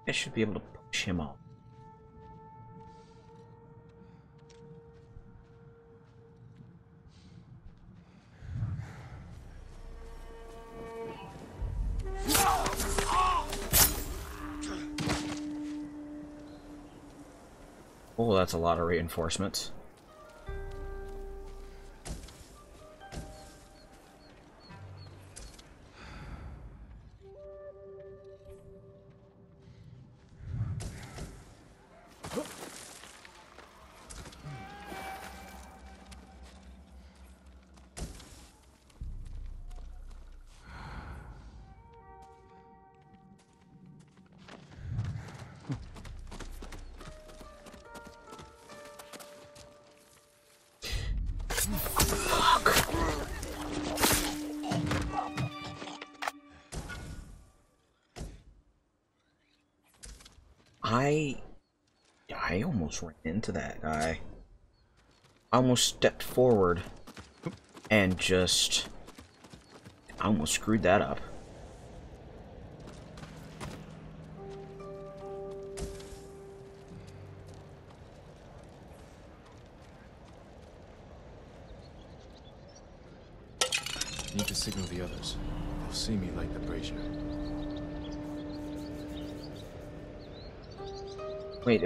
I should be able to push him off. Oh, that's a lot of reinforcements. I I almost ran into that guy. I almost stepped forward and just I almost screwed that up.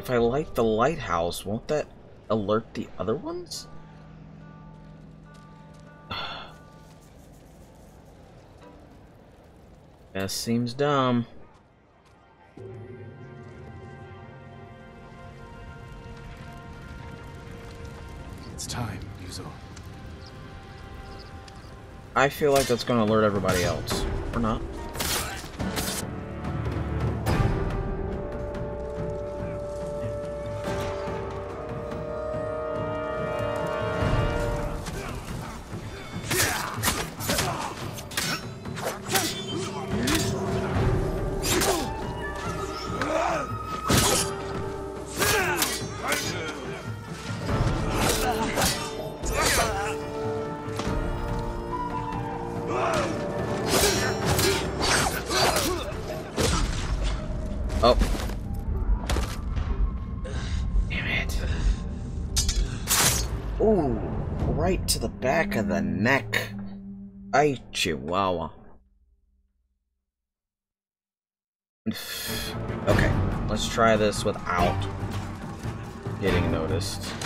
If I light the lighthouse, won't that alert the other ones? that seems dumb. It's time, Ryuzo. I feel like that's gonna alert everybody else. Or not. This without getting noticed.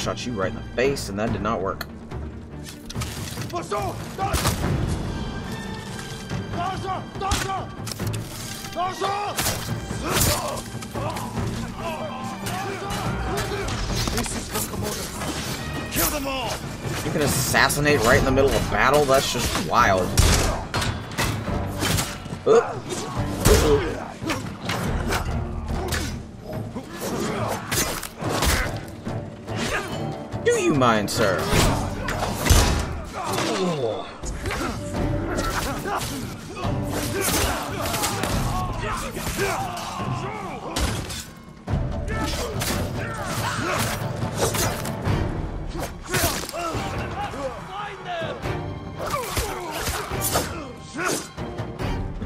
Shot you right in the face, and that did not work. You can assassinate right in the middle of battle? That's just wild. Mind, sir?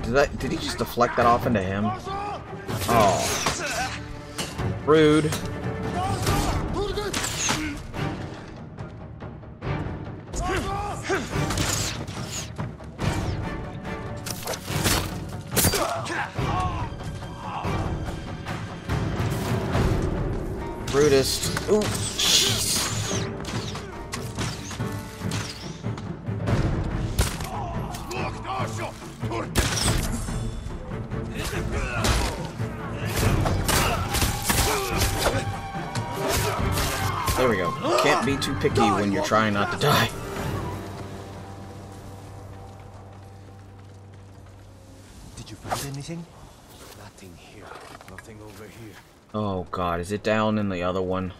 Did that? Did he just deflect that off into him? Oh, rude. Oh god, is it down in the other one?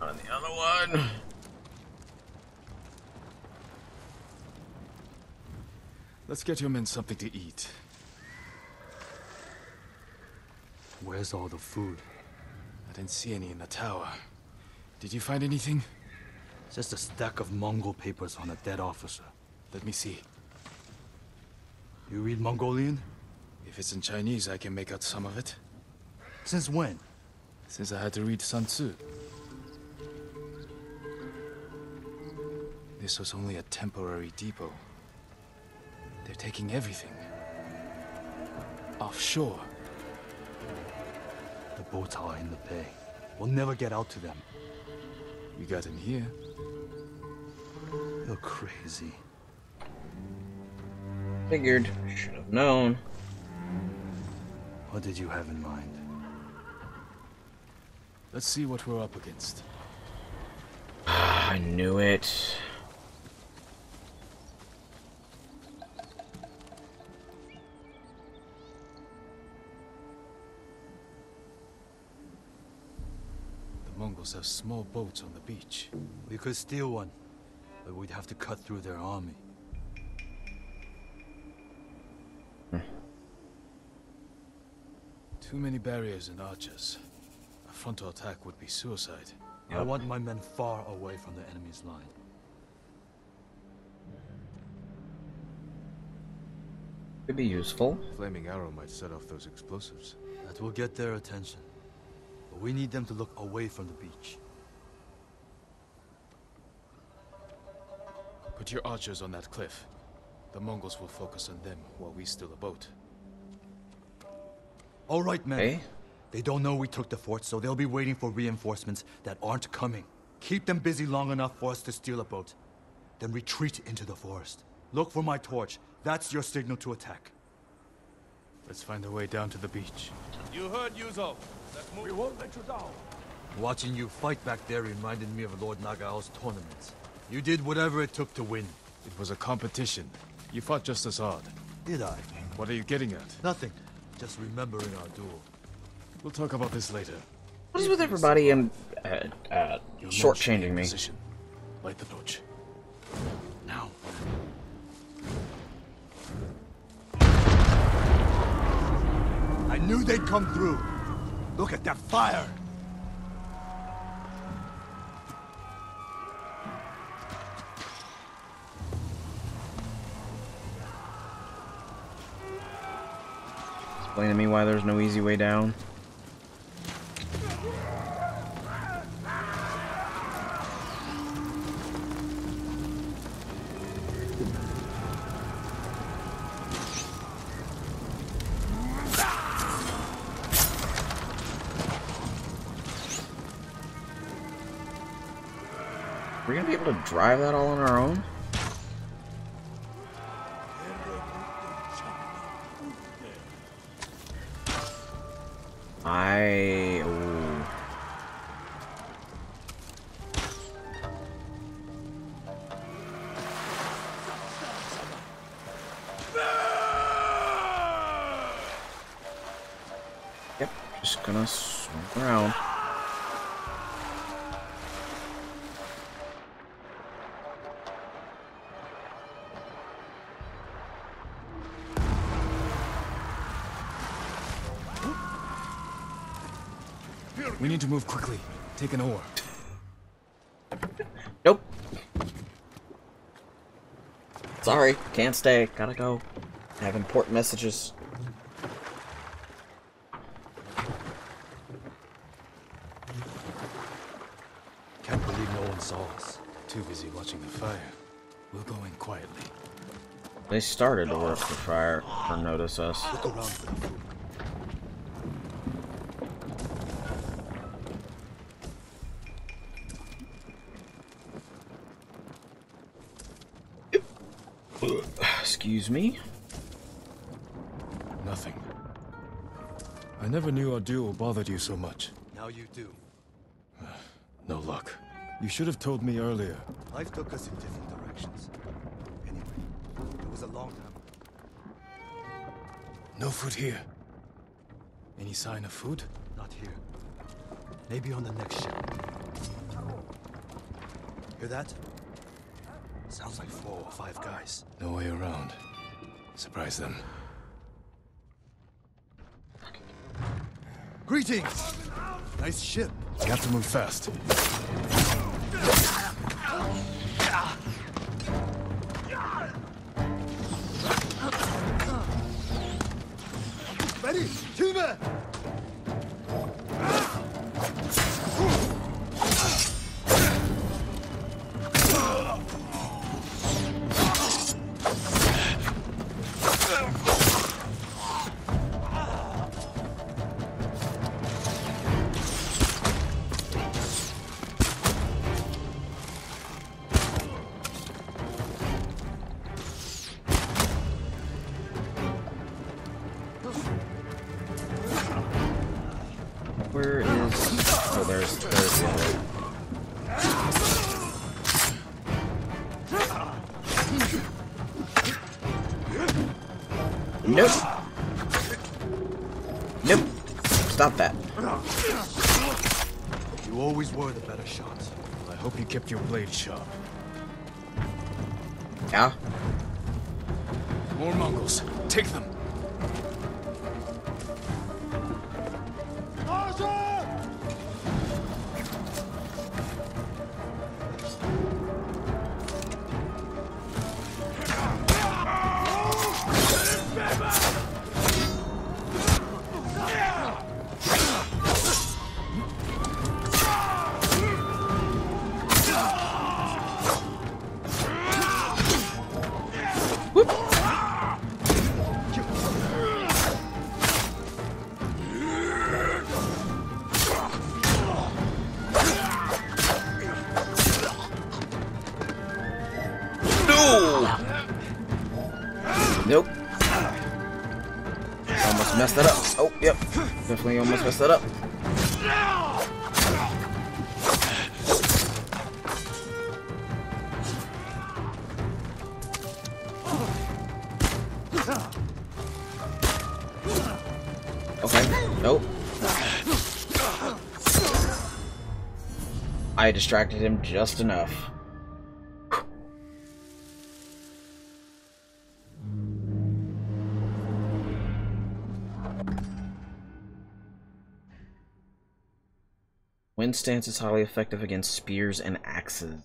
On the other one. Let's get your men something to eat. Where's all the food? I didn't see any in the tower. Did you find anything? Just a stack of Mongol papers on a dead officer. Let me see. You read Mongolian? If it's in Chinese, I can make out some of it. Since when? Since I had to read Sun Tzu. This was only a temporary depot. They're taking everything. Offshore. The boats are in the bay. We'll never get out to them. We got in here. You're crazy. Figured. Should have known. What did you have in mind? Let's see what we're up against. Ah, I knew it. The Mongols have small boats on the beach. We could steal one, but we'd have to cut through their army. Too many barriers and archers. A frontal attack would be suicide. I want my men far away from the enemy's line. Could be useful. Flaming arrow might set off those explosives. That will get their attention. But we need them to look away from the beach. Put your archers on that cliff. The Mongols will focus on them while we steal a boat. All right, men. Hey? They don't know we took the fort, so they'll be waiting for reinforcements that aren't coming. Keep them busy long enough for us to steal a boat. Then retreat into the forest. Look for my torch. That's your signal to attack. Let's find a way down to the beach. You heard Ryuzo. Let's move. We won't let you down. Watching you fight back there reminded me of Lord Nagao's tournaments. You did whatever it took to win. It was a competition. You fought just as hard. Did I? What are you getting at? Nothing. Just remembering our duel. We'll talk about this later. What is with everybody and uh, uh, shortchanging me? Position. Light the torch. Now. I knew they'd come through. Look at that fire! Explain to me why there's no easy way down. We're gonna be able to drive that all on our own? To move quickly. Take an oar. Nope. Sorry, can't stay. Gotta go. I have important messages. Can't believe no one saw us. Too busy watching the fire. We'll go in quietly. They started to work the fire or notice us. Look around for the food. Excuse me. Nothing. I never knew our duel bothered you so much. Now you do. No luck. You should have told me earlier. Life took us in different directions. Anyway, it was a long time. No food here. Any sign of food? Not here. Maybe on the next ship. Hear that? Sounds like four or five guys. No way around. Surprise them. Greetings! Nice ship. Got to move fast. Ready? Tuba! Kept your blade sharp. Almost messed that up. Okay. Nope. I distracted him just enough. Wind stance is highly effective against spears and axes.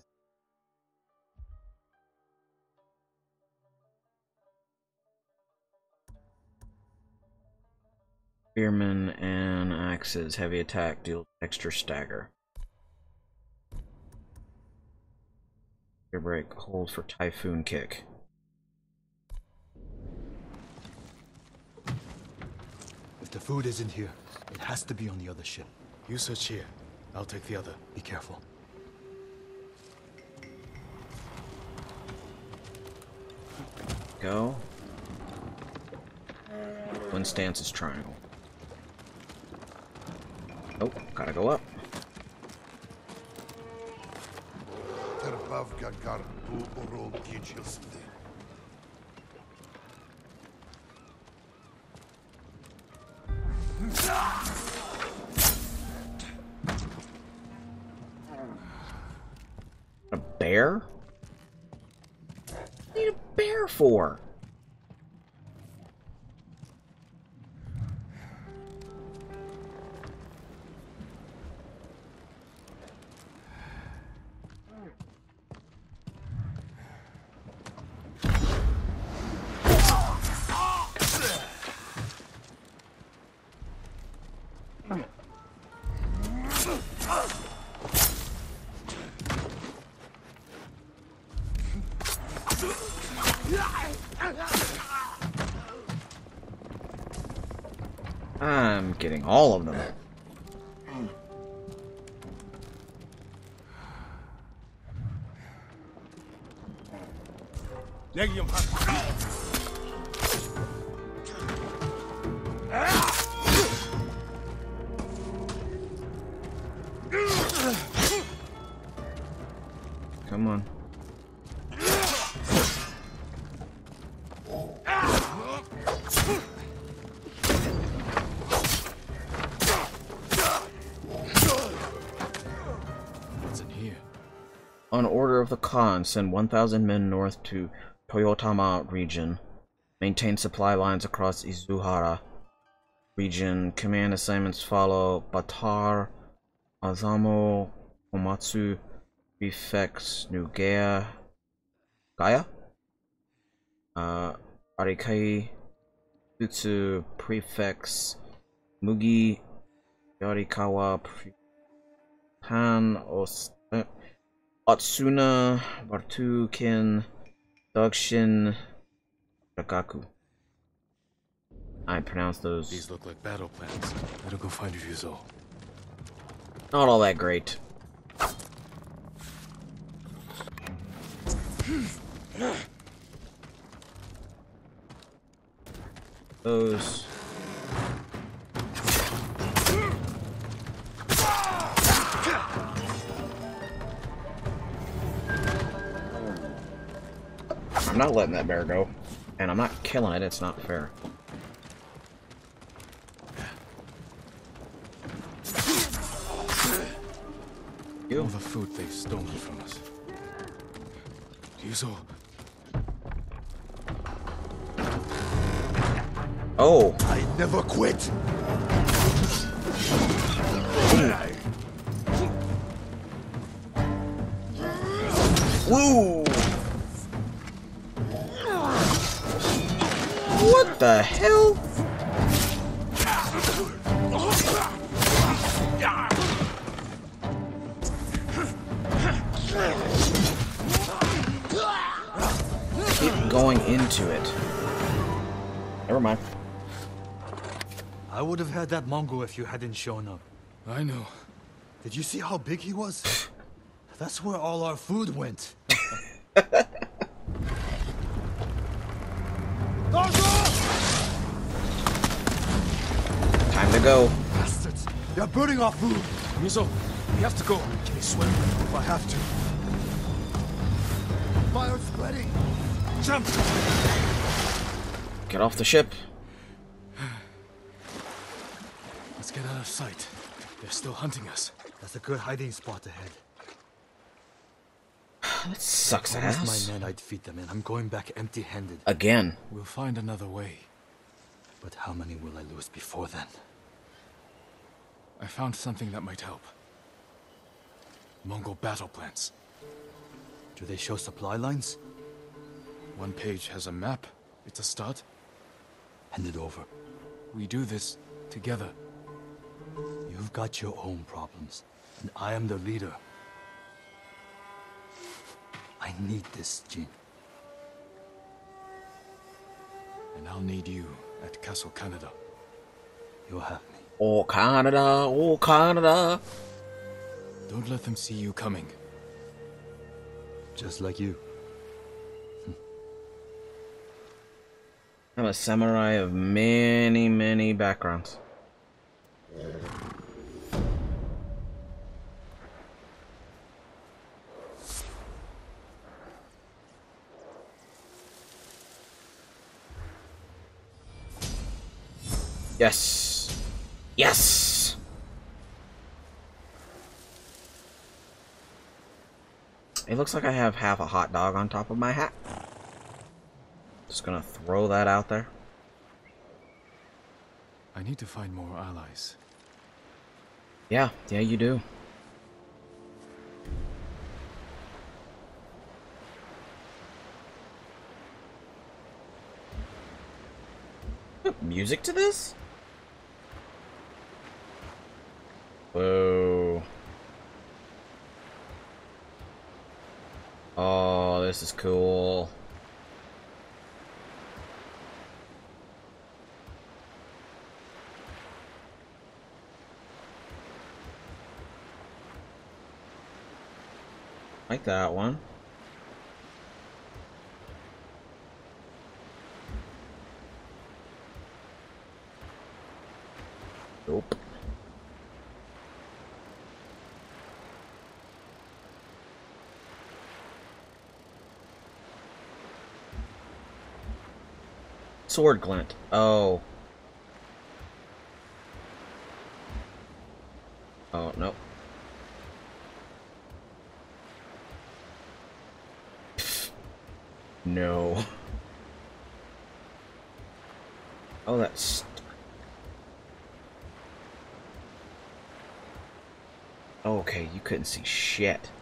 Spearmen and axes, heavy attack deals extra stagger. Spear break, hold for typhoon kick. If the food isn't here, it has to be on the other ship. You search here. I'll take the other. Be careful. Go. One stance is triangle. Oh, gotta go up. Bear? What do you need a bear for? Khan, send 1,000 men north to Toyotama region. Maintain supply lines across Izuhara region. Command assignments follow Batar, Azamo, Komatsu, Prefects, Nugea, Gaia? Uh, Arikai, Tutsu, Prefects, Mugi, Yarikawa, Pre- eh, Otsuna, Bartu, Kin, Dogshin, Rakaku. I pronounce those These look like battle plans. Better go find Ryuzo. not all that great. Those. I'm not letting that bear go. And I'm not killing it, it's not fair. All the food they've stolen from us. Ryuzo, Oh. I never quit. Woo! What the hell? Keep going into it. Never mind. I would have had that Mongol if you hadn't shown up. I know. Did you see how big he was? That's where all our food went. go. Bastards! They're burning our food! Ryuzo, we have to go. Can you swim? If I have to. Fire spreading! Jump! Get off the ship. Let's get out of sight. They're still hunting us. That's a good hiding spot ahead. That sucks I promised ass. my men I'd feed them, and I'm going back empty-handed. Again. We'll find another way. But how many will I lose before then? I found something that might help. Mongol battle plans. Do they show supply lines? One page has a map. It's a start. Hand it over. We do this together. You've got your own problems, and I am the leader. I need this, Jin. And I'll need you at Castle Kaneda. You'll have me. Oh, Canada, oh, Canada. Don't let them see you coming. Just like you. I'm a samurai of many, many backgrounds. Yes. Yes. It looks like I have half a hot dog on top of my hat. Just gonna throw that out there. I need to find more allies. Yeah, yeah, you do. Music to this? Whoa. Oh, this is cool. Like that one. Sword glint. Oh. Oh, nope. No. Oh, that's... Okay, you couldn't see shit.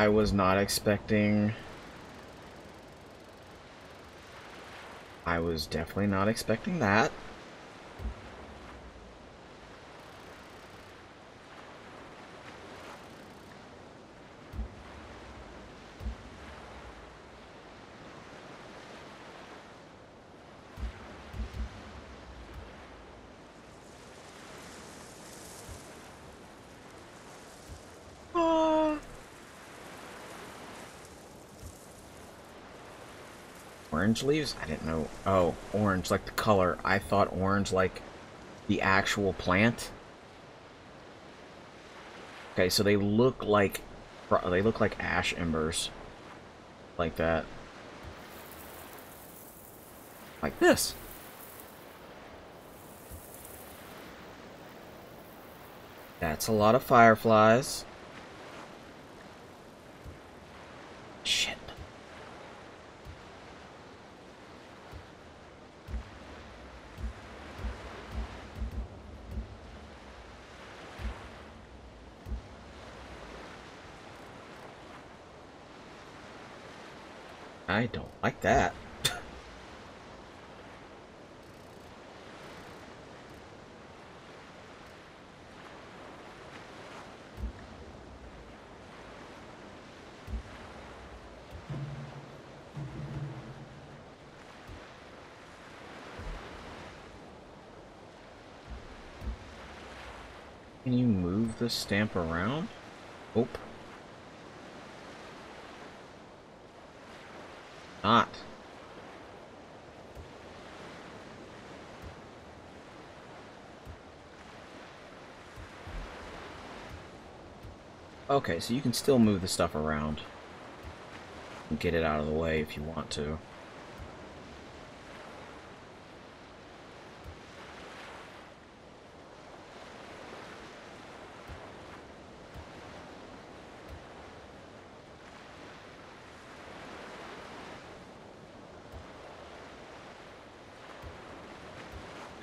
I was not expecting... I was definitely not expecting that. Orange leaves? I didn't know. Oh, orange, like the color. I thought orange like the actual plant. Okay, so they look like they look like ash embers. Like that. Like this. That's a lot of fireflies. Shit. I don't like that. Can you move the stamp around? Nope. Not. Okay, so you can still move the stuff around. And get it out of the way if you want to.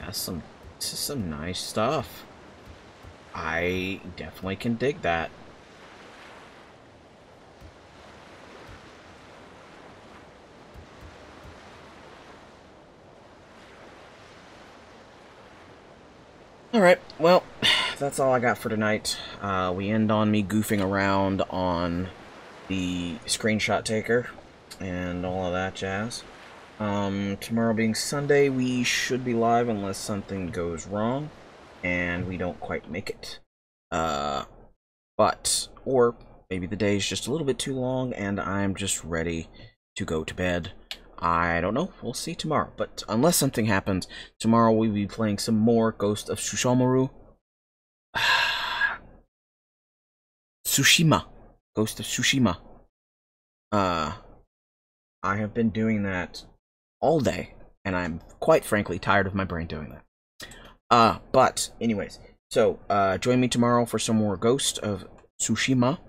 That's some this is some nice stuff. I definitely can dig that. Alright, well, that's all I got for tonight. Uh, we end on me goofing around on the screenshot taker and all of that jazz. Um, tomorrow being Sunday, we should be live unless something goes wrong and we don't quite make it. Uh, but, or maybe the day is just a little bit too long and I'm just ready to go to bed. I don't know. We'll see tomorrow. But unless something happens, tomorrow we'll be playing some more Ghost of Tsushima. Tsushima. Ghost of Tsushima. Uh, I have been doing that all day, and I'm quite frankly tired of my brain doing that. Uh, but anyways, so uh, join me tomorrow for some more Ghost of Tsushima.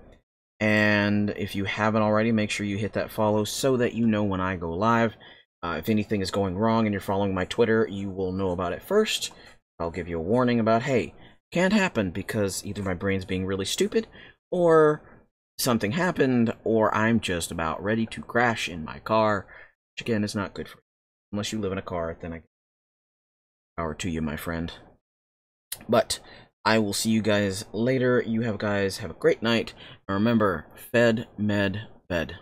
And if you haven't already, make sure you hit that follow so that you know when I go live. Uh, if anything is going wrong and you're following my Twitter, you will know about it first. I'll give you a warning about, hey, can't happen because either my brain's being really stupid, or something happened, or I'm just about ready to crash in my car, which again is not good for you. Unless you live in a car, then I power to you, my friend. But I will see you guys later. You have guys have a great night. And remember, fed, med, bed.